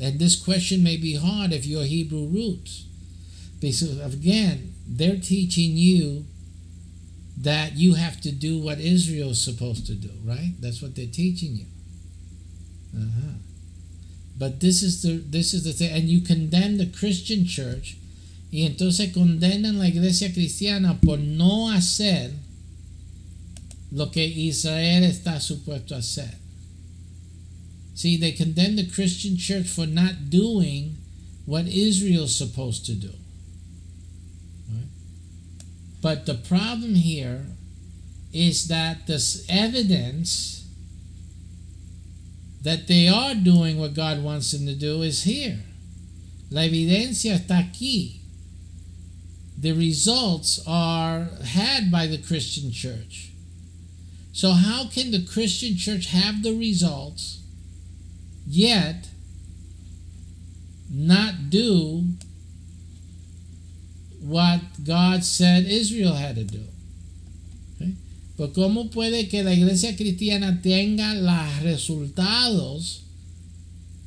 [SPEAKER 1] And this question may be hard if you're Hebrew roots. Because again, they're teaching you that you have to do what Israel is supposed to do, right? That's what they're teaching you. Uh-huh. But this is the this is the thing, and you condemn the Christian church Y entonces condenan la iglesia cristiana por no hacer lo que Israel está supuesto a hacer. See, they condemn the Christian church for not doing what Israel's supposed to do. But the problem here is that this evidence that they are doing what God wants them to do is here. La evidencia está aquí the results are had by the Christian church. So, how can the Christian church have the results yet not do what God said Israel had to do? Okay? Pues, ¿cómo puede que la iglesia cristiana tenga los resultados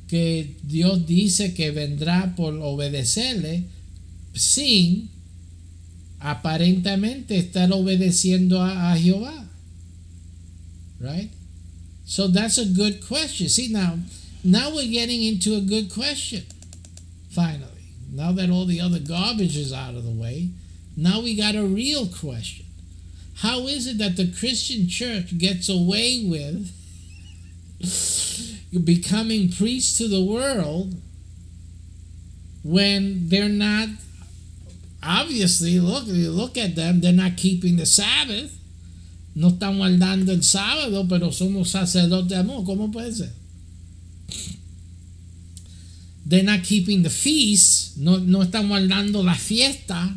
[SPEAKER 1] que Dios dice que vendrá por obedecerle sin aparentemente estar obedeciendo a, a Jehová. Right? So that's a good question. See now, now we're getting into a good question. Finally, now that all the other garbage is out of the way, now we got a real question. How is it that the Christian church gets away with becoming priests to the world when they're not obviously look you look at them they're not keeping the Sabbath no están guardando el sábado pero somos sacerdotes de amor ¿cómo puede ser? they're not keeping the feasts no, no están guardando la fiesta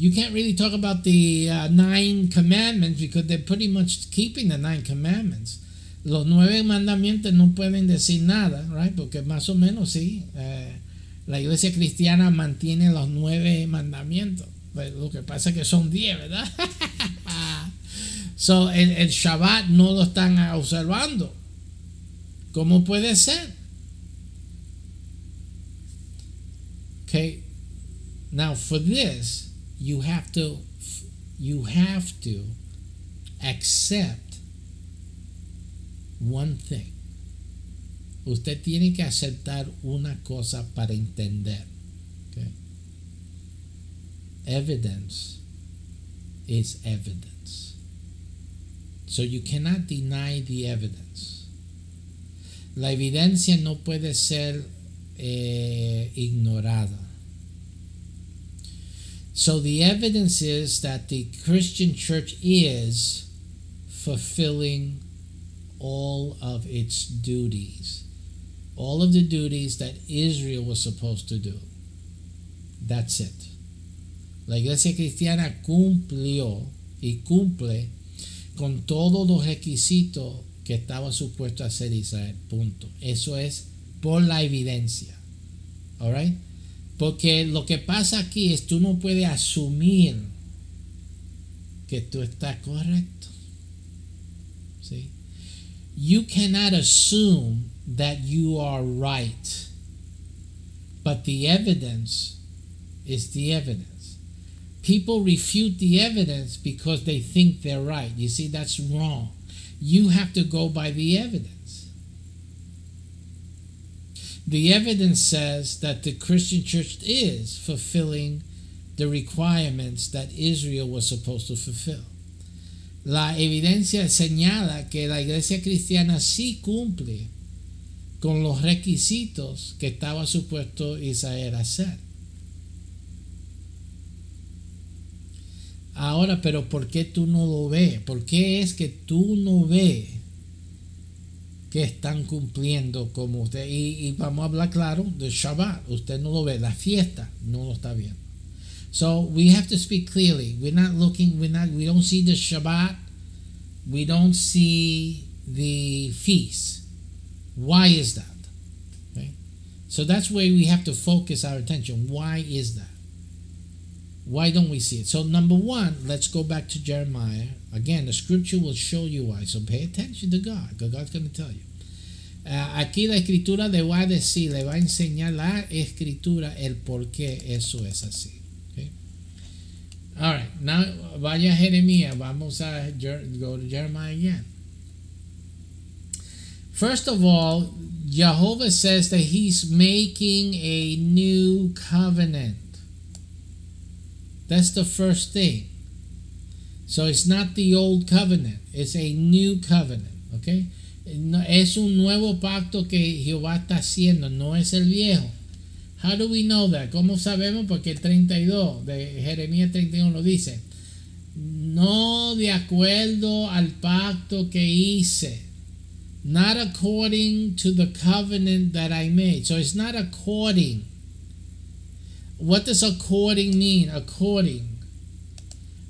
[SPEAKER 1] you can't really talk about the uh, nine commandments because they're pretty much keeping the nine commandments. Los nueve mandamientos no pueden decir nada, right? Porque más o menos sí, eh, la iglesia cristiana mantiene los nueve mandamientos. Pero lo que pasa es que son diez, ¿verdad? so, el, el Shabbat no lo están observando. ¿Cómo puede ser? Okay, now for this, you have to you have to accept one thing. Usted tiene que aceptar una cosa para entender. Okay? Evidence is evidence. So you cannot deny the evidence. La evidencia no puede ser eh, ignorada. So the evidence is that the Christian church is fulfilling all of its duties, all of the duties that Israel was supposed to do. That's it. La iglesia cristiana cumplió y cumple con todos los requisitos que estaba supuesto a hacer Israel. Punto. Eso es por la evidencia. All right? Porque lo que pasa aquí es tú no puedes asumir que tú estás correcto. ¿Sí? You cannot assume that you are right. But the evidence is the evidence. People refute the evidence because they think they're right. You see, that's wrong. You have to go by the evidence. the evidence says that the Christian church is fulfilling the requirements that Israel was supposed to fulfill. La evidencia señala que la iglesia cristiana sí cumple con los requisitos que estaba supuesto Israel hacer. Ahora, pero ¿por qué tú no lo ves? ¿Por qué es que tú no ves que están cumpliendo como usted. Y, vamos a hablar claro de Shabbat. Usted no lo ve. La fiesta no lo está viendo. So we have to speak clearly. We're not looking, we're not, we don't see the Shabbat. We don't see the feast. Why is that? Okay? So that's where we have to focus our attention. Why is that? Why don't we see it? So, number one, let's go back to Jeremiah. Again, the scripture will show you why. So, pay attention to God, because God's going to tell you. Uh, aquí la escritura le va a decir, le va a enseñar la escritura el por qué eso es así. Okay? All right, now vaya Jeremías, vamos a go to Jeremiah again. First of all, Jehovah says that he's making a new covenant. That's the first thing. So it's not the old covenant, it's a new covenant, okay? Es un nuevo pacto que Jehová está haciendo, no es el viejo. How do we know that? ¿Cómo sabemos? Porque el 32 de Jeremías 31 lo dice. No de acuerdo al pacto que hice. Not according to the covenant that I made. So it's not according. What does according mean? According.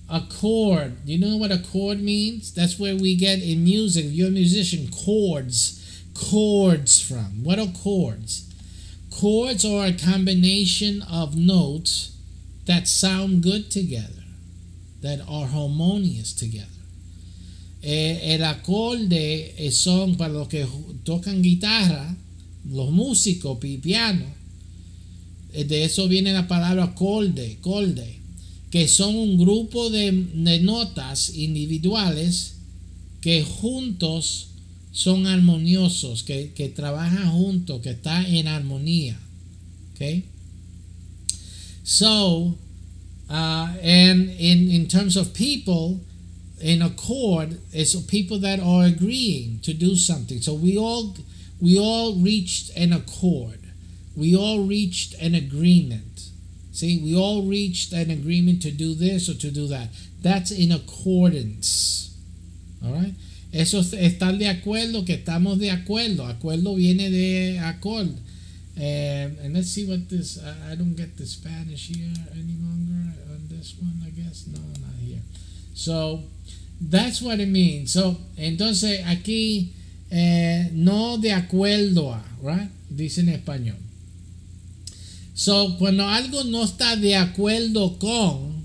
[SPEAKER 1] A chord. Do you know what a chord means? That's where we get in music. If you're a musician, chords. Chords from. What are chords? Chords are a combination of notes that sound good together, that are harmonious together. Eh, el acorde son para los que tocan guitarra, los músicos, piano, eh, de eso viene la palabra acorde, acorde, que son un grupo de, notas individuales que juntos son armoniosos, que, que trabajan juntos, que están en armonía. Okay? So, uh, and in, in terms of people, in accord, is people that are agreeing to do something. So we all we all reached an accord. We all reached an agreement. See, we all reached an agreement to do this or to do that. That's in accordance. All right? Eso es estar de acuerdo, que estamos de acuerdo. Acuerdo viene de accord. Um, and let's see what this, I, I don't get the Spanish here any longer on this one, I guess. No, not here. So, that's what it means. So, entonces aquí, eh, no de acuerdo a, right? Dice en español. So, cuando algo no está de acuerdo con,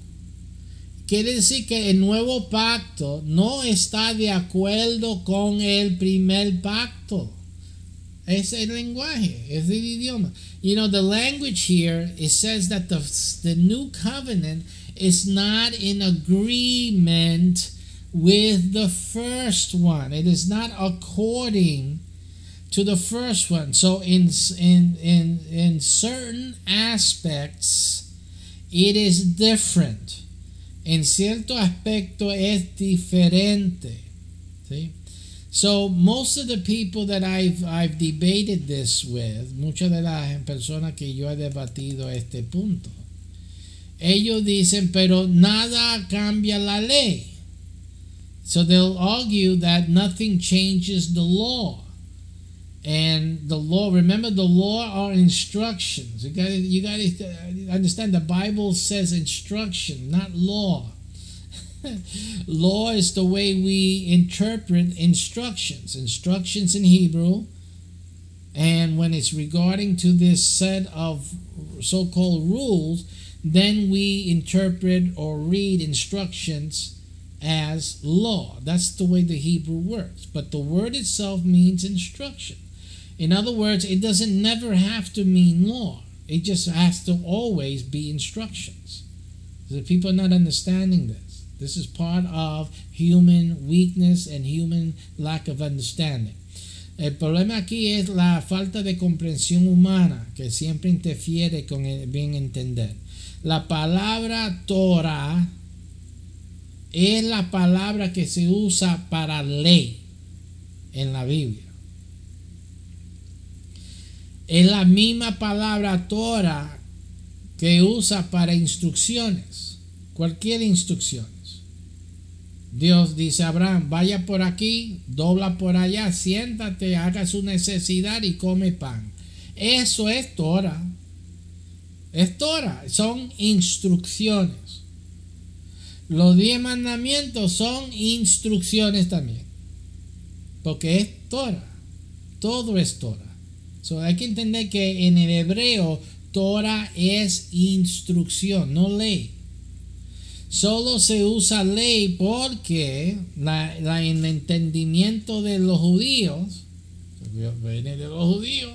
[SPEAKER 1] quiere decir que el nuevo pacto no está de acuerdo con el primer pacto. Es el lenguaje, es el idioma. You know, the language here, it says that the, the new covenant is not in agreement with the first one. It is not according to the first one. So in in in in certain aspects it is different. En cierto aspecto es diferente. See? So most of the people that I've I've debated this with, muchas de las personas que yo he debatido este punto, ellos dicen, pero nada cambia la ley. So they'll argue that nothing changes the law. And the law, remember the law are instructions. You got you to understand the Bible says instruction, not law. Law is the way we interpret instructions. Instructions in Hebrew. And when it's regarding to this set of so called rules, then we interpret or read instructions as law. That's the way the Hebrew works. But the word itself means instruction. In other words, it doesn't never have to mean law. It just has to always be instructions. The people are not understanding this. This is part of human weakness and human lack of understanding. El problema aquí es la falta de comprensión humana que siempre interfiere con el bien entender. La palabra Torah es la palabra que se usa para ley en la Biblia. Es la misma palabra Torah que usa para instrucciones, cualquier instrucción. Dios dice a Abraham, vaya por aquí, dobla por allá, siéntate, haga su necesidad y come pan. Eso es Torah. Es Torah, son instrucciones. Los diez mandamientos son instrucciones también. Porque es Torah. Todo es Torah. So, hay que entender que en el hebreo Torah es instrucción, no ley. Solo se usa ley porque la, el entendimiento de los judíos, viene de los judíos,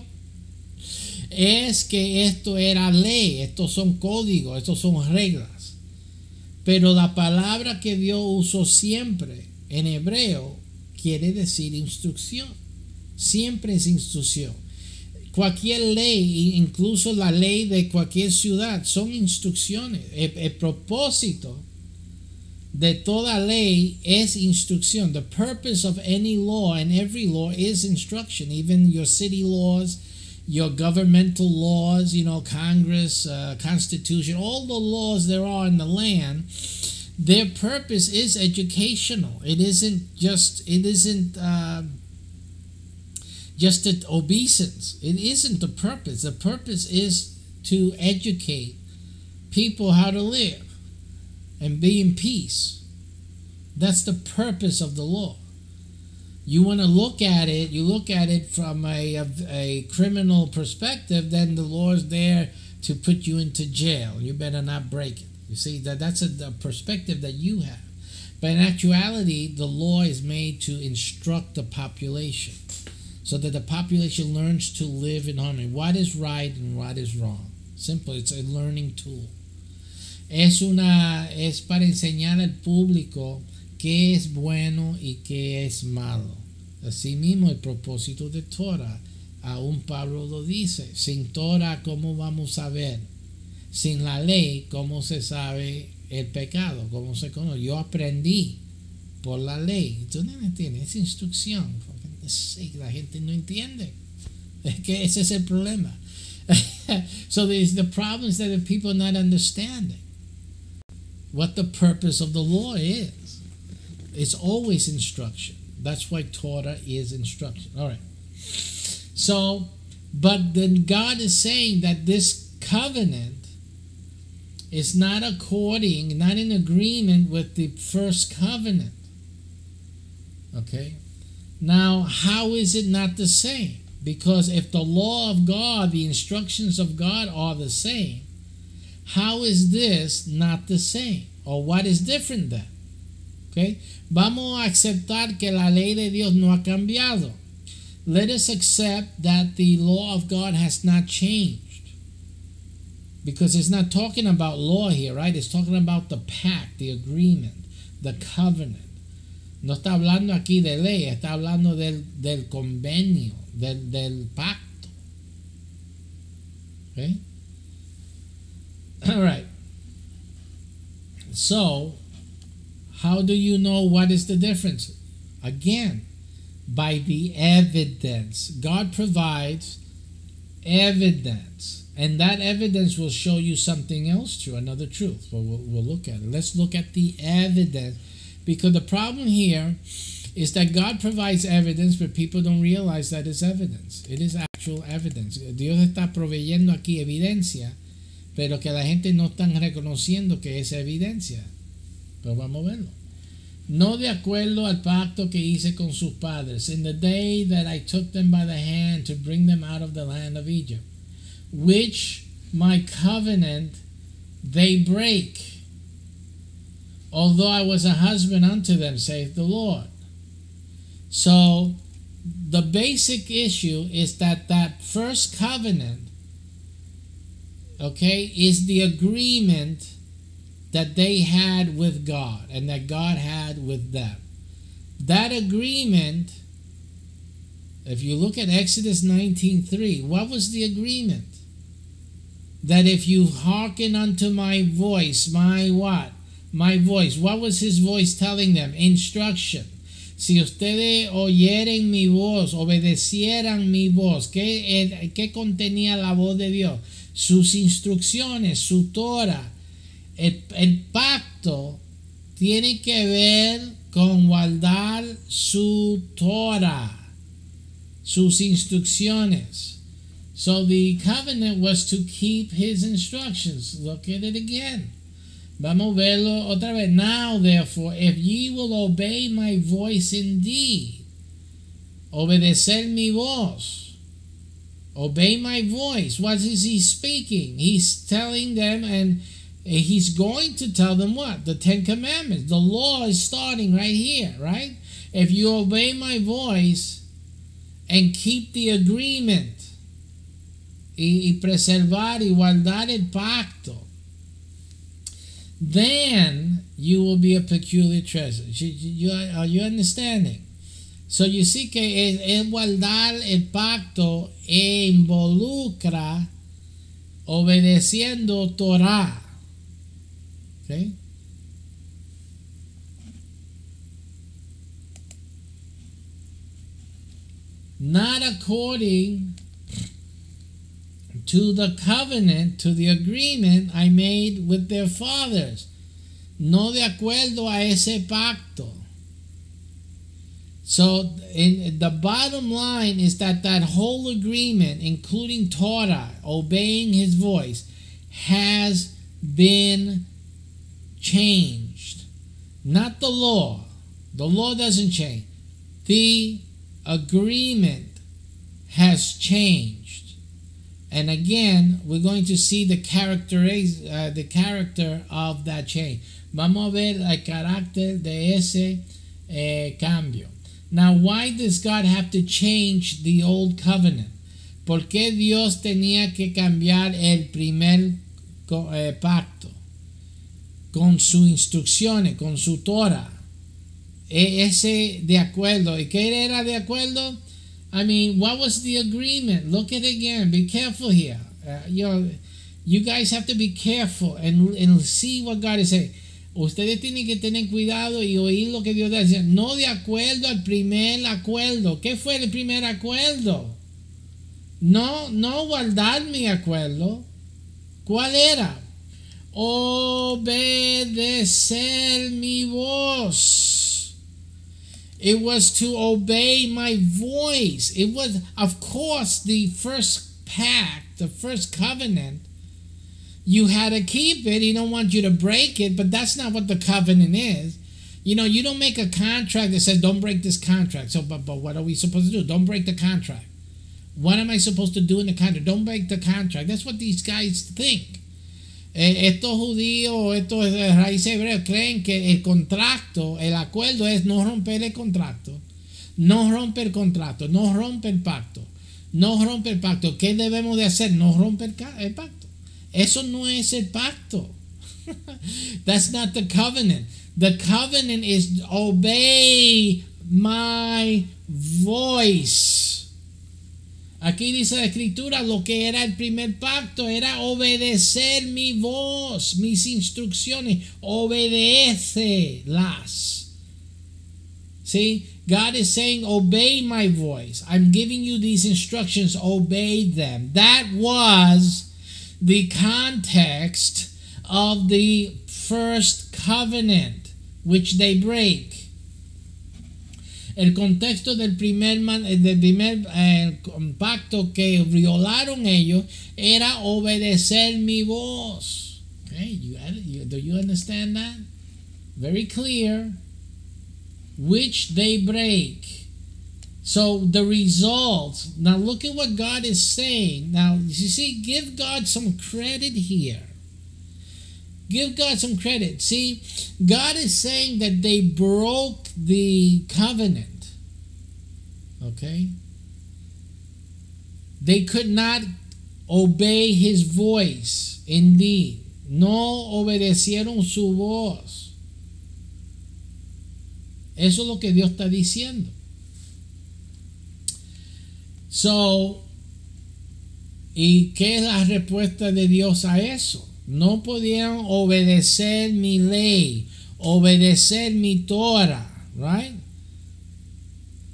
[SPEAKER 1] es que esto era ley, estos son códigos, estos son reglas. Pero la palabra que Dios usó siempre en hebreo quiere decir instrucción. Siempre es instrucción. Cualquier ley, incluso la ley de cualquier ciudad, son instrucciones. el propósito de toda ley es instrucción. The purpose of any law and every law is instruction. Even your city laws, your governmental laws, you know, Congress, uh, Constitution, all the laws there are in the land, their purpose is educational. It isn't just, it isn't uh, just an obeisance. It isn't the purpose. The purpose is to educate people how to live and be in peace. That's the purpose of the law. You want to look at it, you look at it from a, a, a criminal perspective, then the law is there to put you into jail. You better not break it. You see, that that's a, a perspective that you have. But in actuality, the law is made to instruct the population so that the population learns to live in harmony. What is right and what is wrong? Simple, it's a learning tool. es una es para enseñar al público qué es bueno y qué es malo. Asimismo, el propósito de Torah, aún Pablo lo dice, sin Torah, ¿cómo vamos a ver? Sin la ley, ¿cómo se sabe el pecado? ¿Cómo se conoce? Yo aprendí por la ley. Tú no entiendes, es instrucción. La gente no entiende. Que ese es el problema. so there's the problem is that the people not understanding what the purpose of the law is. It's always instruction. That's why Torah is instruction. All right. So, but then God is saying that this covenant is not according, not in agreement with the first covenant. Okay? Now, how is it not the same? Because if the law of God, the instructions of God are the same, how is this not the same? Or what is different then? Okay? Vamos a aceptar que la ley de Dios no ha cambiado. Let us accept that the law of God has not changed. Because it's not talking about law here, right? It's talking about the pact, the agreement, the covenant. No está hablando aquí de ley, está hablando del, del convenio, del, del pacto. Okay? All right. So, how do you know what is the difference? Again, by the evidence. God provides evidence. And that evidence will show you something else true, another truth. But we'll, we'll look at it. Let's look at the evidence because the problem here is that God provides evidence, but people don't realize that it's evidence. It is actual evidence. Dios está proveyendo aquí evidencia, pero que la gente no está reconociendo que es evidencia. Pero vamos a verlo. No de acuerdo al pacto que hice con sus padres, in the day that I took them by the hand to bring them out of the land of Egypt, which my covenant they break although I was a husband unto them, saith the Lord. So the basic issue is that that first covenant, okay, is the agreement that they had with God and that God had with them. That agreement, if you look at Exodus 19:3, what was the agreement? That if you hearken unto my voice, my what? my voice. What was his voice telling them? Instruction. Si ustedes oyeren mi voz, obedecieran mi voz, ¿qué, ¿qué, contenía la voz de Dios? Sus instrucciones, su Torah. El, el pacto tiene que ver con guardar su Torah, sus instrucciones. So the covenant was to keep his instructions. Look at it again. Vamos a verlo otra vez. Now, therefore, if ye will obey my voice indeed, obedecer mi voz, obey my voice. What is he speaking? He's telling them, and he's going to tell them what? The Ten Commandments. The law is starting right here, right? If you obey my voice and keep the agreement, y, preservar y guardar el pacto, then you will be a peculiar treasure. You, are you understanding? So you see que es, guardar el pacto involucra obedeciendo Torah. Okay? Not according to the covenant, to the agreement I made with their fathers. No de acuerdo a ese pacto. So in, the bottom line is that that whole agreement, including Torah, obeying his voice, has been changed. Not the law. The law doesn't change. The agreement has changed. And again, we're going to see the character, uh, the character of that change. Vamos a ver el carácter de ese eh, cambio. Now, why does God have to change the old covenant? ¿Por qué Dios tenía que cambiar el primer eh, pacto? Con sus instrucciones, con su Torah. e, ese de acuerdo. ¿Y qué era de acuerdo? I mean, what was the agreement? Look at it again. Be careful here. Uh, you you guys have to be careful and, and see what God is saying. Ustedes tienen que tener cuidado y oír lo que Dios dice. No de acuerdo al primer acuerdo. ¿Qué fue el primer acuerdo? No, no guardar mi acuerdo. ¿Cuál era? Obedecer mi voz. It was to obey my voice. It was, of course, the first pact, the first covenant you had to keep it. He don't want you to break it, but that's not what the covenant is. You know, you don't make a contract that says don't break this contract. So, but, but what are we supposed to do? Don't break the contract. What am I supposed to do in the contract? Don't break the contract. That's what these guys think. Eh, estos judíos, estos raíces hebreos creen que el contrato, el acuerdo es no romper el contrato, no romper el contrato, no romper el pacto, no romper el pacto. ¿Qué debemos de hacer? No romper el pacto. Eso no es el pacto. That's not the covenant. The covenant is obey my voice. Aquí dice la escritura, lo que era el primer pacto era obedecer mi voz, mis instrucciones, obedecelas. See, God is saying, obey my voice. I'm giving you these instructions, obey them. That was the context of the first covenant, which they break. El contexto del primer, del primer eh, pacto que violaron ellos era obedecer mi voz. Okay, you, you, do you understand that? Very clear. Which they break. So the results, now look at what God is saying. Now, you see, give God some credit here. Give God some credit. See, God is saying that they broke the covenant. Okay? They could not obey his voice. Indeed, no obedecieron su voz. Eso es lo que Dios está diciendo. So, ¿y qué es la respuesta de Dios a eso? No podían obedecer mi ley, obedecer mi Torah, right?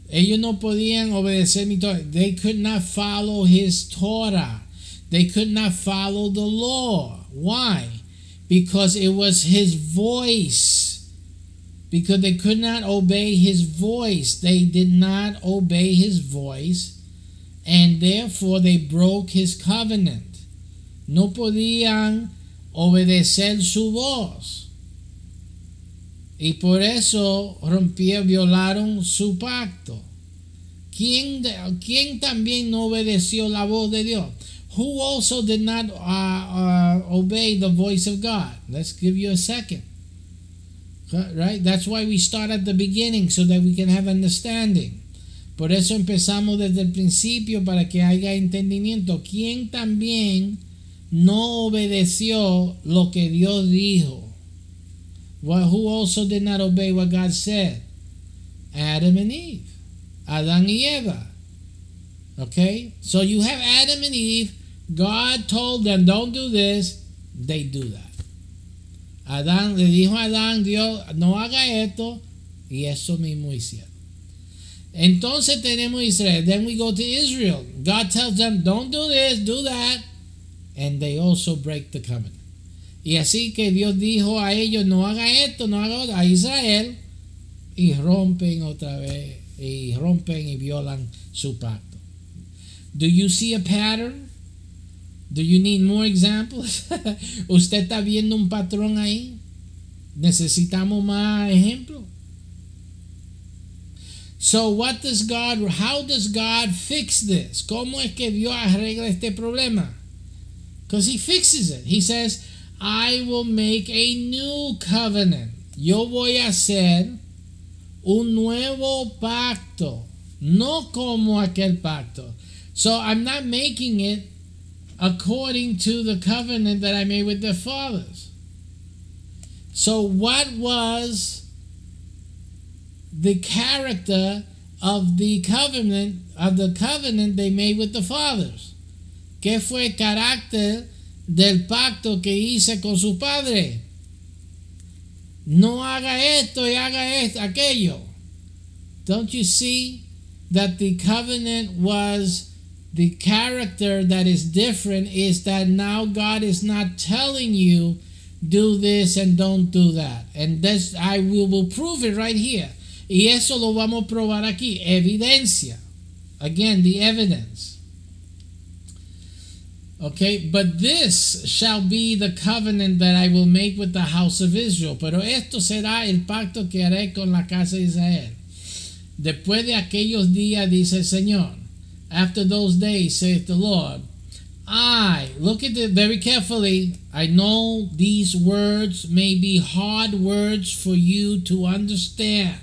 [SPEAKER 1] Ellos no podían obedecer mi Torah. They could not follow his Torah. They could not follow the law. Why? Because it was his voice. Because they could not obey his voice. They did not obey his voice and therefore they broke his covenant. No podían obedecer su voz. Y por eso rompieron, violaron su pacto. ¿Quién, ¿Quién también no obedeció la voz de Dios? Who also did not uh, uh, obey the voice of God? Let's give you a second. Right? That's why we start at the beginning so that we can have understanding. Por eso empezamos desde el principio para que haya entendimiento. ¿Quién también no obedeció lo que Dios dijo? who also did not obey what God said? Adam and Eve. Adam y Eva. Okay? So you have Adam and Eve. God told them, don't do this. They do that. Adán le dijo a Adán, Dios, no haga esto. Y eso mismo hicieron. Entonces tenemos Israel. Then we go to Israel. God tells them, don't do this, do that. And they also break the covenant. Y así que Dios dijo a ellos, no haga esto, no haga otro, a Israel. Y rompen otra vez. Y rompen y violan su pacto. Do you see a pattern? Do you need more examples? ¿Usted está viendo un patrón ahí? ¿Necesitamos más ejemplos? So what does God, how does God fix this? ¿Cómo es que Dios arregla este problema? Because he fixes it. He says, I will make a new covenant. Yo voy a hacer un nuevo pacto. No como aquel pacto. So I'm not making it according to the covenant that I made with their fathers. So what was the character of the covenant of the covenant they made with the fathers. ¿Qué fue carácter del pacto que hice con su padre? No haga esto y haga esto, aquello. Don't you see that the covenant was the character that is different is that now God is not telling you do this and don't do that. And this I will, will prove it right here. Y eso lo vamos a probar aquí. Evidencia. Again, the evidence. Okay, but this shall be the covenant that I will make with the house of Israel. Pero esto será el pacto que haré con la casa de Israel. Después de aquellos días, dice el Señor. After those days, saith the Lord. I, look at it very carefully. I know these words may be hard words for you to understand.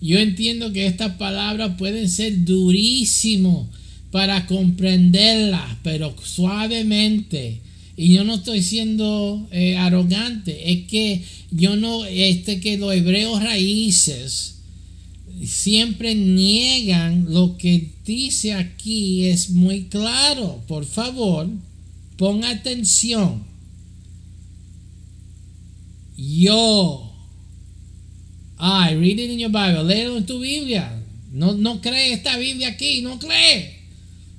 [SPEAKER 1] Yo entiendo que estas palabras pueden ser durísimos para comprenderlas, pero suavemente. Y yo no estoy siendo eh, arrogante, es que yo no, este que los hebreos raíces siempre niegan lo que dice aquí es muy claro. Por favor, ponga atención. Yo. Ay, read it in your Bible. Léelo en tu Biblia. No, no cree esta Biblia aquí. No cree.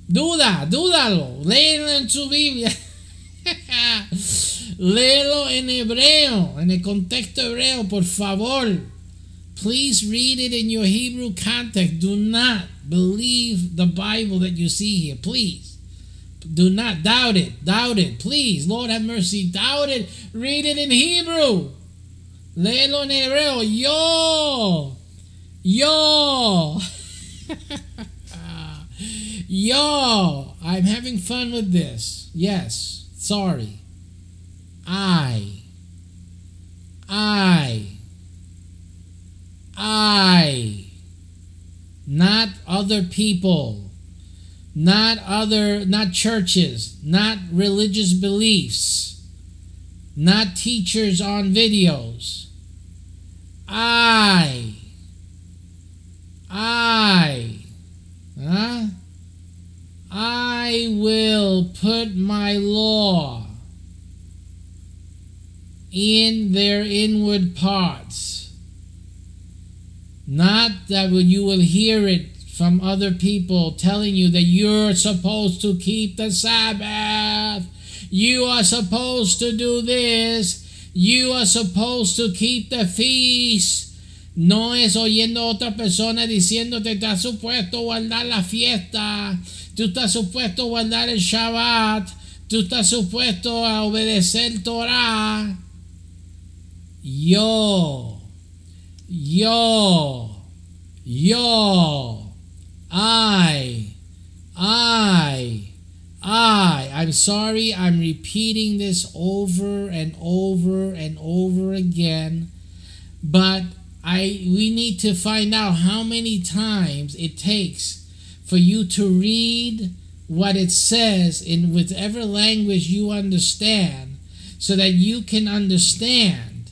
[SPEAKER 1] Duda, dúdalo. Léelo en su Biblia. Léelo en hebreo, en el contexto hebreo, por favor. Please read it in your Hebrew context. Do not believe the Bible that you see here. Please. Do not doubt it. Doubt it. Please. Lord have mercy. Doubt it. Read it in Hebrew. Léelo en hebreo. Yo. Yo. Yo. I'm having fun with this. Yes. Sorry. I. I I, not other people, not other, not churches, not religious beliefs, not teachers on videos. I, I, huh? I will put my law in their inward parts not that you will hear it from other people telling you that you're supposed to keep the Sabbath. You are supposed to do this. You are supposed to keep the feast. No es oyendo a otra persona diciéndote estás supuesto guardar la fiesta. Tú estás supuesto guardar el Shabbat. Tú estás supuesto a obedecer Torah. Yo yo, yo, I, I, I. I'm sorry, I'm repeating this over and over and over again, but I we need to find out how many times it takes for you to read what it says in whatever language you understand so that you can understand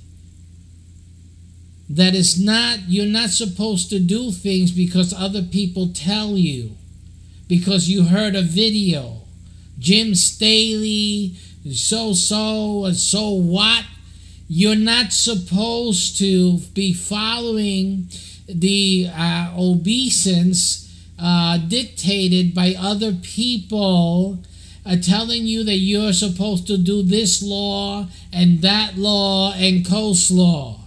[SPEAKER 1] that it's not you're not supposed to do things because other people tell you. Because you heard a video. Jim staley so so and so what? You're not supposed to be following the uh, obeisance uh, dictated by other people uh, telling you that you're supposed to do this law and that law and coleslaw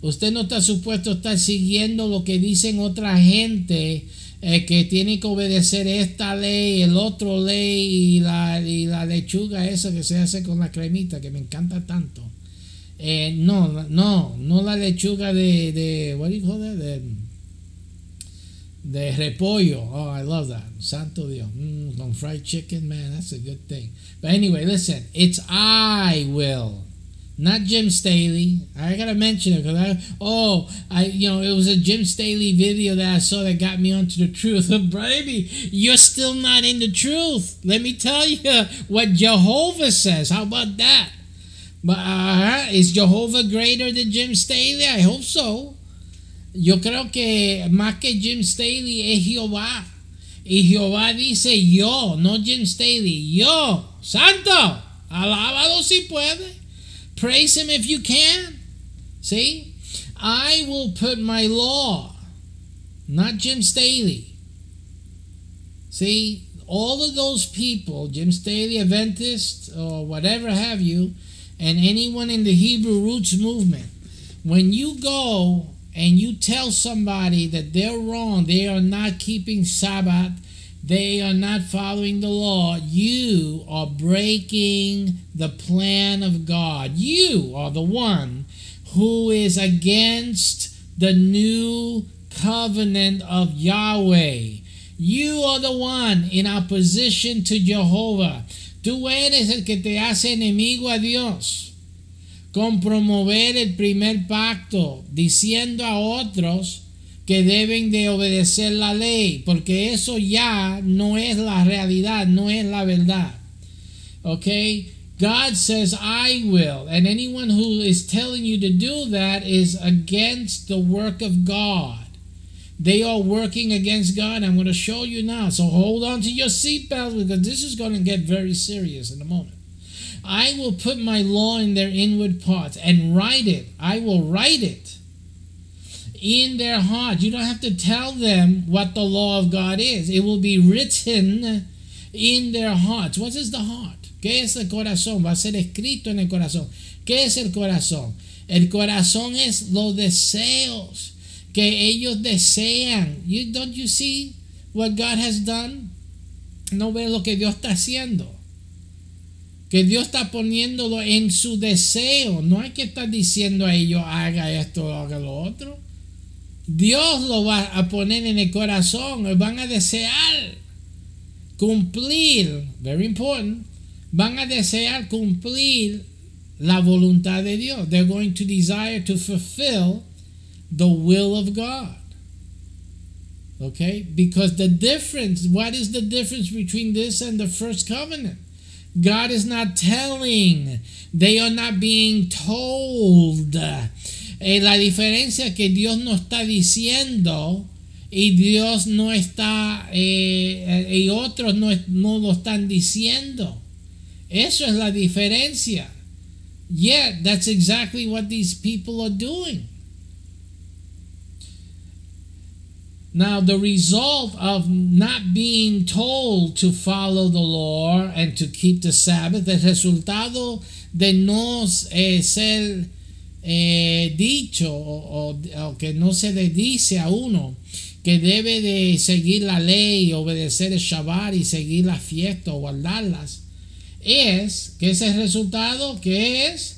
[SPEAKER 1] Usted no está supuesto a estar siguiendo lo que dicen otra gente eh, que tiene que obedecer esta ley, el otro ley y la, y la lechuga esa que se hace con la cremita que me encanta tanto. Eh, no, no, no la lechuga de, de what do you call that? De, de repollo. Oh, I love that. Santo Dios. Mm, on fried chicken, man, that's a good thing. But anyway, listen, it's I will not Jim Staley. I gotta mention it because I oh I you know it was a Jim Staley video that I saw that got me onto the truth. Baby, you're still not in the truth. Let me tell you what Jehovah says. How about that? But uh, is Jehovah greater than Jim Staley? I hope so. Yo creo que más que Jim Staley es Jehová. Y Jehová dice yo, no Jim Staley, yo, santo, alábalo si puede. Praise him if you can. See? I will put my law, not Jim Staley. See? All of those people, Jim Staley, Adventist, or whatever have you, and anyone in the Hebrew roots movement, when you go and you tell somebody that they're wrong, they are not keeping Sabbath, they are not following the law, you are breaking the plan of God. You are the one who is against the new covenant of Yahweh. You are the one in opposition to Jehovah. Tú eres el que te hace enemigo a Dios con promover el primer pacto, diciendo a otros que deben de obedecer la ley, porque eso ya no es la realidad, no es la verdad. Okay? God says, I will. And anyone who is telling you to do that is against the work of God. They are working against God. I'm going to show you now. So hold on to your seatbelt because this is going to get very serious in a moment. I will put my law in their inward parts and write it. I will write it in their hearts. You don't have to tell them what the law of God is. It will be written in their hearts. What is the heart? ¿Qué es el corazón? Va a ser escrito en el corazón. ¿Qué es el corazón? El corazón es los deseos que ellos desean. You, don't you see what God has done? No ve lo que Dios está haciendo. Que Dios está poniéndolo en su deseo. No hay que estar diciendo a ellos haga esto, haga lo otro. Dios lo va a poner en el corazón. Van a desear cumplir. Very important. Van a desear cumplir la voluntad de Dios. They're going to desire to fulfill the will of God. Okay? Because the difference, what is the difference between this and the first covenant? God is not telling, they are not being told. Eh, la diferencia que Dios no está diciendo y Dios no está, eh, eh, y otros no, no lo están diciendo. Eso es la diferencia. Yet, that's exactly what these people are doing. Now, the result of not being told to follow the law and to keep the Sabbath, el resultado de no eh, ser eh, dicho o, o, que no se le dice a uno que debe de seguir la ley, obedecer el Shabbat y seguir las fiestas o guardarlas, es que ese resultado que es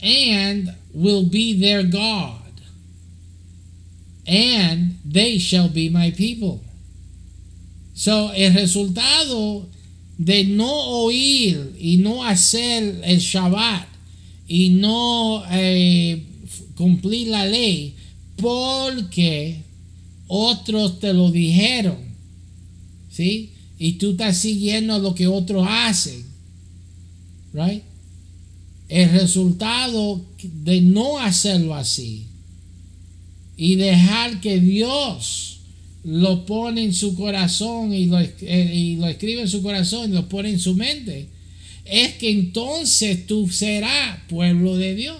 [SPEAKER 1] and will be their God. And they shall be my people. So, el resultado de no oír y no hacer el Shabbat y no eh, cumplir la ley porque otros te lo dijeron, ¿sí? Y tú estás siguiendo lo que otros hacen, right? El resultado de no hacerlo así y dejar que Dios lo pone en su corazón y lo, eh, y lo escribe en su corazón y lo pone en su mente, es que entonces tú serás pueblo de Dios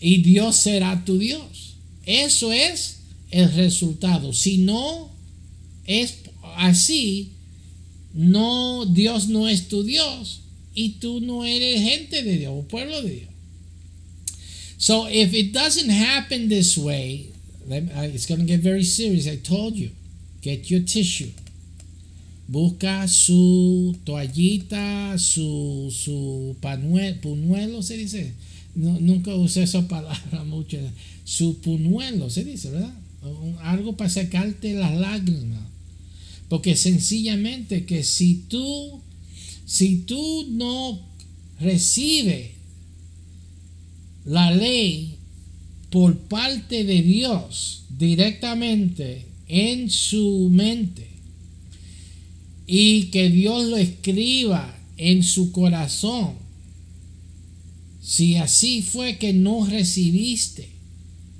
[SPEAKER 1] y Dios será tu Dios. Eso es el resultado. Si no es así, no Dios no es tu Dios y tú no eres gente de Dios pueblo de Dios. So if it doesn't happen this way, it's going to get very serious. I told you, get your tissue. Busca su toallita, su, su panuelo, punuelo, se dice. nunca usé esa palabra mucho. Su punuelo, se dice, ¿verdad? Algo para sacarte las lágrimas. Porque sencillamente que si tú, si tú no recibes la ley por parte de Dios directamente en su mente y que Dios lo escriba en su corazón. Si así fue que no recibiste,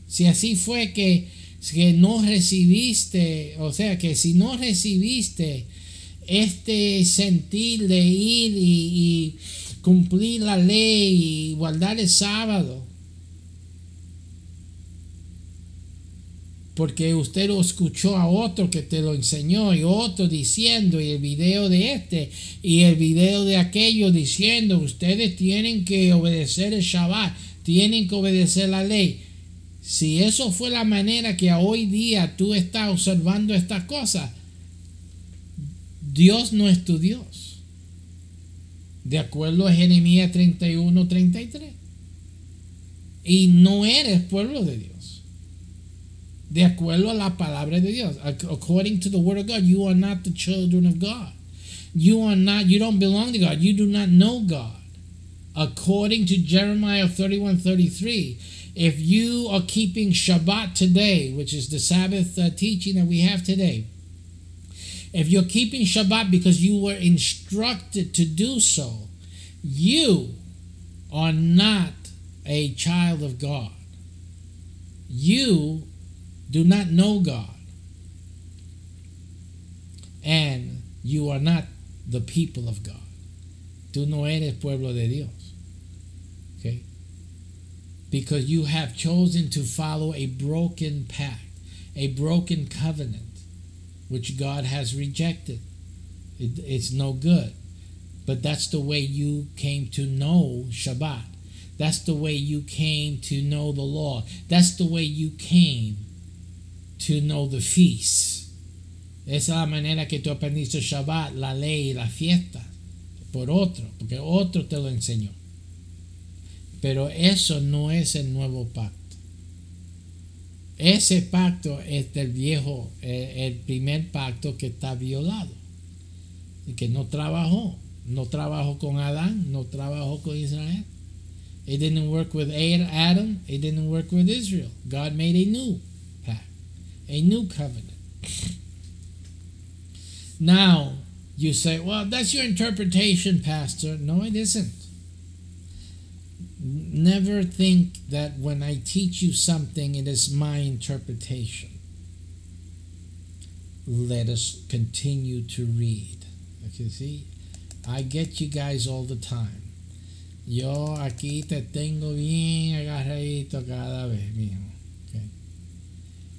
[SPEAKER 1] Si así fue que, que no recibiste, o sea, que si no recibiste este sentir de ir y, cumplir la ley y guardar el sábado, porque usted lo escuchó a otro que te lo enseñó y otro diciendo y el video de este y el video de aquello diciendo ustedes tienen que obedecer el Shabbat, tienen que obedecer la ley. Si eso fue la manera que hoy día tú estás observando estas cosas, Dios no es tu Dios. De acuerdo a Jeremías 31, 33. Y no eres pueblo de Dios de acuerdo a la palabra de Dios. According to the word of God, you are not the children of God. You are not, you don't belong to God. You do not know God. According to Jeremiah 31 33, if you are keeping Shabbat today, which is the Sabbath uh, teaching that we have today, if you're keeping Shabbat because you were instructed to do so, you are not a child of God. You do not know God, and you are not the people of God. Tú no eres pueblo de Dios. Okay? Because you have chosen to follow a broken pact, a broken covenant, which God has rejected. It, it's no good. But that's the way you came to know Shabbat. That's the way you came to know the law. That's the way you came to know the feasts. Esa es la manera que tú aprendiste Shabbat, la ley y la fiesta. Por otro, porque otro te lo enseñó. Pero eso no es el nuevo pacto. Ese pacto es del viejo, eh, el primer pacto que está violado. Y que no trabajó. No trabajó con Adán, no trabajó con Israel. It didn't work with Adam, it didn't work with Israel. God made a new pact, a new covenant. Now, you say, well, that's your interpretation, Pastor. No, it isn't. Never think that when I teach you something, it is my interpretation. Let us continue to read. Okay, see? I get you guys all the time. Yo aquí te tengo bien agarradito cada vez, mijo.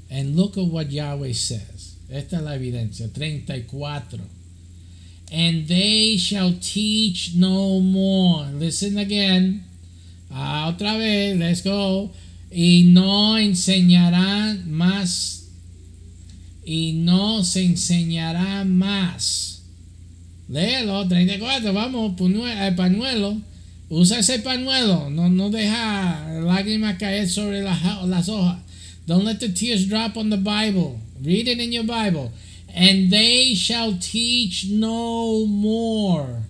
[SPEAKER 1] And look at what Yahweh says. Esta es la evidencia. 34. And they shall teach no more. Listen again. Ah, otra vez. Let's go. Y no enseñarán más. Y no se enseñará más. Léelo, 34. Vamos, el pañuelo. Usa ese pañuelo. No, no deja lágrimas caer sobre las, las hojas. Don't let the tears drop on the Bible. Read it in your Bible. And they shall teach no more.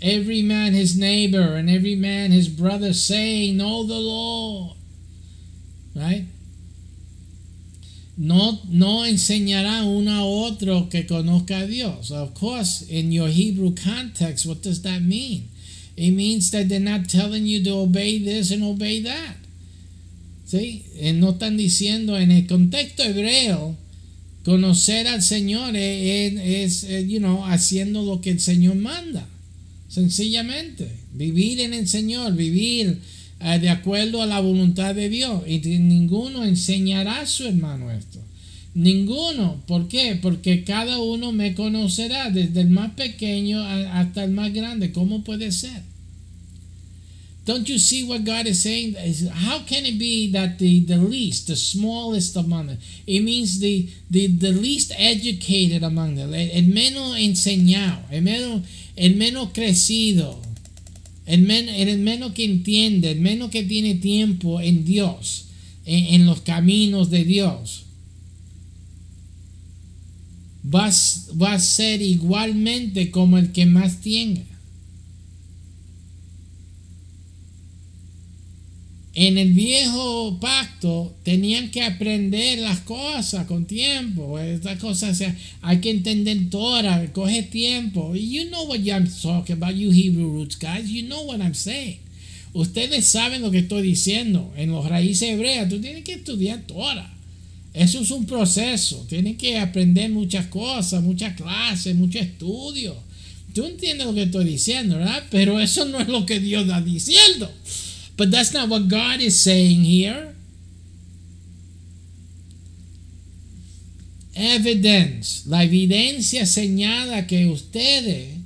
[SPEAKER 1] Every man his neighbor and every man his brother, saying, Know the Lord. Right? No, no enseñará uno a otro que conozca a Dios. Of course, in your Hebrew context, what does that mean? It means that they're not telling you to obey this and obey that. ¿Sí? Eh, no están diciendo en el contexto hebreo, conocer al Señor es, es, you know, haciendo lo que el Señor manda. Sencillamente, vivir en el Señor, vivir eh, de acuerdo a la voluntad de Dios. Y ninguno enseñará a su hermano esto. Ninguno. ¿Por qué? Porque cada uno me conocerá, desde el más pequeño hasta el más grande. ¿Cómo puede ser? Don't you see what God is saying? How can it be that the, the least, the smallest among them, it means the, the, the least educated among them, el, menos enseñado, el menos, el menos crecido, el, men, el menos que entiende, el menos que tiene tiempo en Dios, en, los caminos de Dios, va a ser igualmente como el que más tenga. En el viejo pacto tenían que aprender las cosas con tiempo. Estas cosas hay que entender todas, coge tiempo. You know what I'm talking about, you Hebrew roots guys. You know what I'm saying. Ustedes saben lo que estoy diciendo. En los raíces hebreas, tú tienes que estudiar Torah. Eso es un proceso. Tienes que aprender muchas cosas, muchas clases, mucho estudio. Tú entiendes lo que estoy diciendo, ¿verdad? Pero eso no es lo que Dios está diciendo. But that's not what God is saying here. Evidence. La evidencia señala que ustedes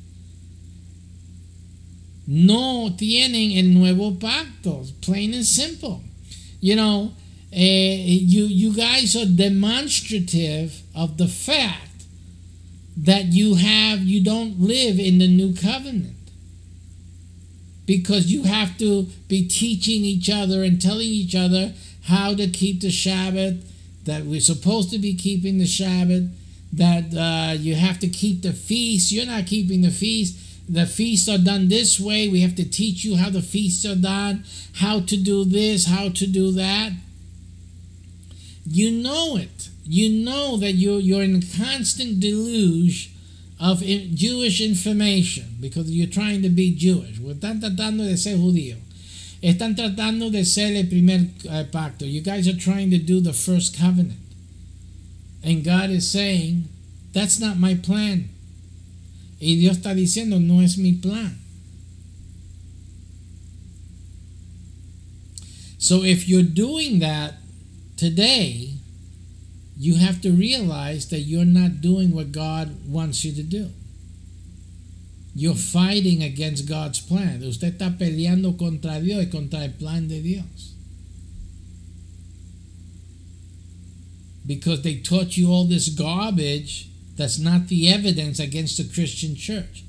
[SPEAKER 1] no tienen el nuevo pacto. Plain and simple. You know, uh, you, you guys are demonstrative of the fact that you have, you don't live in the new covenant because you have to be teaching each other and telling each other how to keep the Shabbat, that we're supposed to be keeping the Shabbat, that uh, you have to keep the feast. You're not keeping the feast. The feasts are done this way. We have to teach you how the feasts are done, how to do this, how to do that. You know it. You know that you're, you're in constant deluge of Jewish information because you're trying to be Jewish. Están tratando de ser judío. Están tratando de ser el primer uh, pacto. You guys are trying to do the first covenant. And God is saying, that's not my plan. Y Dios está diciendo, no es mi plan. So if you're doing that today, you have to realize that you're not doing what God wants you to do. You're fighting against God's plan. Usted está peleando contra Dios y contra el plan de Dios. Because they taught you all this garbage that's not the evidence against the Christian church.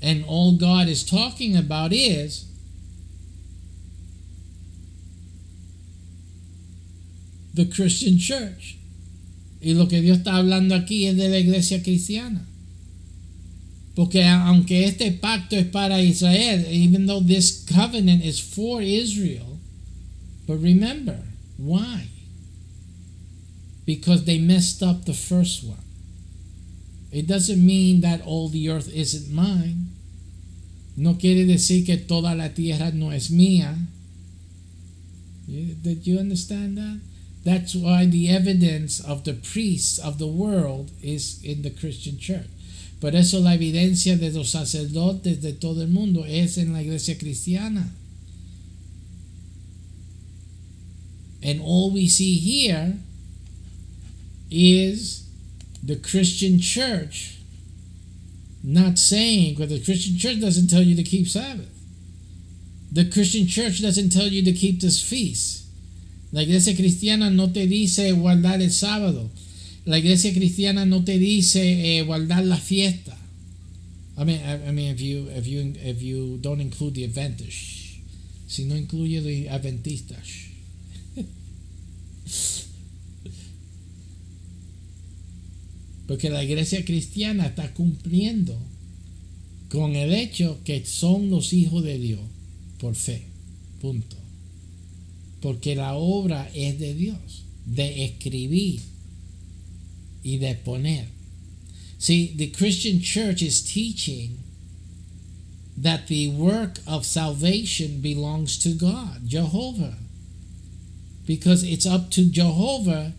[SPEAKER 1] And all God is talking about is the Christian church. Y lo que Dios está hablando aquí es de la iglesia cristiana. Porque aunque este pacto es para Israel, even though this covenant is for Israel, but remember, why? Because they messed up the first one. It doesn't mean that all the earth isn't mine. No quiere decir que toda la tierra no es mía. Did you understand that? That's why the evidence of the priests of the world is in the Christian church. Por eso la evidencia de los sacerdotes de todo el mundo es en la iglesia cristiana. And all we see here is the Christian church not saying, because the Christian church doesn't tell you to keep Sabbath. The Christian church doesn't tell you to keep this feast. La iglesia cristiana no te dice guardar el sábado. La iglesia cristiana no te dice eh, guardar la fiesta. I mean, I, mean, if you if you if you don't include the Adventists, si no incluye los Adventistas. Porque la iglesia cristiana está cumpliendo con el hecho que son los hijos de Dios por fe. Punto. Porque la obra es de Dios, de escribir y de poner. See, the Christian church is teaching that the work of salvation belongs to God, Jehovah. Because it's up to Jehovah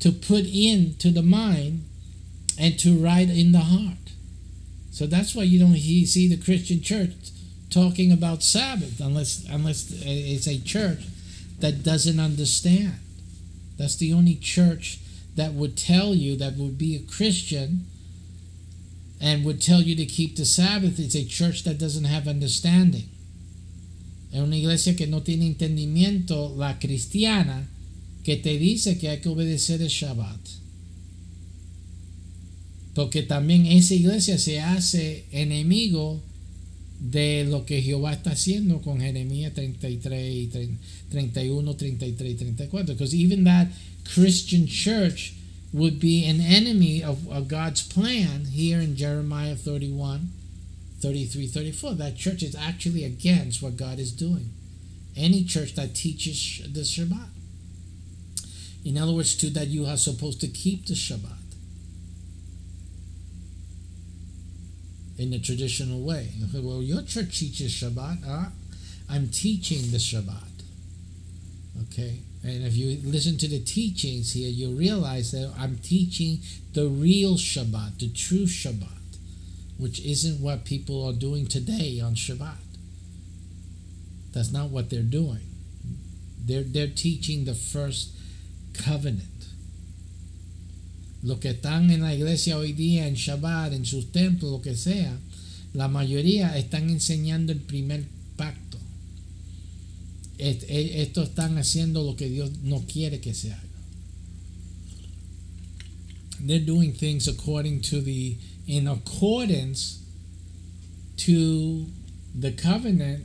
[SPEAKER 1] to put into the mind and to write in the heart. So that's why you don't see the Christian church talking about Sabbath unless unless it's a church that doesn't understand. That's the only church that would tell you, that would be a Christian and would tell you to keep the Sabbath. It's a church that doesn't have understanding. Es una iglesia que no tiene entendimiento, la cristiana, que te dice que hay que obedecer el Shabbat. Porque también esa iglesia se hace enemigo de lo que Jehová está haciendo con Jeremías 33 y 31, 33 y 34. Because even that Christian church would be an enemy of, of God's plan here in Jeremiah 31, 33, 34. That church is actually against what God is doing. any church that teaches the Shabbat. In other words, too, that you are supposed to keep the Shabbat in the traditional way. Well, your church teaches Shabbat. Uh, I'm teaching the Shabbat. Okay? And if you listen to the teachings here, you'll realize that I'm teaching the real Shabbat, the true Shabbat, which isn't what people are doing today on Shabbat. That's not what they're doing. They're, they're teaching the first covenant. Los que están en la iglesia hoy día, en Shabbat, en sus templos, lo que sea, la mayoría están enseñando el primer pacto. Estos están haciendo lo que Dios no quiere que se haga. They're doing things according to the, in accordance to the covenant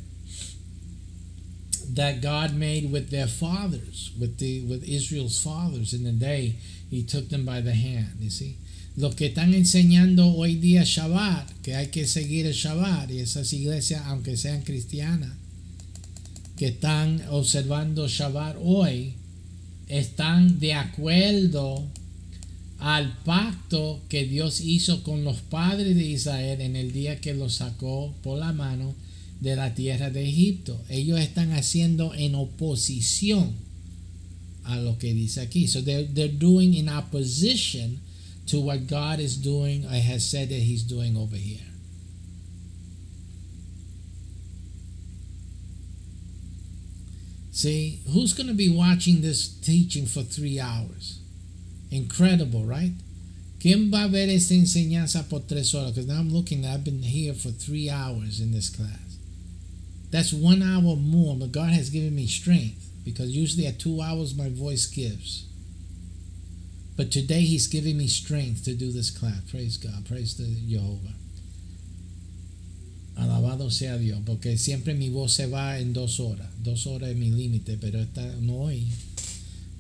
[SPEAKER 1] that God made with their fathers, with the with Israel's fathers in the day he took them by the hand, you see. Los que están enseñando hoy día Shabbat, que hay que seguir el Shabbat, y esas iglesias, aunque sean cristianas, que están observando Shabbat hoy, están de acuerdo al pacto que Dios hizo con los padres de Israel en el día que los sacó por la mano de la tierra de Egipto. Ellos están haciendo en oposición a lo que dice aquí. So they're, they're doing in opposition to what God is doing or has said that He's doing over here. See, who's going to be watching this teaching for three hours? Incredible, right? ¿Quién va a ver esta enseñanza por tres horas? Because now I'm looking, I've been here for three hours in this class. That's one hour more, but God has given me strength because usually at two hours my voice gives. But today He's giving me strength to do this class. Praise God. Praise the Jehovah. Alabado sea Dios, porque siempre mi voz se va en dos horas. Dos horas es mi límite, pero esta no hoy.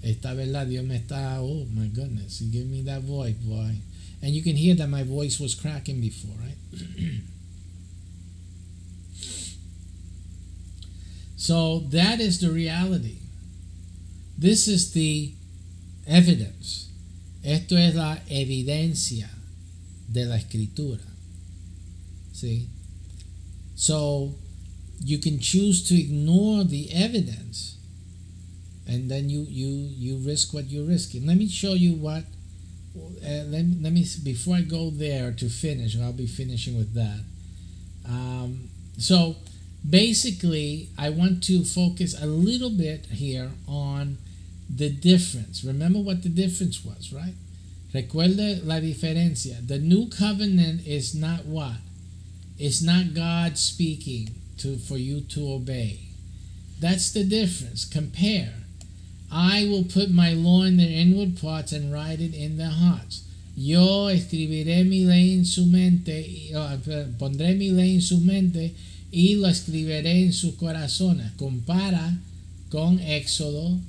[SPEAKER 1] Esta verdad, Dios me está, oh my goodness, He gave me that voice, boy. And you can hear that my voice was cracking before, right? So that is the reality. This is the evidence. Esto es la evidencia de la escritura. See? So you can choose to ignore the evidence and then you you you risk what you're risking. Let me show you what uh, let, let me before I go there to finish, I'll be finishing with that. Um, so basically, I want to focus a little bit here on the difference. Remember what the difference was, right? Recuerda la diferencia. The new covenant is not what? It's not God speaking to for you to obey. That's the difference. Compare. I will put my law in their inward parts and write it in their hearts. Yo escribiré mi ley en su mente, oh, pondré mi ley en su mente y lo escribiré en sus corazones. Compara con Éxodo.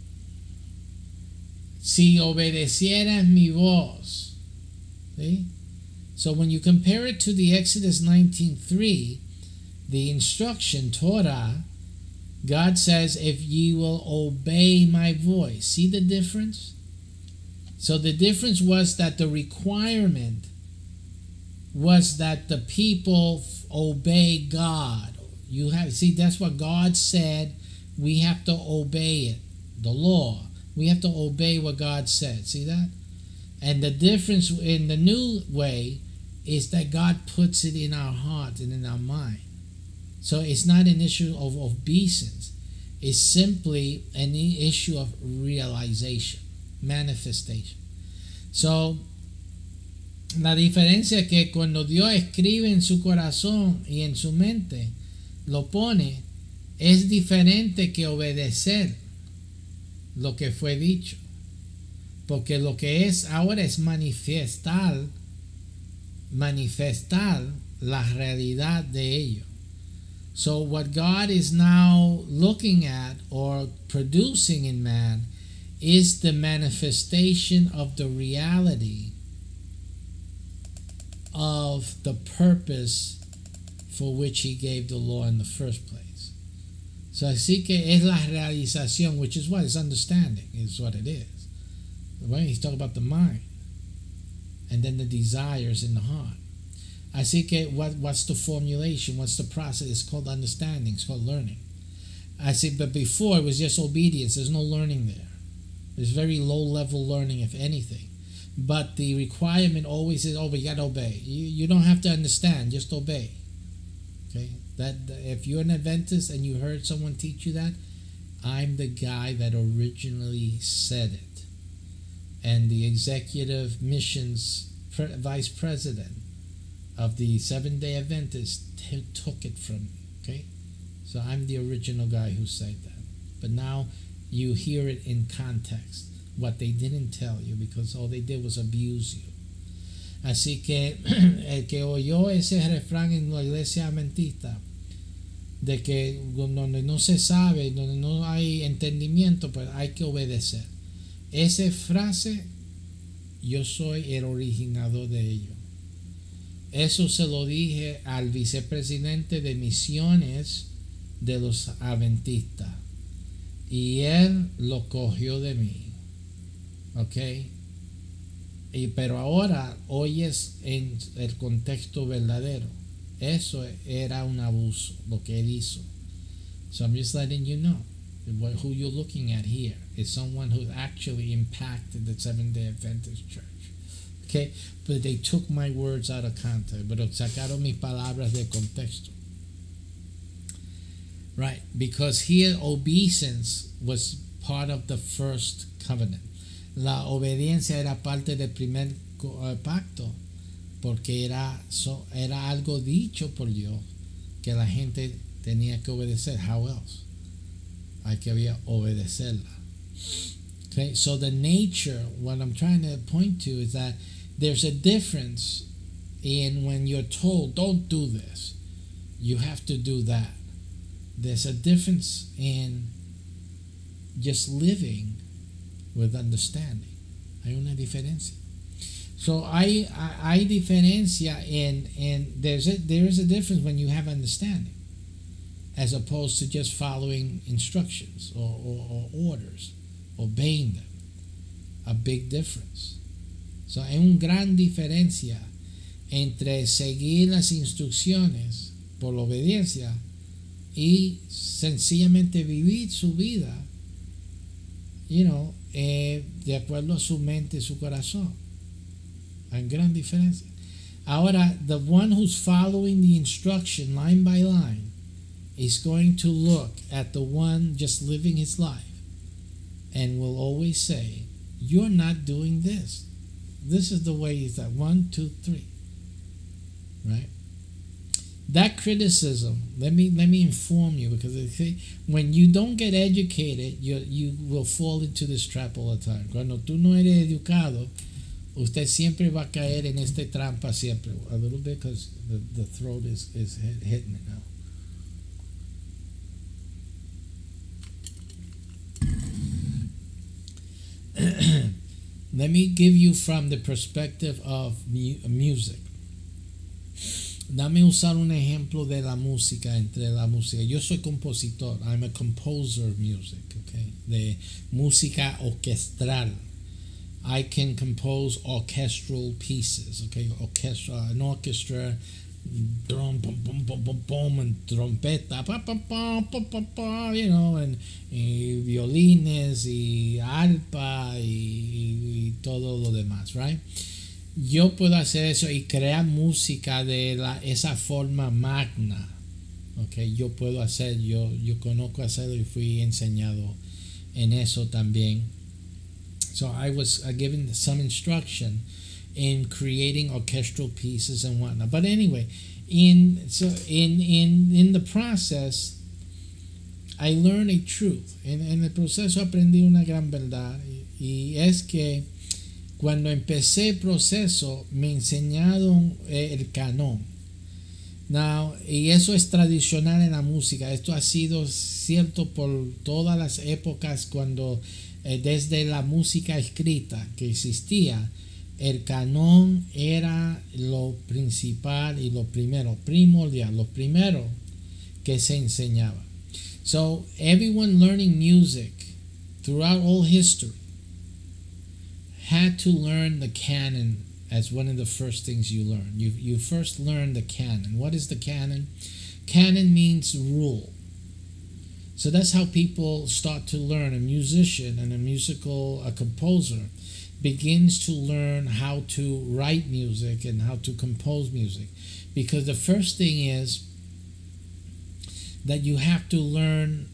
[SPEAKER 1] Si obedecieras mi voz. ¿Sí? So when you compare it to the Exodus 19.3, the instruction, Torah, God says, if ye will obey my voice. See the difference? So the difference was that the requirement was that the people obey God. You have see that's what God said. We have to obey it, the law. We have to obey what God said. See that? And the difference in the new way is that God puts it in our heart and in our mind. So it's not an issue of obeisance. It's simply an issue of realization, manifestation. So la diferencia es que cuando Dios escribe en su corazón y en su mente, lo pone, es diferente que obedecer lo que fue dicho. Porque lo que es ahora es manifestar, manifestar la realidad de ello. So what God is now looking at or producing in man is the manifestation of the reality of the purpose for which he gave the law in the first place. So así que es la realización, which is what is understanding, is what it is. Right? He's talking about the mind. And then the desires in the heart. Así que what, what's the formulation? What's the process? It's called understanding. It's called learning. I say, but before it was just obedience. There's no learning there. There's very low level learning, if anything. But the requirement always is, oh, we got to obey. You, you don't have to understand, just obey. Okay? That if you're an Adventist and you heard someone teach you that, I'm the guy that originally said it. And the executive missions pre- vice president of the Seven Day Adventists t- took it from me. Okay? So I'm the original guy who said that. But now you hear it in context, what they didn't tell you, because all they did was abuse you. Así que el que oyó ese refrán en la iglesia adventista, de que donde no se sabe, donde no hay entendimiento, pues hay que obedecer. Esa frase, yo soy el originador de ello. Eso se lo dije al vicepresidente de misiones de los adventistas. Y él lo cogió de mí. ¿Ok? Y, pero ahora oyes en el contexto verdadero. Eso era un abuso, lo que él hizo. So I'm just letting you know who you're looking at here is someone who actually impacted the Seventh Day Adventist Church. Okay, but they took my words out of context, pero sacaron mis palabras de contexto. Right, because here obedience was part of the first covenant. La obediencia era parte del primer eh, pacto, porque era, so, era algo dicho por Dios que la gente tenía que obedecer. How else? Hay que había obedecerla. Okay, so the nature, what I'm trying to point to is that there's a difference in when you're told, don't do this, you have to do that. There's a difference in just living with understanding. Hay una diferencia. So hay, hay diferencia in, in there's a, there is a difference when you have understanding as opposed to just following instructions or, or, or orders, obeying them. A big difference. So hay una gran diferencia entre seguir las instrucciones por la obediencia y sencillamente vivir su vida, you know, eh, de acuerdo a su mente y su corazón. Hay gran diferencia. Ahora, the one who's following the instruction line by line is going to look at the one just living his life and will always say, You're not doing this. This is the way is that one, two, three. Right? That criticism, let me let me inform you because when you don't get educated, you you will fall into this trap all the time. Cuando tú no eres educado, usted siempre va a caer en este trampa siempre. A little bit because the, the throat is, is hitting it now. Let me give you from the perspective of mu music. Dame usar un ejemplo de la música entre la música. Yo soy compositor. I'm a composer of music, okay? De música orquestral. I can compose orchestral pieces, okay? Orchestra, an orchestra, drum, boom, boom, boom, boom, boom, and trompeta, pa, pa, pa, pa, pa, pa, you know, and, violines y arpa y todo lo demás, right? Yo puedo hacer eso y crear música de la, esa forma magna, okay? Yo puedo hacer, yo, yo conozco hacerlo y fui enseñado en eso también. So I was uh, given some instruction in creating orchestral pieces and whatnot. But anyway, in so in in in the process, I learned a truth. En, en el proceso aprendí una gran verdad y, y es que cuando empecé el proceso me enseñaron el canon. Now, y eso es tradicional en la música. Esto ha sido cierto por todas las épocas cuando eh, desde la música escrita que existía, el canon era lo principal y lo primero, primordial, lo primero que se enseñaba. So everyone learning music throughout all history had to learn the canon as one of the first things you learn. You, you first learn the canon. What is the canon? Canon means rule. So that's how people start to learn. A musician and a musical a composer begins to learn how to write music and how to compose music. Because the first thing is that you have to learn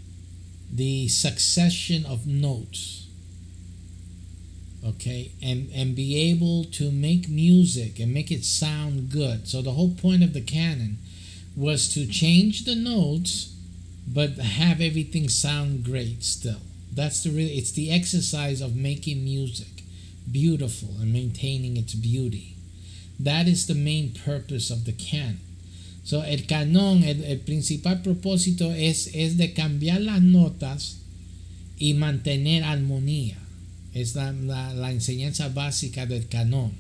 [SPEAKER 1] the succession of notes okay and and be able to make music and make it sound good. So the whole point of the canon was to change the notes but have everything sound great still. That's the really it's the exercise of making music beautiful and maintaining its beauty. That is the main purpose of the canon. So el canon el, el principal propósito es es de cambiar las notas y mantener armonía es la, la, la, enseñanza básica del canon.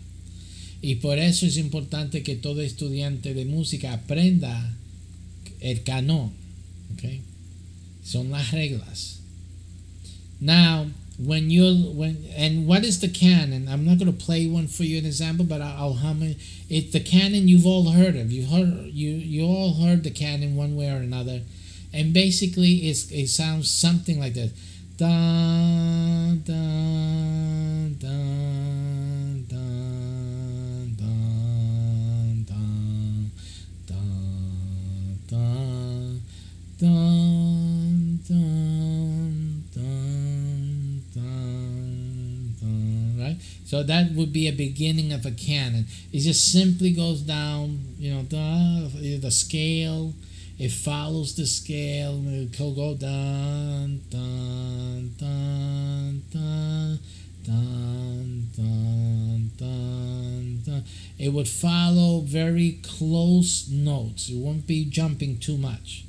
[SPEAKER 1] Y por eso es importante que todo estudiante de música aprenda el canon. Okay? Son las reglas. Now, when you when and what is the canon? I'm not going to play one for you an example, but I'll, I'll it. It's the canon you've all heard of. You heard you you all heard the canon one way or another, and basically it's, it sounds something like this. Right? So that would be a beginning of a canon. It just simply goes down, you know, the, the scale it follows the scale. It will go down, dun, dun, dun, dun, dun, dun, dun. It would follow very close notes. It won't be jumping too much.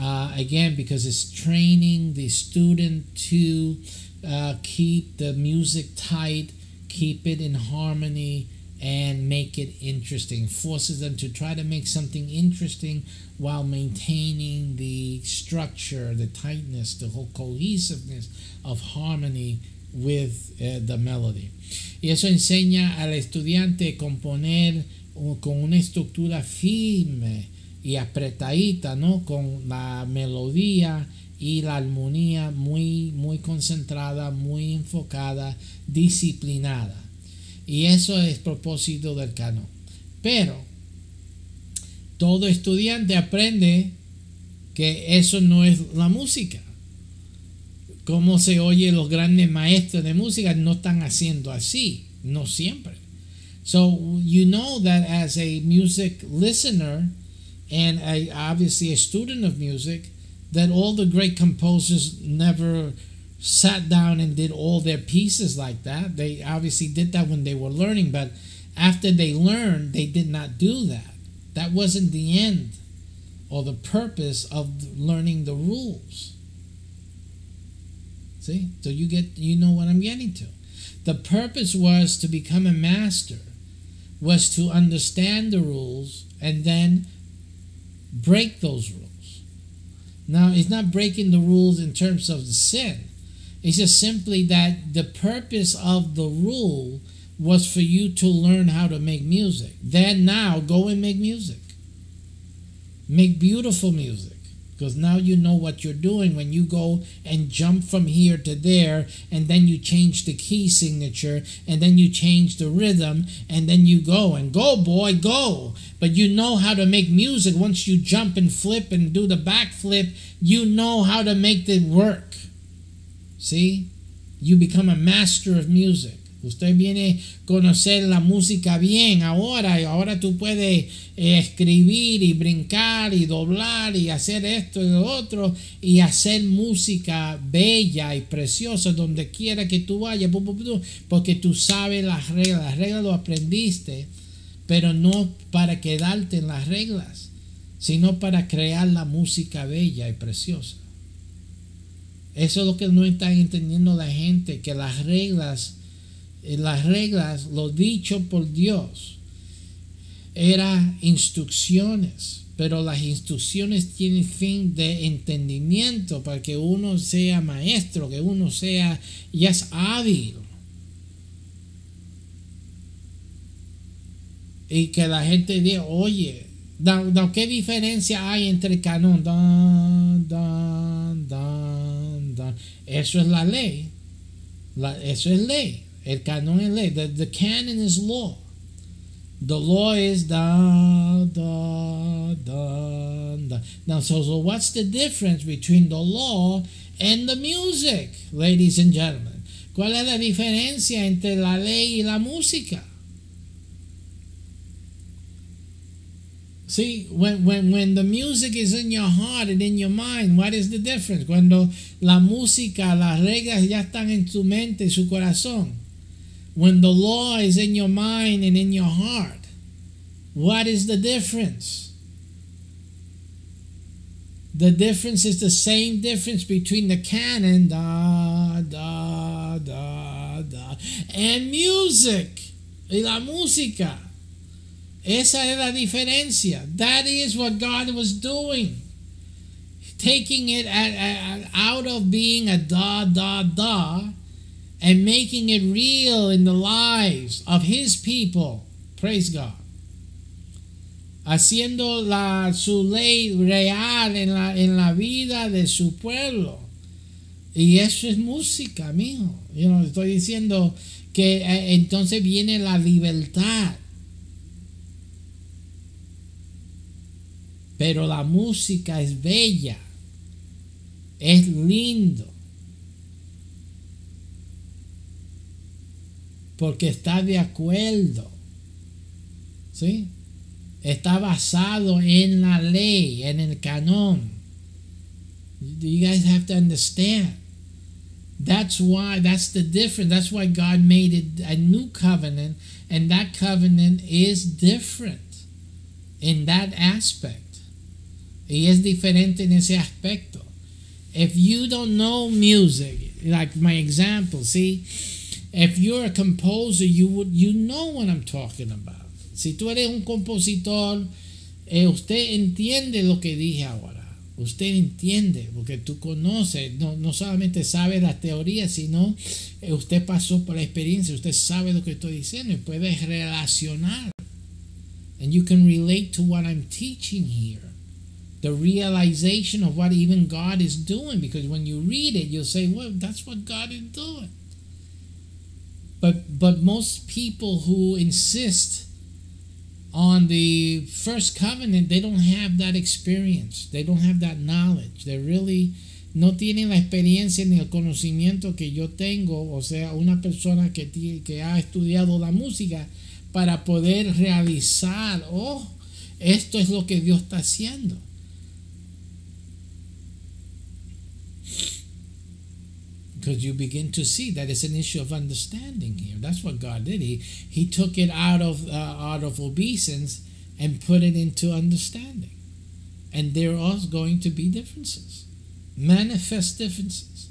[SPEAKER 1] Uh, again, because it's training the student to uh, keep the music tight, keep it in harmony, and make it interesting. Forces them to try to make something interesting while maintaining the structure, the tightness, the whole cohesiveness of harmony with uh, the melody. Y eso enseña al estudiante a componer con una estructura firme y apretadita, ¿no? Con la melodía y la armonía muy, muy concentrada, muy enfocada, disciplinada. Y eso es propósito del canon. Pero todo estudiante aprende que eso no es la música. Como se oye los grandes maestros de música no están haciendo así, no siempre. So you know that as a music listener and a, obviously a student of music, that all the great composers never sat down and did all their pieces like that. They obviously did that when they were learning, but after they learned, they did not do that. That wasn't the end or the purpose of learning the rules. See? So you get you know what I'm getting to. The purpose was to become a master, was to understand the rules and then break those rules. Now, it's not breaking the rules in terms of the sin. It's just simply that the purpose of the rule was for you to learn how to make music. Then now go and make music. Make beautiful music. Because now you know what you're doing when you go and jump from here to there, and then you change the key signature, and then you change the rhythm, and then you go and go, boy, go. But you know how to make music once you jump and flip and do the backflip, you know how to make it work. See? You become a master of music. Usted viene a conocer la música bien ahora y ahora tú puedes eh, escribir y brincar y doblar y hacer esto y lo otro y hacer música bella y preciosa donde quiera que tú vayas porque tú sabes las reglas. Las reglas lo aprendiste, pero no para quedarte en las reglas, sino para crear la música bella y preciosa. Eso es lo que no está entendiendo la gente, que las reglas las reglas, lo dicho por Dios. era instrucciones, pero las instrucciones tienen fin de entendimiento para que uno sea maestro, que uno sea ya es hábil. Y que la gente diga, oye, ¿qué diferencia hay entre el? Eso es la ley. eso es ley. El canon es ley. The, canon is law. The law is da, da, da, da. Now, so, so what's the difference between the law and the music, ladies and gentlemen? ¿Cuál es la diferencia entre la ley y la música? See, when, when, when the music is in your heart and in your mind, what is the difference? Cuando la música, las reglas ya están en tu mente, su corazón. When the law is in your mind and in your heart, what is the difference? The difference is the same difference between the canon, da, da, da, da, and music, y la música. Esa es la diferencia. That is what God was doing. Taking it out of being a da, da, da and making it real in the lives of His people. Praise God. Haciendo la, su ley real en la, en la vida de su pueblo. Y eso es música, mijo. Yo no estoy diciendo que eh, entonces viene la libertad Pero la música es bella, es lindo, porque está de acuerdo, ¿sí? Está basado en la ley, en el canon. You guys have to understand. That's why, that's the difference. That's why God made it a new covenant, and that covenant is different in that aspect. Y es diferente en ese aspecto. If you don't know music, like my example, see, if you're a composer, you would you know what I'm talking about. Si tú eres un compositor, eh, usted entiende lo que dije ahora. Usted entiende, porque tú conoces, no, no solamente sabe la teoría, sino eh, usted pasó por la experiencia, usted sabe lo que estoy diciendo y puede relacionar. And you can relate to what I'm teaching here the realization of what even God is doing. Because when you read it, you'll say, well, that's what God is doing. But, but most people who insist on the first covenant, they don't have that experience. They don't have that knowledge. They really no tienen la experiencia ni el conocimiento que yo tengo, o sea, una persona que, que ha estudiado la música para poder realizar, oh, esto es lo que Dios está haciendo. Because you begin to see that it's an issue of understanding here. That's what God did. He He took it out of uh, out of obeisance and put it into understanding, and there are going to be differences, manifest differences,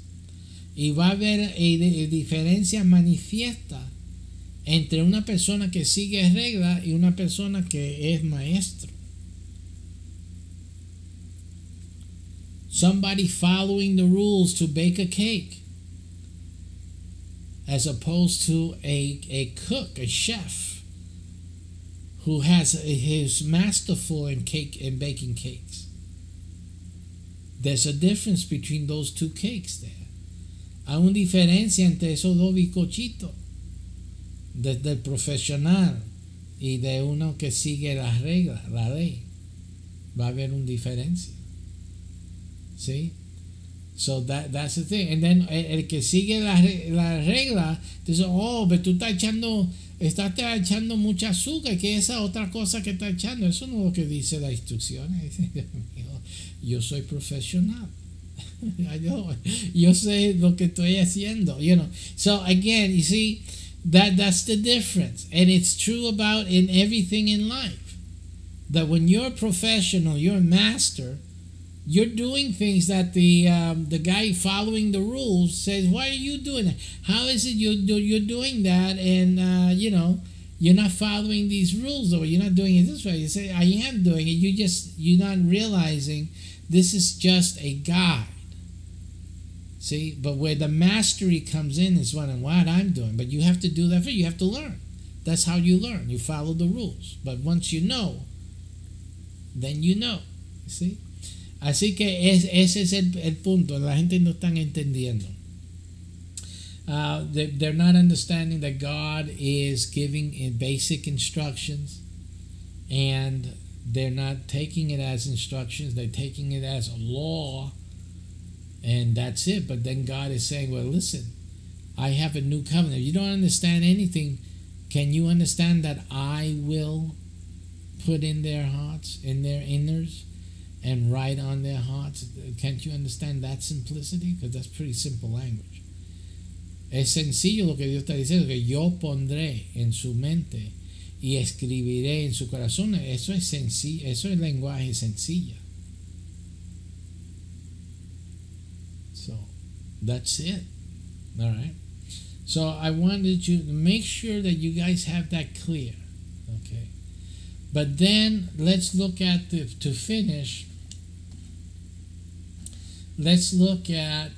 [SPEAKER 1] y va a haber eh, diferencia manifiesta entre una persona que sigue regla y una persona que es maestro. Somebody following the rules to bake a cake as opposed to a, a cook, a chef, who has his masterful in cake and baking cakes. There's a difference between those two cakes there. Hay una diferencia entre esos dos bizcochitos, desde el profesional y de uno que sigue las reglas, la ley. Va a haber una diferencia. ¿Sí? So that, that's the thing. And then eh, el, que sigue la, la, regla dice, oh, pero tú estás echando, estás echando mucha azúcar, que esa otra cosa que está echando. Eso no es lo que dice la instrucción. Yo soy profesional. Yo sé lo que estoy haciendo. You know. So again, you see, that that's the difference. And it's true about in everything in life. That when you're a professional, you're a master, you're doing things that the um, the guy following the rules says why are you doing that how is it you do, you're doing that and uh, you know you're not following these rules or you're not doing it this way. You say, I am doing it. You just, you're not realizing this is just a guide. See, but where the mastery comes in is what, and what I'm doing. But you have to do that for you have to learn. That's how you learn. You follow the rules. But once you know, then you know. See? Así que es, ese es el, el punto. La gente no está entendiendo. Uh, they, they're not understanding that God is giving basic instructions and they're not taking it as instructions, they're taking it as a law, and that's it. But then God is saying, Well, listen, I have a new covenant. If you don't understand anything, can you understand that I will put in their hearts, in their inners, and write on their hearts? Can't you understand that simplicity? Because that's pretty simple language. Es sencillo lo que Dios está diciendo, que yo pondré en su mente y escribiré en su corazón. Eso es sencillo, eso es lenguaje sencillo. So that's it. All right. So I wanted you to make sure that you guys have that clear. Okay. But then let's look at the to finish. Let's look at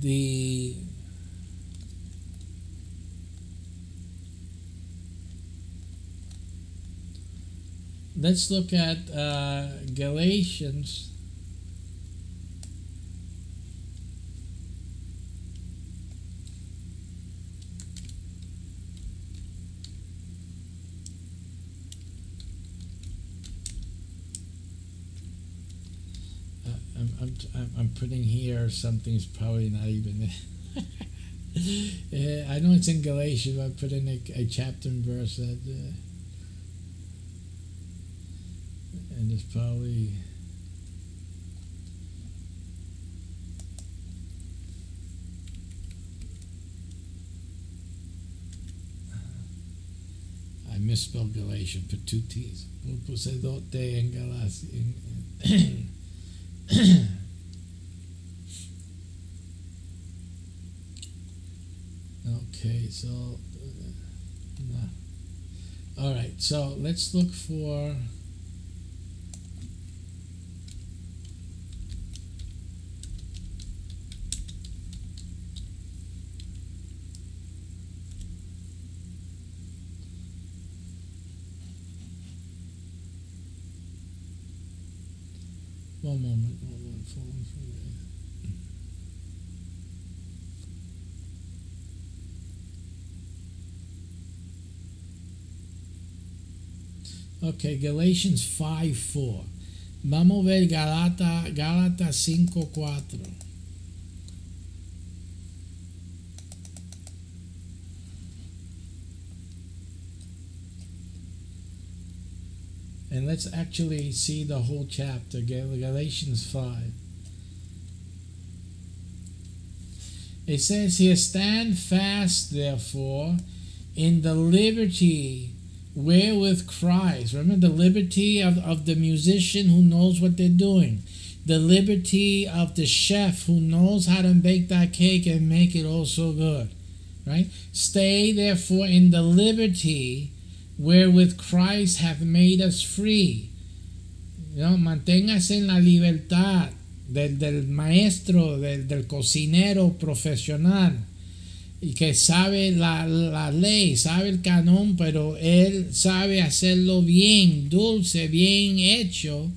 [SPEAKER 1] the let's look at uh, Galatians. Uh, I'm, putting here something's probably not even uh, I know it's in Galatians, but I put in a, a chapter and verse that uh, and it's probably I misspelled Galatian for two T's. Galacia. okay, so uh, nah. all right. So let's look for. One moment. One moment. Falling from there. Ok, Galatians 5, 4. Vamos a ver Galata, Galata 5, 4. And let's actually see the whole chapter, Galatians 5. It says here, Stand fast, therefore, in the liberty wherewith Christ. Remember the liberty of, of the musician who knows what they're doing, the liberty of the chef who knows how to bake that cake and make it all so good. Right? Stay therefore in the liberty wherewith Christ hath made us free. You know, manténgase en la libertad del, del maestro, del, del, cocinero profesional, y que sabe la, la, ley, sabe el canon, pero él sabe hacerlo bien, dulce, bien hecho,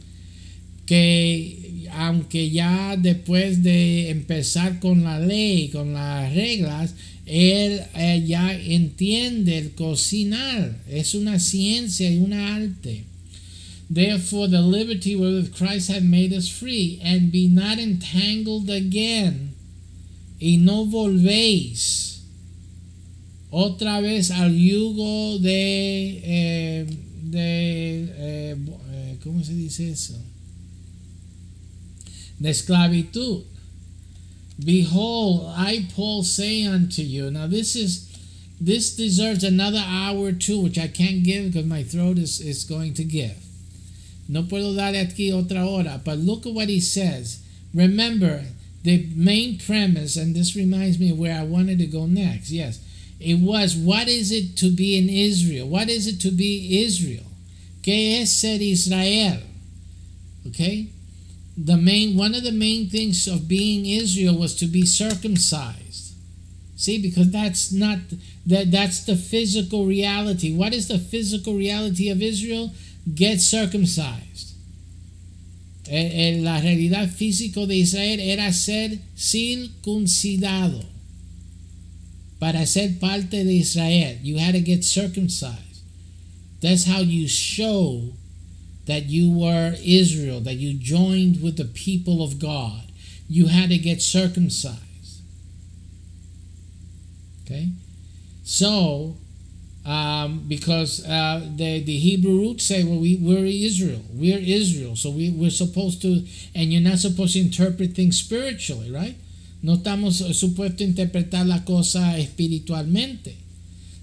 [SPEAKER 1] que aunque ya después de empezar con la ley, con las reglas, él eh, ya entiende el cocinar. Es una ciencia y una arte. Therefore, the liberty wherewith Christ hath made us free, and be not entangled again, y no volvéis otra vez al yugo de, eh, de eh, ¿cómo se dice eso? De esclavitud. Behold, I Paul say unto you. Now this is this deserves another hour too, which I can't give because my throat is, is going to give. No puedo dar aquí otra hora. But look at what he says. Remember, the main premise, and this reminds me of where I wanted to go next. Yes, it was what is it to be in Israel? What is it to be Israel? ¿Qué es ser Israel? Okay? The main one of the main things of being Israel was to be circumcised. See, because that's not that that's the physical reality. What is the physical reality of Israel? Get circumcised. Eh, eh, la realidad física de Israel era ser circuncidado. Para ser parte de Israel, you had to get circumcised. That's how you show that you were Israel, that you joined with the people of God. You had to get circumcised. Okay? So, um, because uh, the, the Hebrew roots say, well, we, we're Israel. We're Israel. So we, we're supposed to, and you're not supposed to interpret things spiritually, right? No estamos supuestos a interpretar la cosa espiritualmente.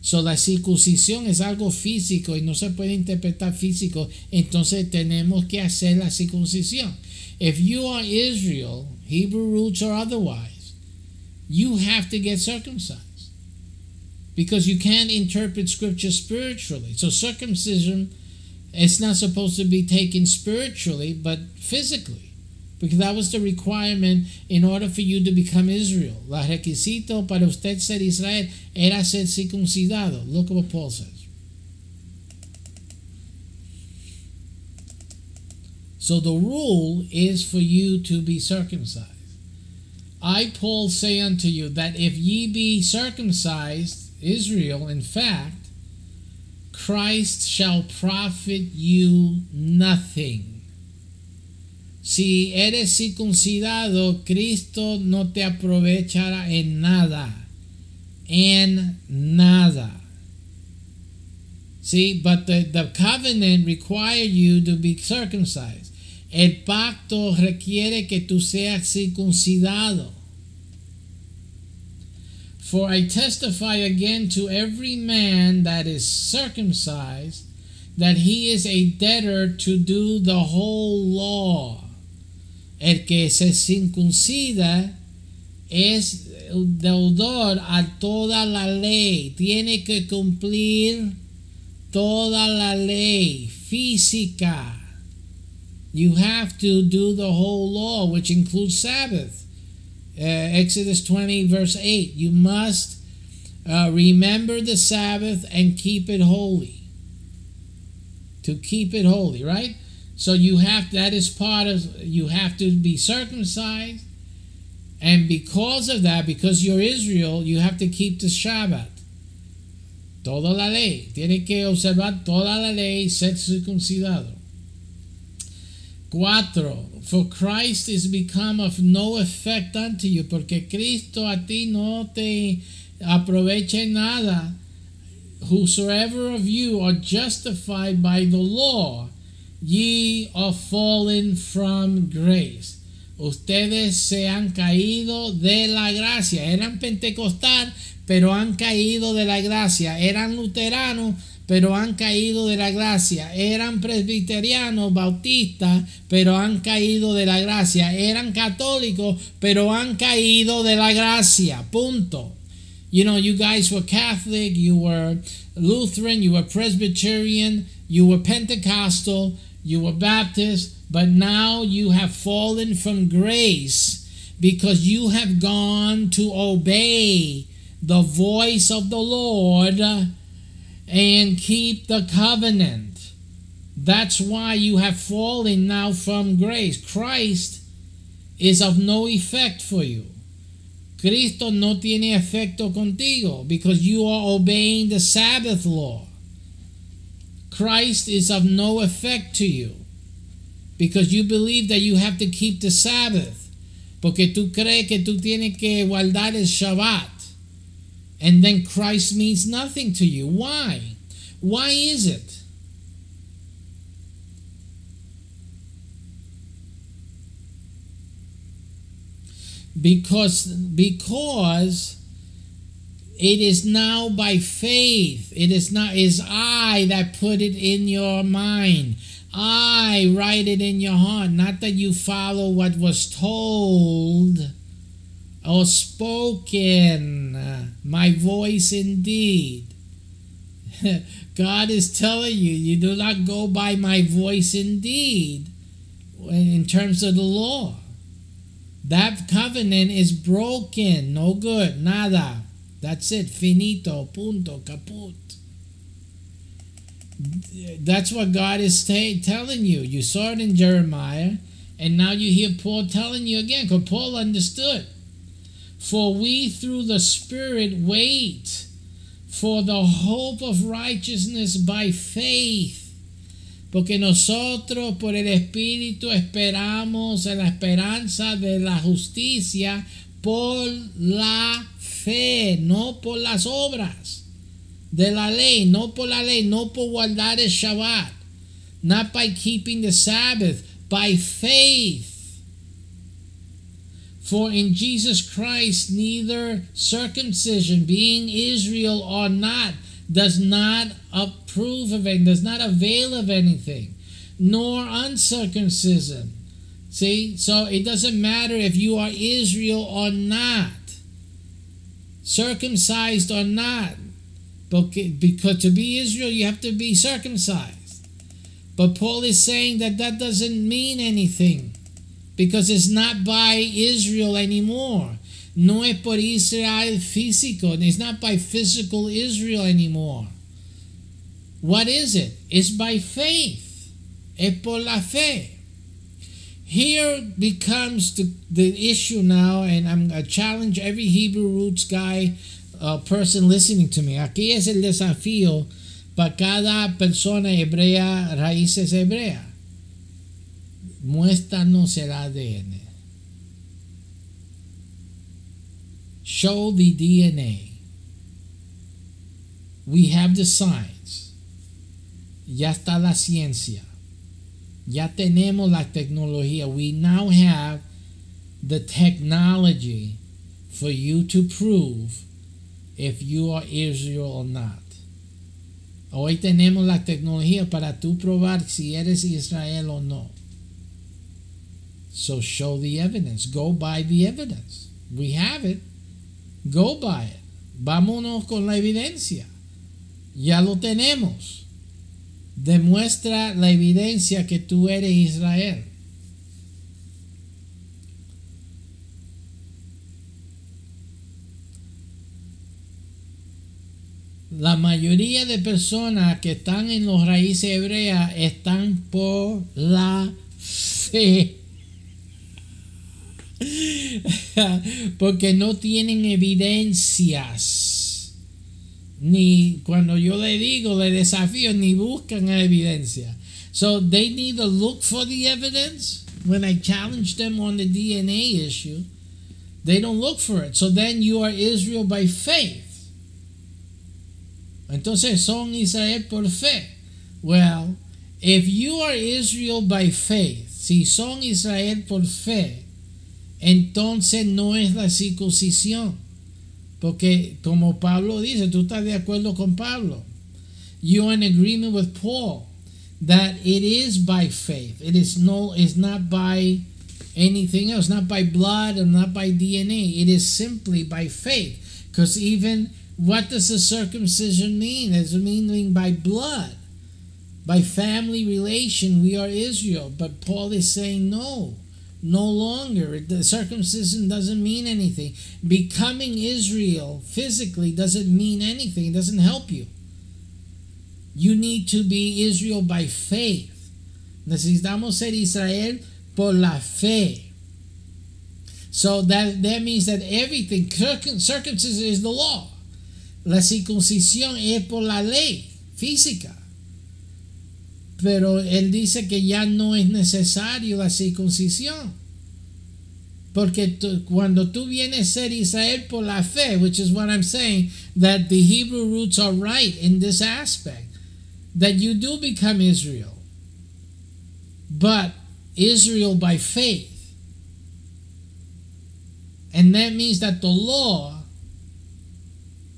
[SPEAKER 1] So, la circuncisión es algo físico y no se puede interpretar físico, entonces tenemos que hacer la circuncisión. If you are Israel, Hebrew roots or otherwise, you have to get circumcised because you can't interpret scripture spiritually. So, circumcision is not supposed to be taken spiritually but physically because that was the requirement in order for you to become Israel. La requisito para usted ser Israel era ser circuncidado. Look at what Paul says. So the rule is for you to be circumcised. I, Paul, say unto you that if ye be circumcised, Israel, in fact, Christ shall profit you nothing. Si eres circuncidado, Cristo no te aprovechará en nada. En nada. See, but the, the covenant require you to be circumcised. El pacto requiere que tú seas circuncidado. For I testify again to every man that is circumcised that he is a debtor to do the whole law. El que se circuncida es deudor a toda la ley. Tiene que cumplir toda la ley física. You have to do the whole law, which includes Sabbath. Uh, Exodus 20, verse 8. You must uh, remember the Sabbath and keep it holy. To keep it holy, right? So you have that is part of you have to be circumcised, and because of that, because you're Israel, you have to keep the Shabbat. Toda la ley. Tiene que observar toda la ley, ser circuncidado. Cuatro. For Christ is become of no effect unto you, porque Cristo a ti no te aprovecha nada. Whosoever of you are justified by the law, Ye are fallen from grace. Ustedes se han caído de la gracia. Eran pentecostal, pero han caído de la gracia. Eran luteranos, pero han caído de la gracia. Eran presbiterianos, bautistas, pero han caído de la gracia. Eran católicos, pero han caído de la gracia. Punto. You know, you guys were Catholic, you were Lutheran, you were Presbyterian, you were Pentecostal, you were Baptist, but now you have fallen from grace because you have gone to obey the voice of the Lord and keep the covenant. That's why you have fallen now from grace. Christ is of no effect for you. Cristo no tiene efecto contigo because you are obeying the Sabbath law. Christ is of no effect to you because you believe that you have to keep the Sabbath. Porque tú crees que tú tienes que guardar el Shabbat. And then Christ means nothing to you. Why? Why is it? Because because it is now by faith. It is not is I that put it in your mind. I write it in your heart. Not that you follow what was told or spoken my voice indeed. God is telling you, you do not go by my voice indeed in terms of the law. That covenant is broken, no good, nada. That's it, finito, punto, caput. That's what God is telling you. You saw it in Jeremiah, and now you hear Paul telling you again, because Paul understood. For we through the Spirit wait for the hope of righteousness by faith. Porque nosotros por el Espíritu esperamos en la esperanza de la justicia por la fe, no por las obras de la ley, no por la ley, no por guardar el Shabbat, not by keeping the Sabbath, by faith. For in Jesus Christ, neither circumcision, being Israel or not, does not approve of it, does not avail of anything, nor uncircumcision. See, so it doesn't matter if you are Israel or not, circumcised or not, But because to be Israel, you have to be circumcised. But Paul is saying that that doesn't mean anything because it's not by Israel anymore. No es por Israel físico. It's not by physical Israel anymore. What is it? It's by faith. Es por la fe. Here becomes the, the issue now, and I'm I challenge every Hebrew roots guy, uh, person listening to me. Aquí es el desafío para cada persona hebrea, raíces hebreas muéstranos el ADN. Show the DNA. We have the science. Ya está la ciencia. Ya tenemos la tecnología. We now have the technology for you to prove if you are Israel or not. Hoy tenemos la tecnología para tú probar si eres Israel o no. So show the evidence. Go by the evidence. We have it. Go by it. Vámonos con la evidencia. Ya lo tenemos. Demuestra la evidencia que tú eres Israel. La mayoría de personas que están en los raíces hebreas están por la fe. porque no tienen evidencias. Ni cuando yo le digo, le desafío, ni buscan evidencia. So they need to look for the evidence. When I challenge them on the DNA issue, they don't look for it. So then you are Israel by faith. Entonces son Israel por fe. Well, if you are Israel by faith, si son Israel por fe, entonces no es la circuncisión. Porque como Pablo dice, tú estás de acuerdo con Pablo. You're in agreement with Paul that it is by faith. It is no it's not by anything else, not by blood or not by DNA. It is simply by faith. Because even what does the circumcision mean? It's it mean by blood? By family relation, we are Israel. But Paul is saying no no longer. The circumcision doesn't mean anything. Becoming Israel physically doesn't mean anything, it doesn't help you. You need to be Israel by faith. Necesitamos ser Israel por la fe. So that, that means that everything, circumcision is the law. La circuncisión es por la ley física. Pero él dice que ya no es necesario la circuncisión. Porque tú, cuando tú vienes a ser Israel por la fe, which is what I'm saying, that the Hebrew roots are right in this aspect, that you do become Israel. But Israel by faith. And that means that the law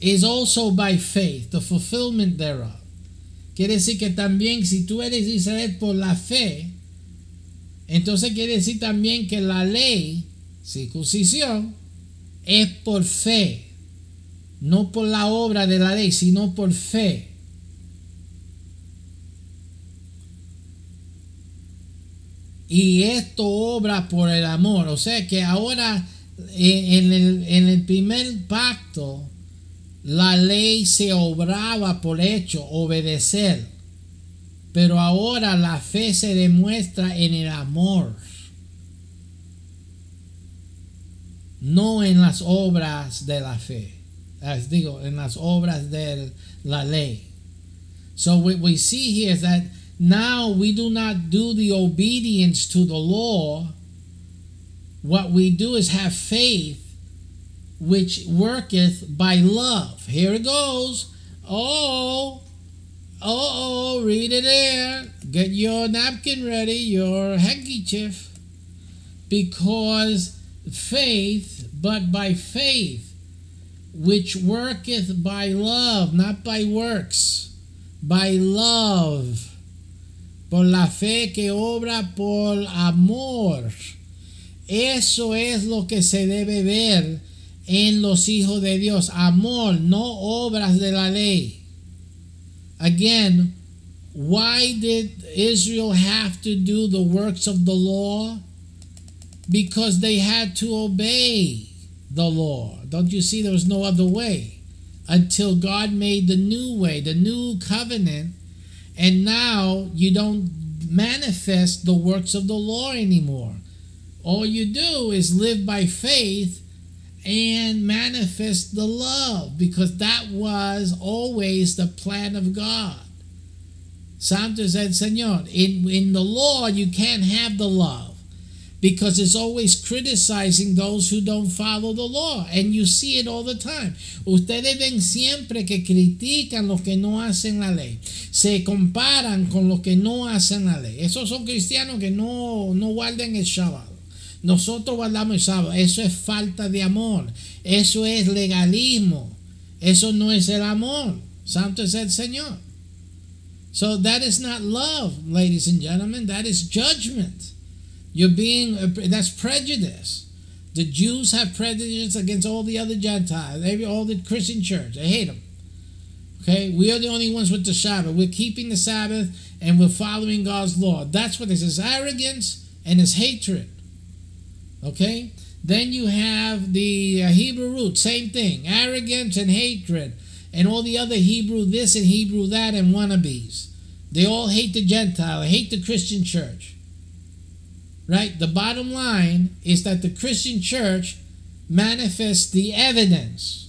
[SPEAKER 1] is also by faith, the fulfillment thereof. Quiere decir que también si tú eres Israel por la fe, entonces quiere decir también que la ley, circuncisión, es por fe, no por la obra de la ley, sino por fe. Y esto obra por el amor. O sea que ahora eh, en el, en el primer pacto la ley se obraba por hecho, obedecer. Pero ahora la fe se demuestra en el amor. No en las obras de la fe. As digo, en las obras de la ley. So what we see here is that now we do not do the obedience to the law. What we do is have faith which worketh by love. Here it goes. Oh, oh, oh, read it there. Get your napkin ready, your handkerchief. Because faith, but by faith, which worketh by love, not by works, by love. Por la fe que obra por amor. Eso es lo que se debe ver en los hijos de Dios. Amor, no obras de la ley. Again, why did Israel have to do the works of the law? Because they had to obey the law. Don't you see there was no other way until God made the new way, the new covenant, and now you don't manifest the works of the law anymore. All you do is live by faith and manifest the love because that was always the plan of God. Santo said, Señor, in, in the law you can't have the love because it's always criticizing those who don't follow the law. And you see it all the time. Ustedes ven siempre que critican los que no hacen la ley. Se comparan con los que no hacen la ley. Esos son cristianos que no, no guardan el Shabbat. Nosotros guardamos el sábado. Eso es falta de amor. Eso es legalismo. Eso no es el amor. Santo es el Señor. So that is not love, ladies and gentlemen. That is judgment. You're being, that's prejudice. The Jews have prejudice against all the other Gentiles, all the Christian church. They hate them. Okay, we are the only ones with the Sabbath. We're keeping the Sabbath and we're following God's law. That's what this is arrogance and it's hatred. Okay? Then you have the uh, Hebrew root, same thing arrogance and hatred, and all the other Hebrew this and Hebrew that and wannabes. They all hate the Gentile, hate the Christian church. Right? The bottom line is that the Christian church manifests the evidence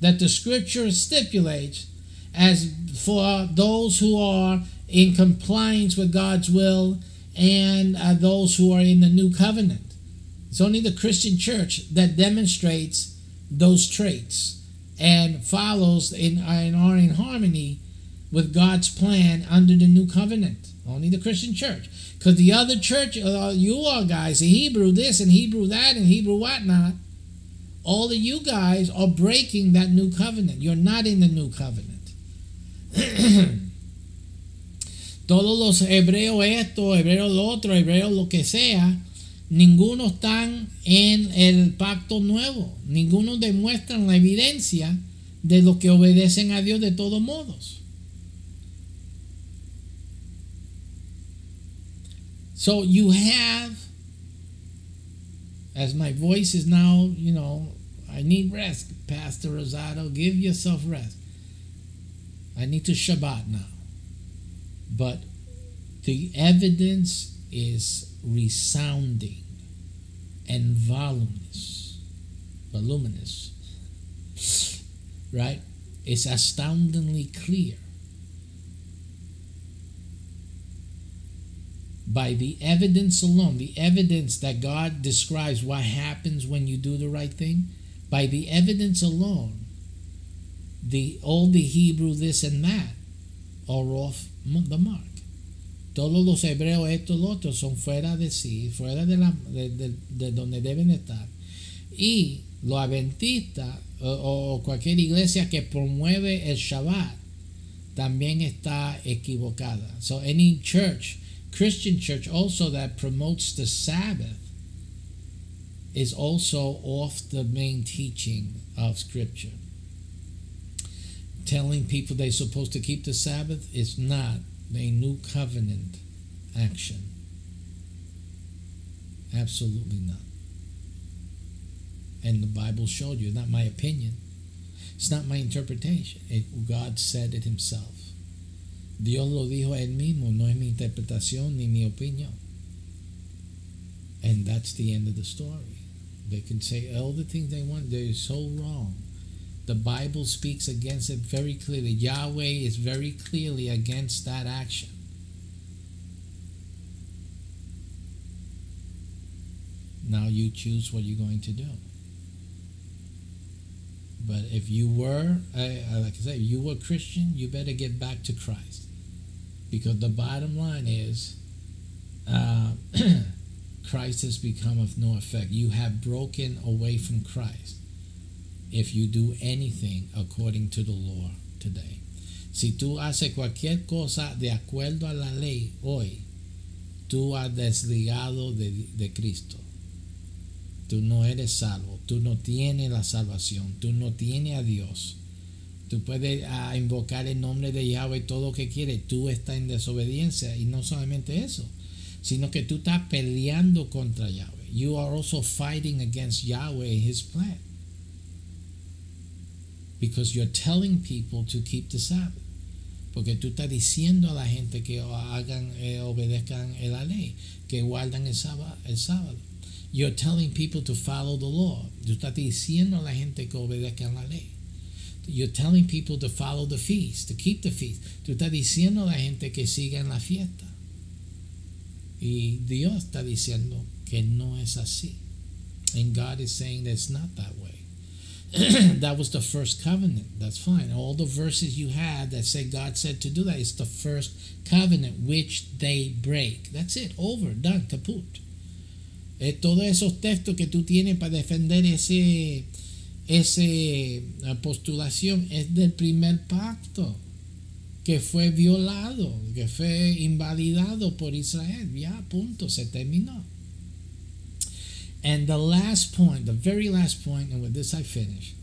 [SPEAKER 1] that the scripture stipulates as for those who are in compliance with God's will and uh, those who are in the new covenant. It's only the Christian church that demonstrates those traits and follows in, and are in harmony with God's plan under the new covenant. Only the Christian church. Because the other church, uh, you all guys, the Hebrew this and Hebrew that and Hebrew whatnot, all of you guys are breaking that new covenant. You're not in the new covenant. Todos los hebreos esto, hebreos lo otro, hebreos lo que sea, ninguno están en el pacto nuevo, ninguno demuestran la evidencia de lo que obedecen a Dios de todos modos. So you have, as my voice is now, you know, I need rest, Pastor Rosado, give yourself rest. I need to Shabbat now. But the evidence is resounding and voluminous. Voluminous. Right? It's astoundingly clear. By the evidence alone, the evidence that God describes what happens when you do the right thing, by the evidence alone, the all the Hebrew this and that are off the mark. Todos los hebreos, estos, los otros, son fuera de sí, fuera de, la, de, donde deben estar. Y los adventistas o, cualquier iglesia que promueve el Shabbat también está equivocada. So any church, Christian church also that promotes the Sabbath is also off the main teaching of Scripture. Telling people they're supposed to keep the Sabbath is not a new covenant action. Absolutely not. And the Bible showed you, not my opinion. It's not my interpretation. It, God said it himself. Dios lo dijo él mismo, no es mi interpretación ni mi opinión. And that's the end of the story. They can say all the things they want, they're so wrong. The Bible speaks against it very clearly. Yahweh is very clearly against that action. Now you choose what you're going to do. But if you were, I, like I say, you were Christian, you better get back to Christ. Because the bottom line is, uh, Christ has become of no effect. You have broken away from Christ if you do anything according to the law today. Si tú haces cualquier cosa de acuerdo a la ley hoy, tú has desligado de, Cristo. Tú no eres salvo, tú no tienes la salvación, tú no tienes a Dios. Tú puedes uh, invocar el nombre de Yahweh todo lo que quieres, tú estás en desobediencia y no solamente eso, sino que tú estás peleando contra Yahweh. You are also fighting against Yahweh and his plan. Because you're telling people to keep the Sabbath. Porque tú estás diciendo a la gente que hagan, eh, obedezcan la ley, que guardan el sábado, el sábado. You're telling people to follow the law. Tú estás diciendo a la gente que obedezcan la ley. You're telling people to follow the feast, to keep the feast. Tú estás diciendo a la gente que sigan la fiesta. Y Dios está diciendo que no es así. And God is saying that it's not that way. that was the first covenant. That's fine. All the verses you had that say God said to do that is the first covenant which they break. That's it. Over. Done. Kaput. Eh, todos esos textos que tú tienes para defender ese, ese postulación es del primer pacto que fue violado, que fue invalidado por Israel. Ya, punto, se terminó. And the last point, the very last point, and with this I finish,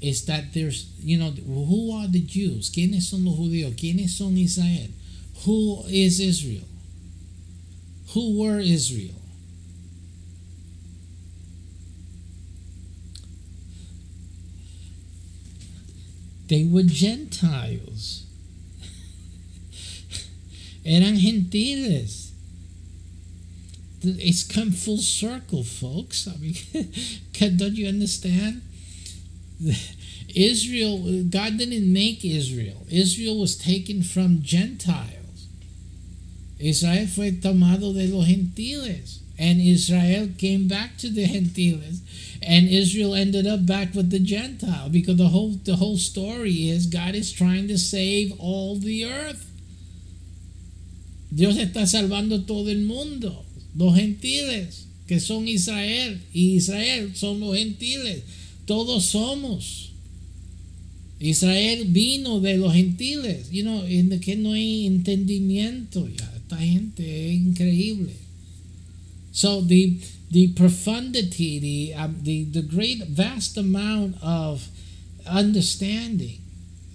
[SPEAKER 1] is that there's, you know, who are the Jews? ¿Quiénes son los judíos? ¿Quiénes son Israel? Who is Israel? Who were Israel? They were Gentiles. Eran gentiles. It's come full circle, folks. I mean, can, don't you understand? Israel, God didn't make Israel. Israel was taken from Gentiles. Israel fue tomado de los gentiles. And Israel came back to the gentiles and Israel ended up back with the Gentile because the whole the whole story is God is trying to save all the earth. Dios está salvando todo el mundo, los gentiles que son Israel y Israel son los gentiles. Todos somos. Israel vino de los gentiles, you know, en que no hay entendimiento. Esta gente es increíble. So the the profundity, the, um, the, the great, vast amount of understanding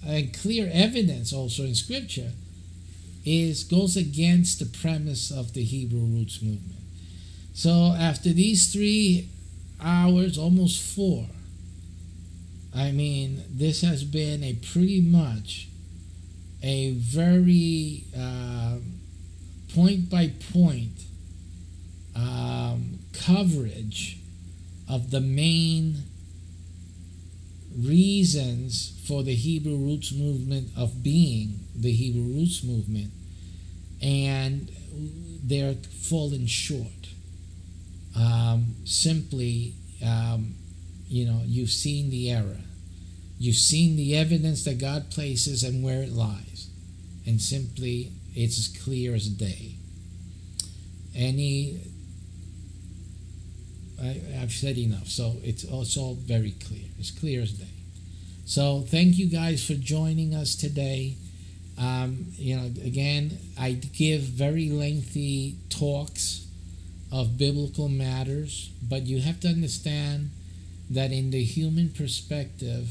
[SPEAKER 1] and clear evidence also in Scripture is goes against the premise of the Hebrew roots movement. So after these three hours, almost four, I mean, this has been a pretty much a very uh, point by point um, coverage of the main reasons for the Hebrew roots movement of being the Hebrew roots movement, and they're falling short. Um, simply, um, you know, you've seen the error. You've seen the evidence that God places and where it lies. And simply, it's as clear as day. Any I, have said enough. So it's, it's all very clear. as clear as day. So thank you guys for joining us today. Um, you know, again, I give very lengthy talks of biblical matters, but you have to understand that in the human perspective,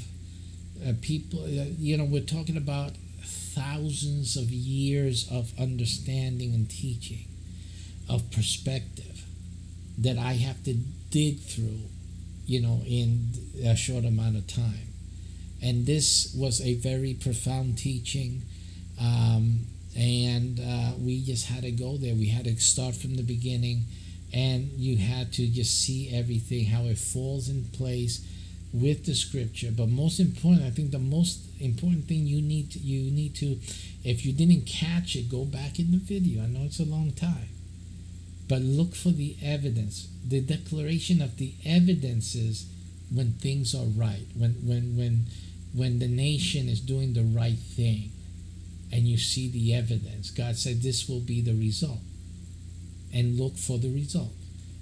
[SPEAKER 1] uh, people, uh, you know, we're talking about thousands of years of understanding and teaching, of perspective that I have to dig through, you know, in a short amount of time. And this was a very profound teaching. Um, and uh, we just had to go there. We had to start from the beginning, and you had to just see everything, how it falls in place with the scripture. But most important, I think the most important thing you need to, you need to, if you didn't catch it, go back in the video. I know it's a long time, but look for the evidence, the declaration of the evidences when things are right, when when when when the nation is doing the right thing, and you see the evidence. God said this will be the result, and look for the result.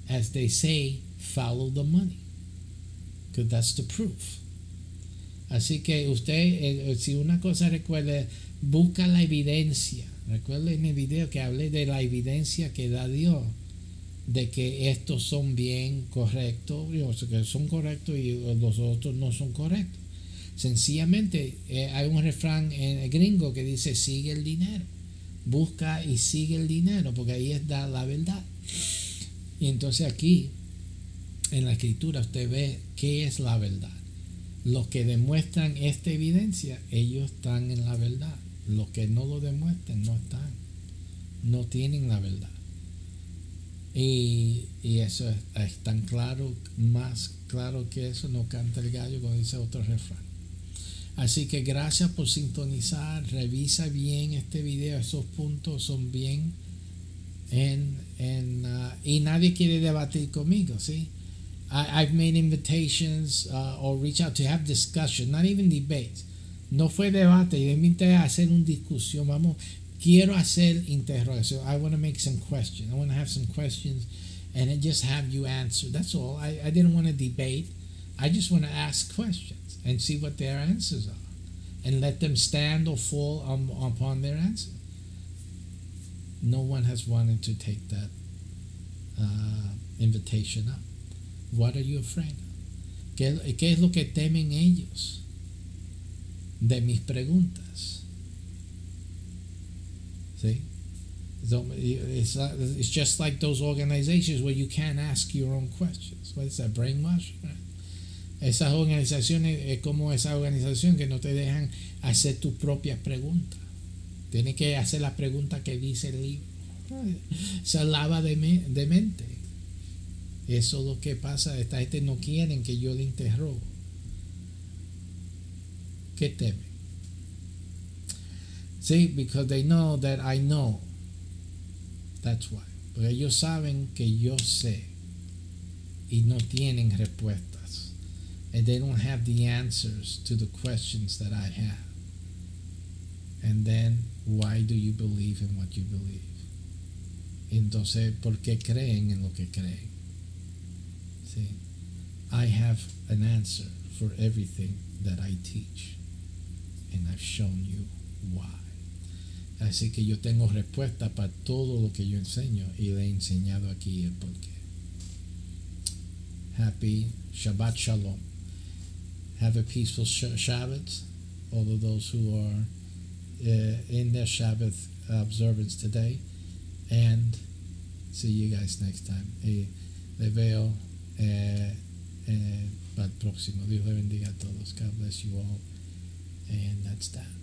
[SPEAKER 1] As they say, follow the money because that's the proof. Así que usted, eh, si una cosa recuerde, busca la evidencia. Recuerde en el video que hablé de la evidencia que da Dios, de que estos son bien correctos, que son correctos y los otros no son correctos. Sencillamente eh, hay un refrán en gringo que dice sigue el dinero, busca y sigue el dinero, porque ahí está la verdad. Y entonces aquí en la escritura usted ve qué es la verdad. Los que demuestran esta evidencia, ellos están en la verdad. Los que no lo demuestran, no están. No tienen la verdad. Y, eso es, tan claro, más claro que eso, no canta el gallo, como dice otro refrán. Así que gracias por sintonizar. Revisa bien este video. Esos puntos son bien. En, en, uh, y nadie quiere debatir conmigo, ¿sí? I, have made invitations uh, or reach out to have discussion, not even debates. No fue debate, yo invité a hacer una discusión. Vamos, quiero hacer interrogación. I want to make some questions. I want to have some questions and just have you answer. That's all. I, I didn't want to debate. I just want to ask questions and see what their answers are and let them stand or fall on, upon their answer. No one has wanted to take that uh, invitation up. What are you afraid ¿Qué, ¿Qué, es lo que temen ellos de mis preguntas? See? So it's, it's just like those organizations where you can't ask your own questions. What is that, brainwash? Right? Esas organizaciones es como esa organización que no te dejan hacer tus propias preguntas. Tienes que hacer la pregunta que dice el libro. Se lava de, me, de mente. Eso es lo que pasa. Esta gente no quieren que yo le interrogo. ¿Qué temen? Sí, because they know that I know. That's why. Porque ellos saben que yo sé y no tienen respuestas. And they don't have the answers to the questions that I have. And then, why do you believe in what you believe? Entonces, ¿por qué creen en lo que creen? See, I have an answer for everything that I teach, and I've shown you why. Así que yo tengo respuesta para todo lo que yo enseño y le he enseñado aquí el porqué. Happy Shabbat Shalom. Have a peaceful Shabbat. All of those who are uh, in their Shabbat observance today. And see you guys next time. Eh, le veo eh, eh, para el próximo. Dios le bendiga a todos. God bless you all. And that's that.